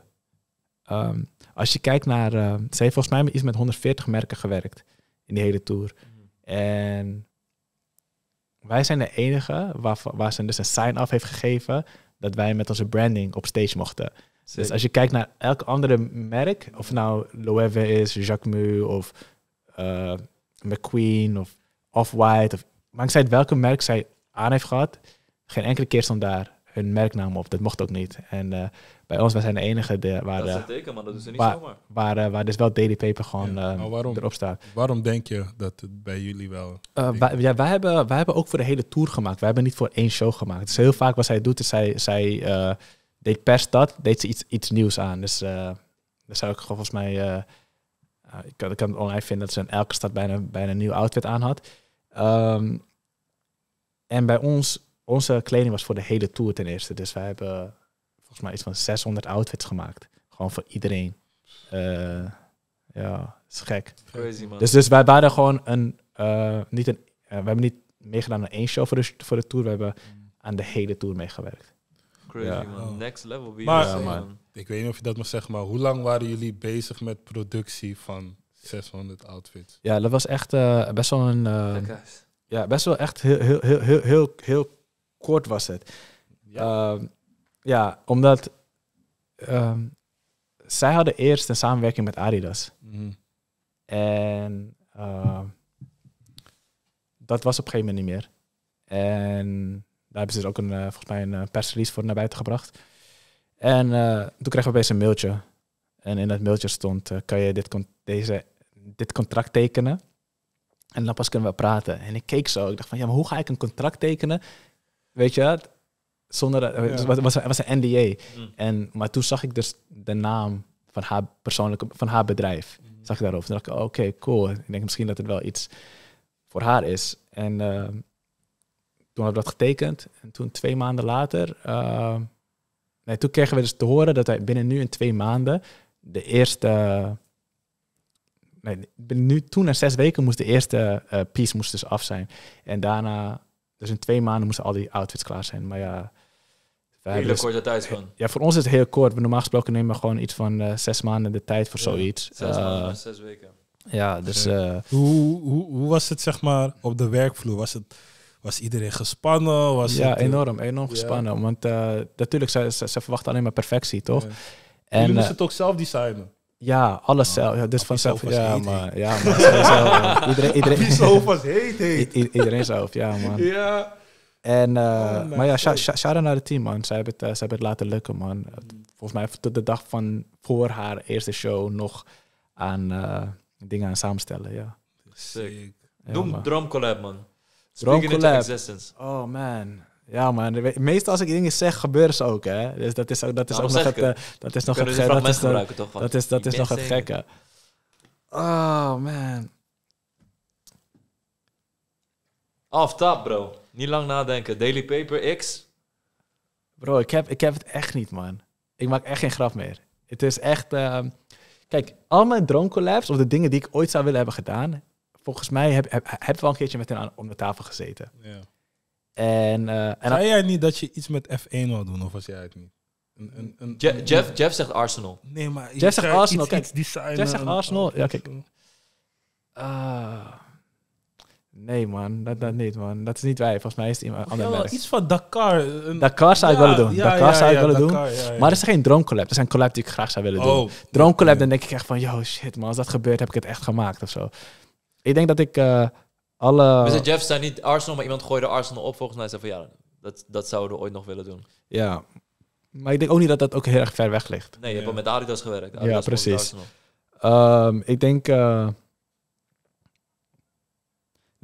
ehm, als je kijkt naar... eh, ze heeft volgens mij met iets met 140 merken gewerkt in die hele tour. En wij zijn de enige waar, waar ze dus een sign-off heeft gegeven dat wij met onze branding op stage mochten. Dus als je kijkt naar elk andere merk, of nou Loewe is, Jacquemus of eh, McQueen of Off-White, of maakt uit welke merk zij aan heeft gehad, geen enkele keer stond daar hun merknaam op. Dat mocht ook niet. En eh, bij ons, wij zijn de enige de, waar, Dat is teken, man. Dat is er niet waar- zomaar. waar, eh, waar dus wel Daily Paper gewoon Ja, eh, maar waarom? erop staat. Waarom denk je dat het bij jullie wel... Eh, wij, ja, wij, hebben, wij hebben ook voor de hele tour gemaakt. Wij hebben niet voor één show gemaakt. Dus heel vaak wat zij doet, is zij, zij eh, deed per stad deed ze iets, iets nieuws aan. Dus eh daar zou ik gewoon volgens mij... eh, eh, ik, kan, ik kan het online vinden dat ze in elke stad bijna, bijna een nieuw outfit aan had. Ehm, en bij ons, onze kleding was voor de hele tour ten eerste. Dus wij hebben volgens mij iets van 600 outfits gemaakt. Gewoon voor iedereen. Eh, ja, is gek. Crazy, man. Dus, dus wij waren gewoon een, eh, niet een, eh, we hebben niet meegedaan aan één show voor de, voor de tour, we hebben aan de hele tour meegewerkt. Crazy, ja. man. Oh. Next level. Maar- Beyoncé, Ja, man. Ik weet niet of je dat mag zeggen, maar hoe lang waren jullie bezig met productie van 600 outfits? Ja, dat was echt eh, best wel een, eh, ja, best wel echt heel, heel, heel, heel, heel, heel kort was het. Ja, ja omdat ehm, zij hadden eerst een samenwerking met Adidas. Mhm. En uh, dat was op een gegeven moment niet meer. En daar hebben ze dus ook een, uh, volgens mij een persrelease voor naar buiten gebracht. En uh, toen kregen we opeens een mailtje. En in dat mailtje stond, kan je dit, con deze, dit contract tekenen? En dan pas kunnen we praten. En ik keek zo, ik dacht van, ja, maar hoe ga ik een contract tekenen? Weet je, zonder, ja. het was, was, was een NDA. Mm. En, maar toen zag ik dus de naam van haar persoonlijke, van haar bedrijf. Mm. Zag ik daarover. Toen dacht ik, oké, okay, cool. Ik denk misschien dat het wel iets voor haar is. En uh, toen hebben we dat getekend. En toen twee maanden later, uh, nee, toen kregen we dus te horen dat wij binnen nu in twee maanden de eerste, nee, binnen nu toen en zes weken moest de eerste uh, piece moest dus af zijn. En daarna, dus in twee maanden moesten al die outfits klaar zijn. Maar ja, Hele dus, korte tijd van. Ja, voor ons is het heel kort. We normaal gesproken nemen we gewoon iets van uh, zes maanden de tijd voor ja, zoiets. Zes uh, maanden, zes weken. Ja, dus... Uh, hoe, hoe, hoe was het, zeg maar, op de werkvloer? Was, het, was iedereen gespannen? Was ja, het, enorm, enorm gespannen. Want uh, natuurlijk, ze, ze, ze, verwachten alleen maar perfectie, toch? Ja. En Jullie moesten het ook zelf designen? Ja, alles Oh, zelf. Ja, dus vanzelf. Ja, maar, ja, maar sowieso, iedereen, (laughs) iedereen, was heet, heet. I, iedereen zelf, ja, man. Ja. En, uh, oh, maar ja, shout-out naar het team, man. Zij hebben het, uh, zij hebben het laten lukken, man. Mm. Volgens mij tot de dag van voor haar eerste show nog aan uh, dingen aan samenstellen, ja. Sick. Ja, Noem Droomcollab, man. Droomcollab. existence. Oh, man. Ja, man. Meestal als ik dingen zeg, gebeuren ze ook, hè. Dus dat is ook, dat is nou, ook nog het... Uh, dat is nog het gekke. Dat is, gebruiken, toch, dat is, dat is nog het gekke. Oh, man. Off top, bro. Niet lang nadenken. Daily Paper X. Bro, ik heb, ik heb het echt niet, man. Ik maak echt geen grap meer. Het is echt... Uh, kijk, al mijn droomcollabs of de dingen die ik ooit zou willen hebben gedaan... volgens mij heb, heb, heb wel een keertje met hen aan, om de tafel gezeten. Ja. En, eh, en Zei jij niet dat je iets met F1 wou doen, of was jij het niet? Een, een, een, Je- een- Jeff, Jeff zegt Arsenal. Nee, maar je Jeff zegt Arsenal, iets- kijk. iets Jeff zegt en- Arsenal, ja, kijk. Ah. Nee man, dat, dat niet man. Dat is niet wij. Volgens mij is het iemand ander Ja, merk. iets van Dakar. een- Dakar zou ik willen doen. Dakar zou ik willen doen. Dakar, ja, ja. Maar dat is geen droomcollab. Dat is een collab die ik graag zou willen doen. Oh, Droomcollab, oké. dan denk ik echt van, yo shit man, als dat gebeurt heb ik het echt gemaakt of zo. Ik denk dat ik eh, alle... Dus Jeff zei niet Arsenal, maar iemand gooide Arsenal op. Volgens mij zei van ja, dat, dat zouden we ooit nog willen doen. Ja. Maar ik denk ook niet dat dat ook heel erg ver weg ligt. Nee, je hebt Ja. al met Adidas gewerkt. Adidas precies. Ehm, ik denk... eh,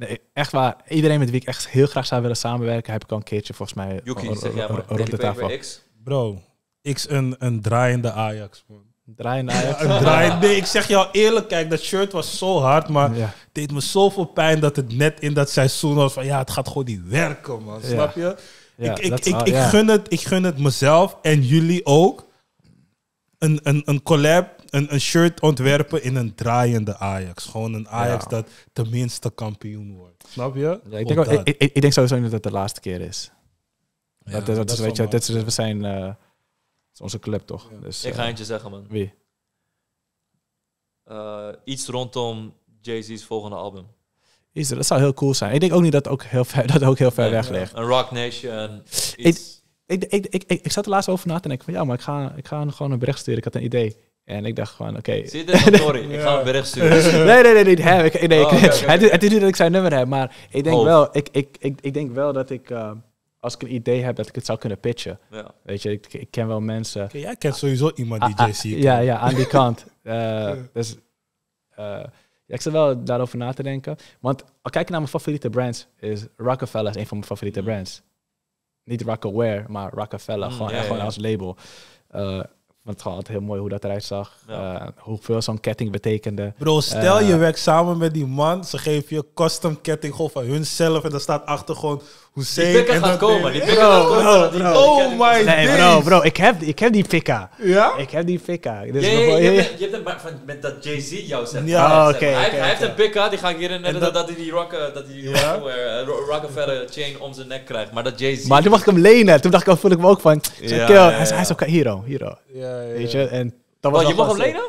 nee, echt waar. Iedereen met wie ik echt heel graag zou willen samenwerken, heb ik al een keertje volgens mij Yuki, zeg jij ro- maar. rond de tafel. X. Bro, X een, een draaiende Ajax, man. Draaien naar Ajax. Een draaiende... Nee, ik zeg jou eerlijk, kijk, dat shirt was zo hard, maar Ja. het deed me zoveel pijn dat het net in dat seizoen was van, ja, het gaat gewoon niet werken, man. Ja. Snap je? Ja, ik, ik, ik, ja. gun het, ik gun het mezelf en jullie ook. Een, een, een collab, een, een shirt ontwerpen in een draaiende Ajax. Gewoon een Ajax Ja. dat tenminste kampioen wordt. Snap je? Ja, ik, denk ook, dat. ik, ik, ik denk sowieso niet dat het de laatste keer is. Ja, dat, dat, dat is, weet je, dit is, we zijn... eh, is onze club toch? Ja. Dus, Ik ga eh, eentje zeggen, man. Wie? Eh, iets rondom Jay-Z's volgende album. Is er, dat zou heel cool zijn. Ik denk ook niet dat het ook heel ver, (laughs) dat ook heel ver Nee, weg ja. ligt. Een Rock Nation. Iets. Ik, ik, ik, ik, ik zat er laatst over na te denken van ja, maar ik ga, ik ga gewoon een bericht sturen. Ik had een idee. En ik dacht gewoon, oké. Dit? van Tori? Ik (laughs) ga een bericht sturen. Nee, nee, nee, niet hem. Ik, nee, Oh, het, is- oké. het is niet dat ik zijn nummer heb, maar ik denk Oh. wel, ik, ik, ik, ik denk wel dat ik, eh, als ik een idee heb, dat ik het zou kunnen pitchen. Ja. Weet je, ik, ik ken wel mensen. Oké, jij kent sowieso iemand die Ah, JC ah, kent. ja, ja, aan die (laughs) kant. Eh, dus eh, ja, ik zit wel daarover na te denken. Want al kijk naar mijn favoriete brands, is Rockefeller is een van mijn favoriete Mm. brands. Niet Rockaware, maar Rockefeller. Mm, gewoon gewoon ja. als label. Eh, want het gewoon altijd heel mooi hoe dat eruit zag. Ja. Eh, hoeveel zo'n ketting betekende. Bro, stel Eh, je werkt samen met die man. Ze geven je custom ketting gewoon van hunzelf. En dan staat achter gewoon Hussein. Die pikker en gaat komen. Die gaat komen. die- Oh my Nee, bro, bro, ik heb, ik heb die pikka. Ja? Ik heb die pikka. Dus Ja, ja, ja, bijvoorbeeld- je hebt, van, met dat Jay-Z jou zegt. Ja. Oh, Hij oké, hij, heeft een pika, die ga ik hier in En dat, dat- dat, hij die? Rockefeller, eh, Ro- Rockefeller chain om zijn nek krijgt. Maar dat Jay-Z... Maar toen mocht ik hem lenen. Toen dacht ik, oh, voel ik me ook van, Ja, ja, ja, hij, is- ja. hij is ook hero, hero. Ja, ja, Weet je, en dat was Oh, je mag hem lenen?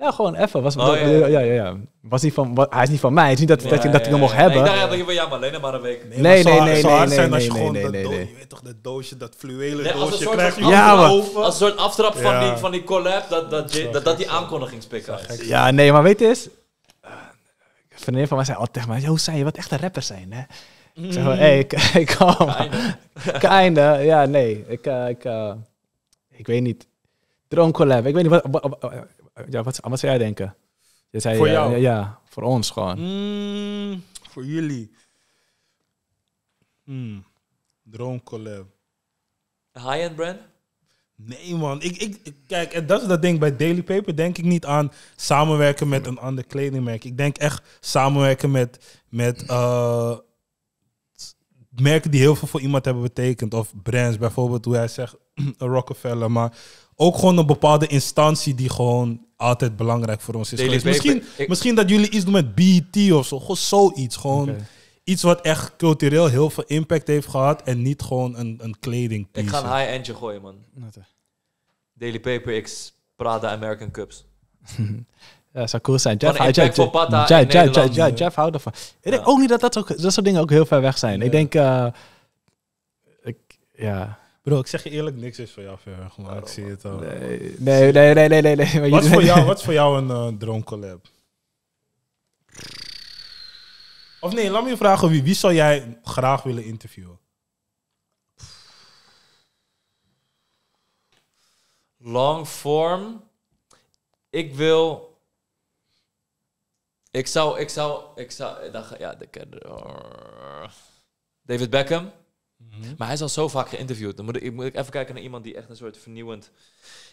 Ja, gewoon even. Was, Oh, ja, ja, ja. ja. Was niet van, hij is niet van mij. Het is niet dat, dat, ik- Ja, dat ik ja, hem mocht hebben. Nee, ik dacht dat je van, ja, maar lenen maar een week. Nee, Nee, nee, nee, zou hard nee, zijn nee, als je nee, gewoon nee, dat nee, nee. Je weet toch, dat doosje, dat fluwelen Nee, doosje soort krijg je van Ja, maar- Als een soort aftrap van, Ja. die, van die collab, dat, dat, dat, dat die aankondigingspik is. Ja, nee, maar weet je eens... eh, Een vriendin van mij zei altijd tegen mij, hoe zei je wat echt een rapper zijn, hè? Ik zeg van, hé, hey, ik, ik (laughs) kom. Einde. (laughs) Ja, nee. Ik, eh, ik, eh, ik weet niet. Droomcollab. Ik weet niet, wat, wat, wat- ja, wat, wat zou jij denken? Je zei, Voor eh, jou? Ja, ja, voor ons gewoon. Mm, voor jullie. Hmm. Droomcollab. High-end brand? Nee, man. Ik, ik, ik- kijk, en dat is dat ding. Bij Daily Paper denk ik niet aan samenwerken met een ander kledingmerk. Ik denk echt samenwerken met, met eh, merken die heel veel voor iemand hebben betekend. Of brands, bijvoorbeeld hoe hij zegt, een (clears throat) Rockefeller. Maar ook gewoon een bepaalde instantie die gewoon altijd belangrijk voor ons is geweest. Misschien, Ik- misschien dat jullie iets doen met BET of zo. Gewoon zoiets. Gewoon iets wat echt cultureel heel veel impact heeft gehad. En niet gewoon een, een kleding Ik ga een high-endje gooien, man. Daily Paper X Prada American Cups. (laughs) Ja, zou cool zijn. Jeff, Van houdt- Jeff, Jeff, Jeff, Jeff. Jeff, Jeff houdt ervan. Ik denk Ja. ook niet dat dat, ook, dat soort dingen ook heel ver weg zijn. Ik denk, eh, ik, ja. Bro, ik zeg je eerlijk, niks is voor jou ver man. Ik zie het al. Nee, nee, nee, nee, nee, nee. nee. Maar Wat is voor jou, wat is voor jou een eh, droomcollab? Of nee, laat me je vragen, wie, wie zou jij graag willen interviewen? Long form. Ik wil. Ik zou, ik zou, ik zou, dan ja, de, de- David Beckham. Maar hij is al zo vaak geïnterviewd. Dan moet ik, moet ik even kijken naar iemand die echt een soort vernieuwend.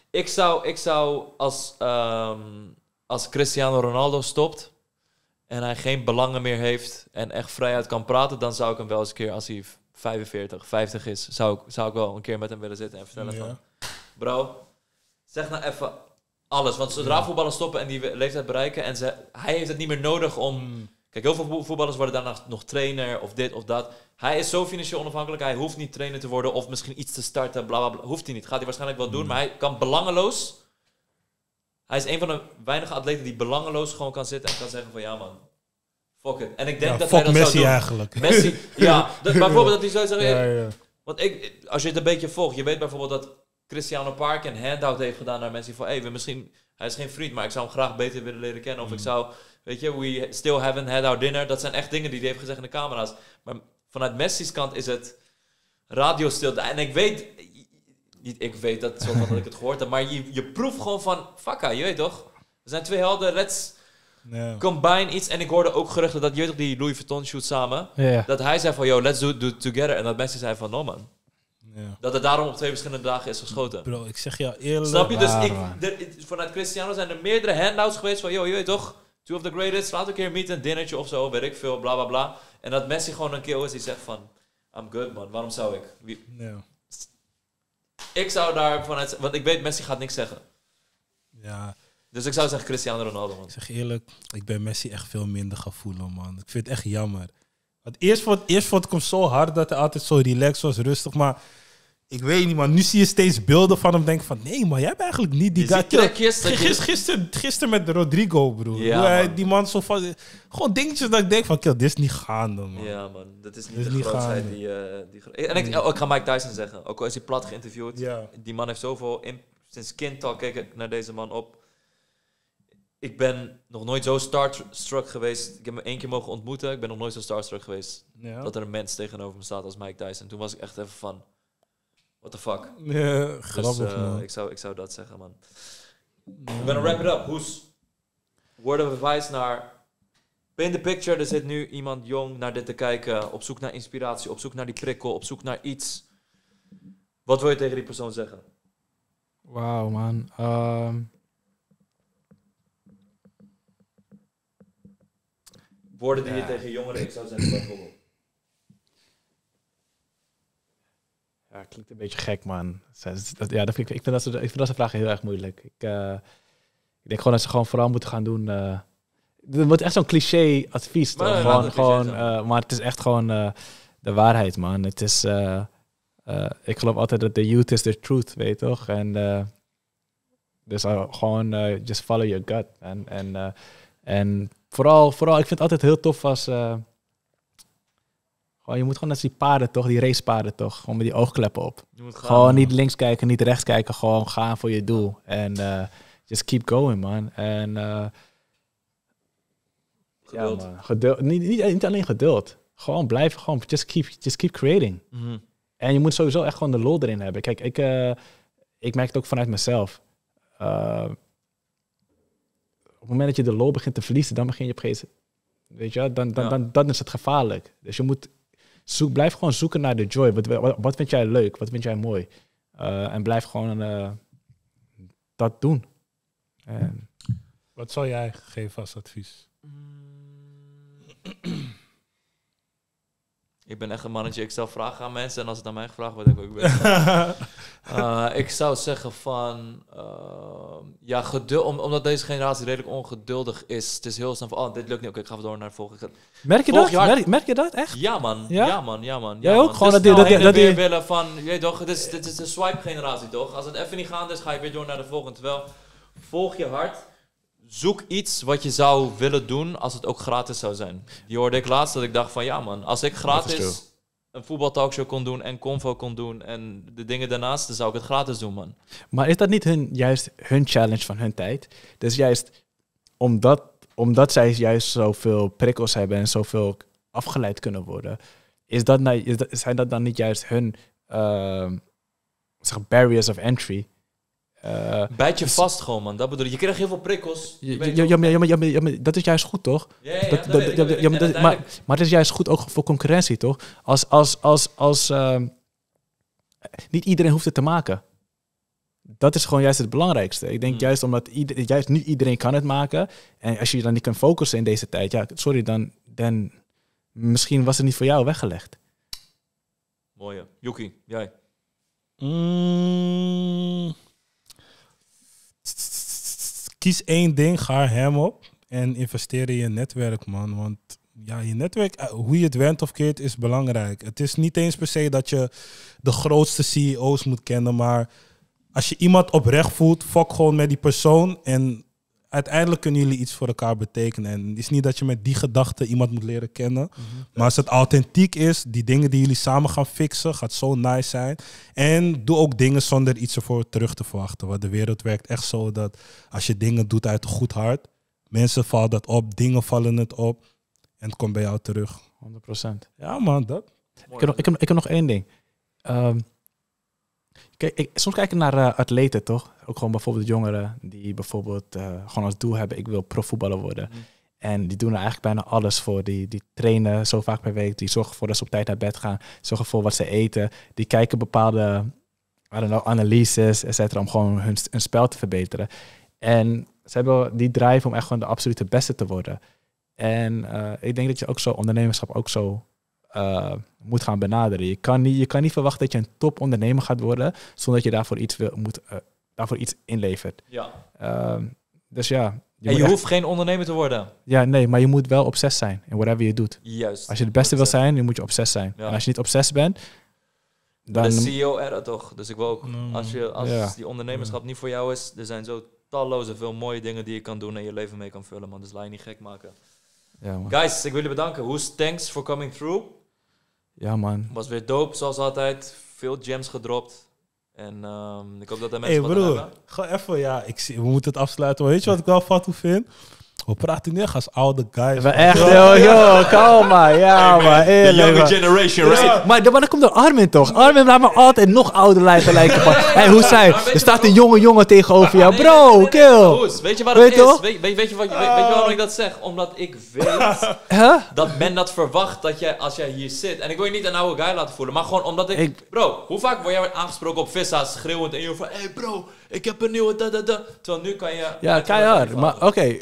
Ik zou, ik zou als, ehm, als Cristiano Ronaldo stopt en hij geen belangen meer heeft en echt vrijheid kan praten, dan zou ik hem wel eens een keer als hij 45, 50 is, zou ik, zou ik wel een keer met hem willen zitten en vertellen Ja. van, bro, zeg nou even alles. Want zodra voetballers stoppen en die leeftijd bereiken en ze, hij heeft het niet meer nodig om... Kijk, heel veel vo- voetballers worden daarna nog trainer of dit of dat. Hij is zo financieel onafhankelijk. Hij hoeft niet trainer te worden of misschien iets te starten. Bla, bla, bla. Hoeft hij niet. Gaat hij waarschijnlijk wel doen. Maar hij kan belangeloos. Hij is een van de weinige atleten die belangeloos gewoon kan zitten en kan zeggen van ja man, fuck it. En ik denk Ja, dat hij dat Messi zou doen. eigenlijk. Messi, (laughs) ja. Dat, bijvoorbeeld dat hij zou zeggen, Ja, ja. want ik, als je het een beetje volgt, je weet bijvoorbeeld dat Cristiano Park een handout heeft gedaan naar Messi van, hey, we misschien, hij is geen vriend, maar ik zou hem graag beter willen leren kennen. Of ik zou, weet je, we still haven't had our dinner. Dat zijn echt dingen die hij heeft gezegd in de camera's. Maar vanuit Messi's kant is het radiostilte. En ik weet, niet ik weet dat, zo van dat ik het gehoord heb, maar je, je proeft gewoon van, fakka, je weet toch? Er zijn twee helden, let's combine iets. En ik hoorde ook geruchten dat, je weet toch, die Louis Vuitton shoot samen. Dat hij zei van, yo, let's do, do it together. En dat Messi zei van, no man. Ja. Dat het daarom op twee verschillende dagen is geschoten. Bro, ik zeg jou eerlijk. Snap je? Dus ik, er- vanuit Cristiano zijn er meerdere handouts geweest van, yo, je weet toch, two of the greatest, laat een keer meeten, een dinnertje of zo, weet ik veel, bla bla bla. En dat Messi gewoon een kill is die zegt van, I'm good man, waarom zou ik? Wie- Ja. ik zou daar vanuit, want ik weet Messi gaat niks zeggen. ja, Dus ik zou zeggen Cristiano Ronaldo man. ik zeg eerlijk, ik ben Messi echt veel minder gaan voelen, man. Ik vind het echt jammer. Want eerst vond, eerst vond ik hem zo hard dat hij altijd zo relaxed was, rustig. Maar ik weet niet, man. Nu zie je steeds beelden van hem. Denk van, nee, man, jij bent eigenlijk niet die guy. dat je- Gisteren gister, gister met Rodrigo, broer. Ja, Hoe hij man. die man zo van... Gewoon dingetjes dat ik denk van, kill, dit is niet gaande, man. Ja man, dat is niet is de niet grootheid gaande. die... eh, die en ik, oh, ik ga Mike Tyson zeggen, ook al is hij plat geïnterviewd. Ja. Die man heeft zoveel... In, sinds kind al keek ik naar deze man op. Ik ben nog nooit zo starstruck geweest. Ik heb hem één keer mogen ontmoeten. Ik ben nog nooit zo starstruck geweest. Ja. Dat er een mens tegenover me staat als Mike Tyson. Toen was ik echt even van... What the fuck? (laughs) Ja, Dus grappig, eh, man. ik, zou, ik zou dat zeggen, man. We gonna wrap it up. Hoes. Word of advice naar... Paint the picture. Er zit nu iemand jong naar dit te kijken. Op zoek naar inspiratie. Op zoek naar die prikkel. Op zoek naar iets. Wat wil je tegen die persoon zeggen? Wauw, man. Ehm, Woorden die je tegen jongeren ik zou zeggen bijvoorbeeld. Ja, klinkt een beetje gek, man. Ja, dat vind ik, ik, vind dat, soort- ik vind dat soort vragen heel erg moeilijk. Ik, eh, ik denk gewoon dat ze gewoon vooral moeten gaan doen. eh het wordt echt zo'n cliché advies, Maar, eh, Gewoon, het eh, maar het is echt gewoon eh, de waarheid, man. Het is, eh, eh, ik geloof altijd dat the youth is the truth, weet je toch? En eh, dus eh, gewoon eh, just follow your gut. En, en, eh, en vooral, vooral, ik vind het altijd heel tof als... gewoon, je moet gewoon als die paarden toch, die racepaarden toch, gewoon met die oogkleppen op. Je moet gaan. Gewoon niet links kijken, niet rechts kijken, gewoon gaan voor je doel. En eh, just keep going, man. En eh, Geduld. ja, man. Geduld. Niet, niet, niet alleen geduld. Gewoon blijven, gewoon just keep, just keep creating. Mhm. En je moet sowieso echt gewoon de lol erin hebben. Kijk, ik, eh, ik merk het ook vanuit mezelf. Op het moment dat je de lol begint te verliezen, dan begin je op een gegeven Weet je, dan, dan, Ja. dan, dan is het gevaarlijk. Dus je moet zoek, blijf gewoon zoeken naar de joy. Wat, wat, wat vind jij leuk? Wat vind jij mooi? Eh, en blijf gewoon eh, dat doen. En, Wat zou jij geven als advies? Ik ben echt een mannetje. Ik stel vragen aan mensen en als het aan mij gevraagd wordt, denk ik ook weer. (laughs) Eh, ik zou zeggen van... eh, ja, geduld, om, omdat deze generatie redelijk ongeduldig is. Het is heel snel van, oh, dit lukt niet. Oké, ik ga door naar de volgende. merk je Volg dat? Merk, merk je dat echt? Ja, man. Ja? Ja, man. Ja, man. Jij ja, ook? man. Gewoon dat die- snel dat die- willen van... Je toch, dit is, dit is de swipe-generatie, toch? Als het even niet gaande is, ga je weer door naar de volgende. Terwijl, volg je hart. Zoek iets wat je zou willen doen als het ook gratis zou zijn. Die hoorde ik laatst dat ik dacht van... Ja, man. Als ik is gratis een voetbaltalkshow kon doen en convo kon doen en de dingen daarnaast, dan zou ik het gratis doen, man. Maar is dat niet hun, juist hun challenge van hun tijd? Dus juist omdat, omdat zij juist zoveel prikkels hebben en zoveel afgeleid kunnen worden, is dat, nou, is dat, zijn dat dan niet juist hun ehm, zeg, barriers of entry? Eh, Bijt je Dus- vast gewoon, man. Dat bedoel ik. Je krijgt heel veel prikkels. ja, ja, je ja, toch? maar- ja, maar- ja, maar- ja, maar dat is juist goed, toch? Maar dat- is juist goed ook voor concurrentie, toch? Als, als, als, als, ehm, niet iedereen hoeft het te maken. Dat is gewoon juist het belangrijkste. Ik denk Hmm. juist omdat ieder, juist niet iedereen kan het maken. En als je je dan niet kan focussen in deze tijd, ja, sorry, dan, dan misschien was het niet voor jou weggelegd. Mooie. Yuki, jij. Mm. Kies één ding, ga hem op. En investeer in je netwerk, man. Want ja, je netwerk, eh, hoe je het went of keert, is belangrijk. Het is niet eens per se dat je de grootste CEO's moet kennen, maar als je iemand oprecht voelt, fok gewoon met die persoon en uiteindelijk kunnen jullie iets voor elkaar betekenen. En het is niet dat je met die gedachte iemand moet leren kennen, maar als het authentiek is, die dingen die jullie samen gaan fixen, gaat zo nice zijn. En doe ook dingen zonder iets ervoor terug te verwachten, want de wereld werkt echt zo dat als je dingen doet uit een goed hart, mensen vallen dat op, dingen vallen het op en het komt bij jou terug. 100%. Ja man, dat. Ik heb, nog, ik, heb, ik heb nog één ding. Ehm, kijk, ik, soms kijk ik naar eh, atleten, toch? Ook gewoon bijvoorbeeld jongeren die bijvoorbeeld eh, gewoon als doel hebben, ik wil profvoetballer worden. Mhm. En die doen er eigenlijk bijna alles voor. Die, die trainen zo vaak per week. Die zorgen ervoor dat ze op tijd naar bed gaan. Zorgen voor wat ze eten. Die kijken bepaalde I don't know, analyses, et cetera, om gewoon hun, hun spel te verbeteren. En ze hebben die drive om echt gewoon de absolute beste te worden. En eh, ik denk dat je ook zo ondernemerschap ook zo eh, moet gaan benaderen. Je kan, niet, je kan niet verwachten dat je een topondernemer gaat worden zonder dat je daarvoor iets, wil, moet, daarvoor iets inlevert. Ja. Ehm, dus ja. En moet je echt- hoeft geen ondernemer te worden. ja, nee, maar je moet wel obsess zijn in whatever je doet. Juist. Als je de beste wil zijn, dan moet je obsess zijn. Ja. En als je niet obsess bent, dan... De CEO-era toch. Dus ik wil ook, Mm. als, je, als Ja. die ondernemerschap niet voor jou is, er zijn zo talloze veel mooie dingen die je kan doen en je leven mee kan vullen, man. Dus laat je niet gek maken. Ja, man. Guys, ik wil jullie bedanken. Hoes, thanks for coming through. Ja, man. Was weer dope, zoals altijd. Veel gems gedropt. En ehm, ik hoop dat de mensen hey wat broer, hebben. ga even, ja, ik zie, we moeten het afsluiten. Maar weet je wat ik wel fatu vind? We praten nu echt als oude guys. Maar echt, joh, joh, kalm maar. Ja, man. The Eerlijk, younger generation, right? Ja. Maar, maar dat komt door Armin toch? Armin laat me altijd nog ouder lijken. lijken van, (laughs) hey, hoe zijn? maar weet Er je staat een jonge jongen tegenover jou. Nee, Bro, kill. Weet je wat Weet het is? Weet, weet, weet je wat, weet, weet je waarom ik dat zeg? Omdat ik weet (laughs) Huh? dat men dat verwacht dat jij, als jij hier zit. En ik wil je niet een oude guy laten voelen, maar gewoon omdat ik... Ik- Bro, hoe vaak word jij aangesproken op Vissa schreeuwend en je van... Hé hey bro, ik heb een nieuwe da da da. Terwijl nu kan je... Ja, keihard. Maar oké.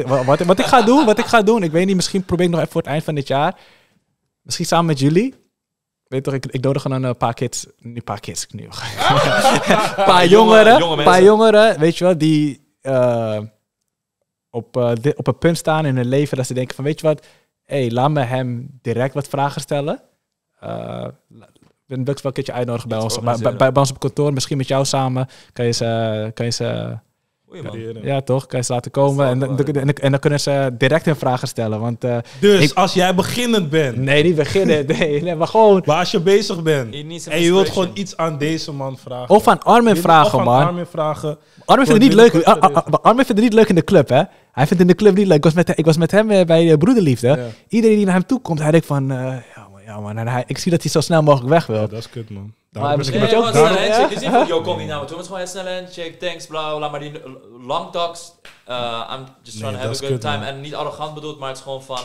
Wat, wat, wat ik ga doen, wat ik ga doen, ik weet niet, misschien probeer ik nog even voor het eind van dit jaar. Misschien samen met jullie. Weet toch, ik, ik nodig gewoon een paar kids. Nu een paar kids, nu. Een (laughs) paar jonge- jongeren. jonge paar jongeren, weet je wel, die eh, op, eh, op een punt staan in hun leven dat ze denken van, weet je wat, hey, laat me hem direct wat vragen stellen. Eh ik ze wel een keertje uitnodigen bij ons, bij, bij ons op kantoor. Misschien met jou samen. Kan je ze, kan je ze Ja, toch? Kan je ze laten komen. En, dan- wel en, dan- en dan kunnen ze direct hun vragen stellen. Want eh, Dus Ik- als jij beginnend bent, nee, niet beginnen. (laughs) Nee, nee, maar gewoon. maar als je bezig bent You need some en je wilt inspiration. gewoon iets aan deze man vragen. Of aan Armin vragen, of aan man. Armin vragen. Armin vindt het niet leuk. Ar- Ar- Ar- Armin vindt het niet leuk in de club, hè? Hij vindt het in de club niet leuk. Ik was met, ik was met hem eh, bij eh, Broederliefde. Ja. Iedereen die naar hem toe komt, hij denkt van... eh, ja, man, ja, man. En hij, ik zie dat hij zo snel mogelijk weg wil. Ja, dat is kut, man. Maar Daarom met ik je ook handshake. Dus niet van, yo, kom niet naar me toe. Het is gewoon een snelle handshake, thanks, bla, bla. Maar die long talks, uh, I'm just trying Nee, to have a is good time. man. En niet arrogant bedoeld, maar het is gewoon van...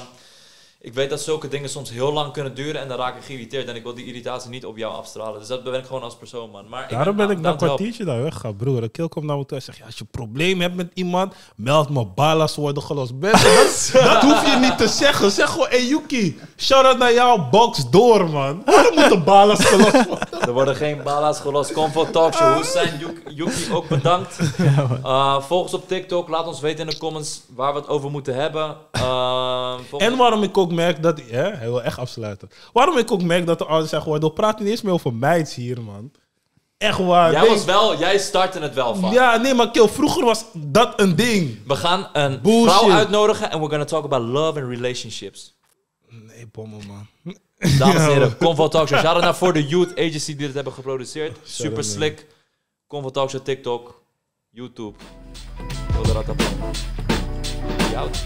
Ik weet dat zulke dingen soms heel lang kunnen duren en dan raak ik geïrriteerd. En ik wil die irritatie niet op jou afstralen. Dus dat ben ik gewoon als persoon, man. Maar Daarom ben ik down na een kwartiertje daar weggegaan, broer. De kill komt naar me toe en zegt, ja, als je een probleem hebt met iemand, meld me, balas worden gelost. Mensen, (laughs) dat, dat hoef je niet te zeggen. Zeg gewoon, hey Yuki, shout-out naar jou, box door, man. Waarom moet de balas gelost worden? (laughs) Er worden geen bala's gelost. Comfort Talkshow. Hoe zijn Yuki- Yuki ook bedankt. (laughs) Uh, volg ons op TikTok. Laat ons weten in de comments waar we het over moeten hebben. Uh, volg- En waarom ik ook merk dat... Hè, hij wil echt afsluiten. Waarom ik ook merk dat de ouders zeggen, we praten niet eens meer over meids hier, man. Echt waar. jij, Nee, was wel, jij startte het wel van. Ja, nee, maar kill, vroeger was dat een ding. We gaan een Bullshit. vrouw uitnodigen en we're gonna talk about love and relationships. Nee, bommen, man. Dames en (laughs) heren, Convo Talkshow. Shout out naar For The Youth Agency die dit hebben geproduceerd. Super slick. Convo Talkshow TikTok, YouTube. De out.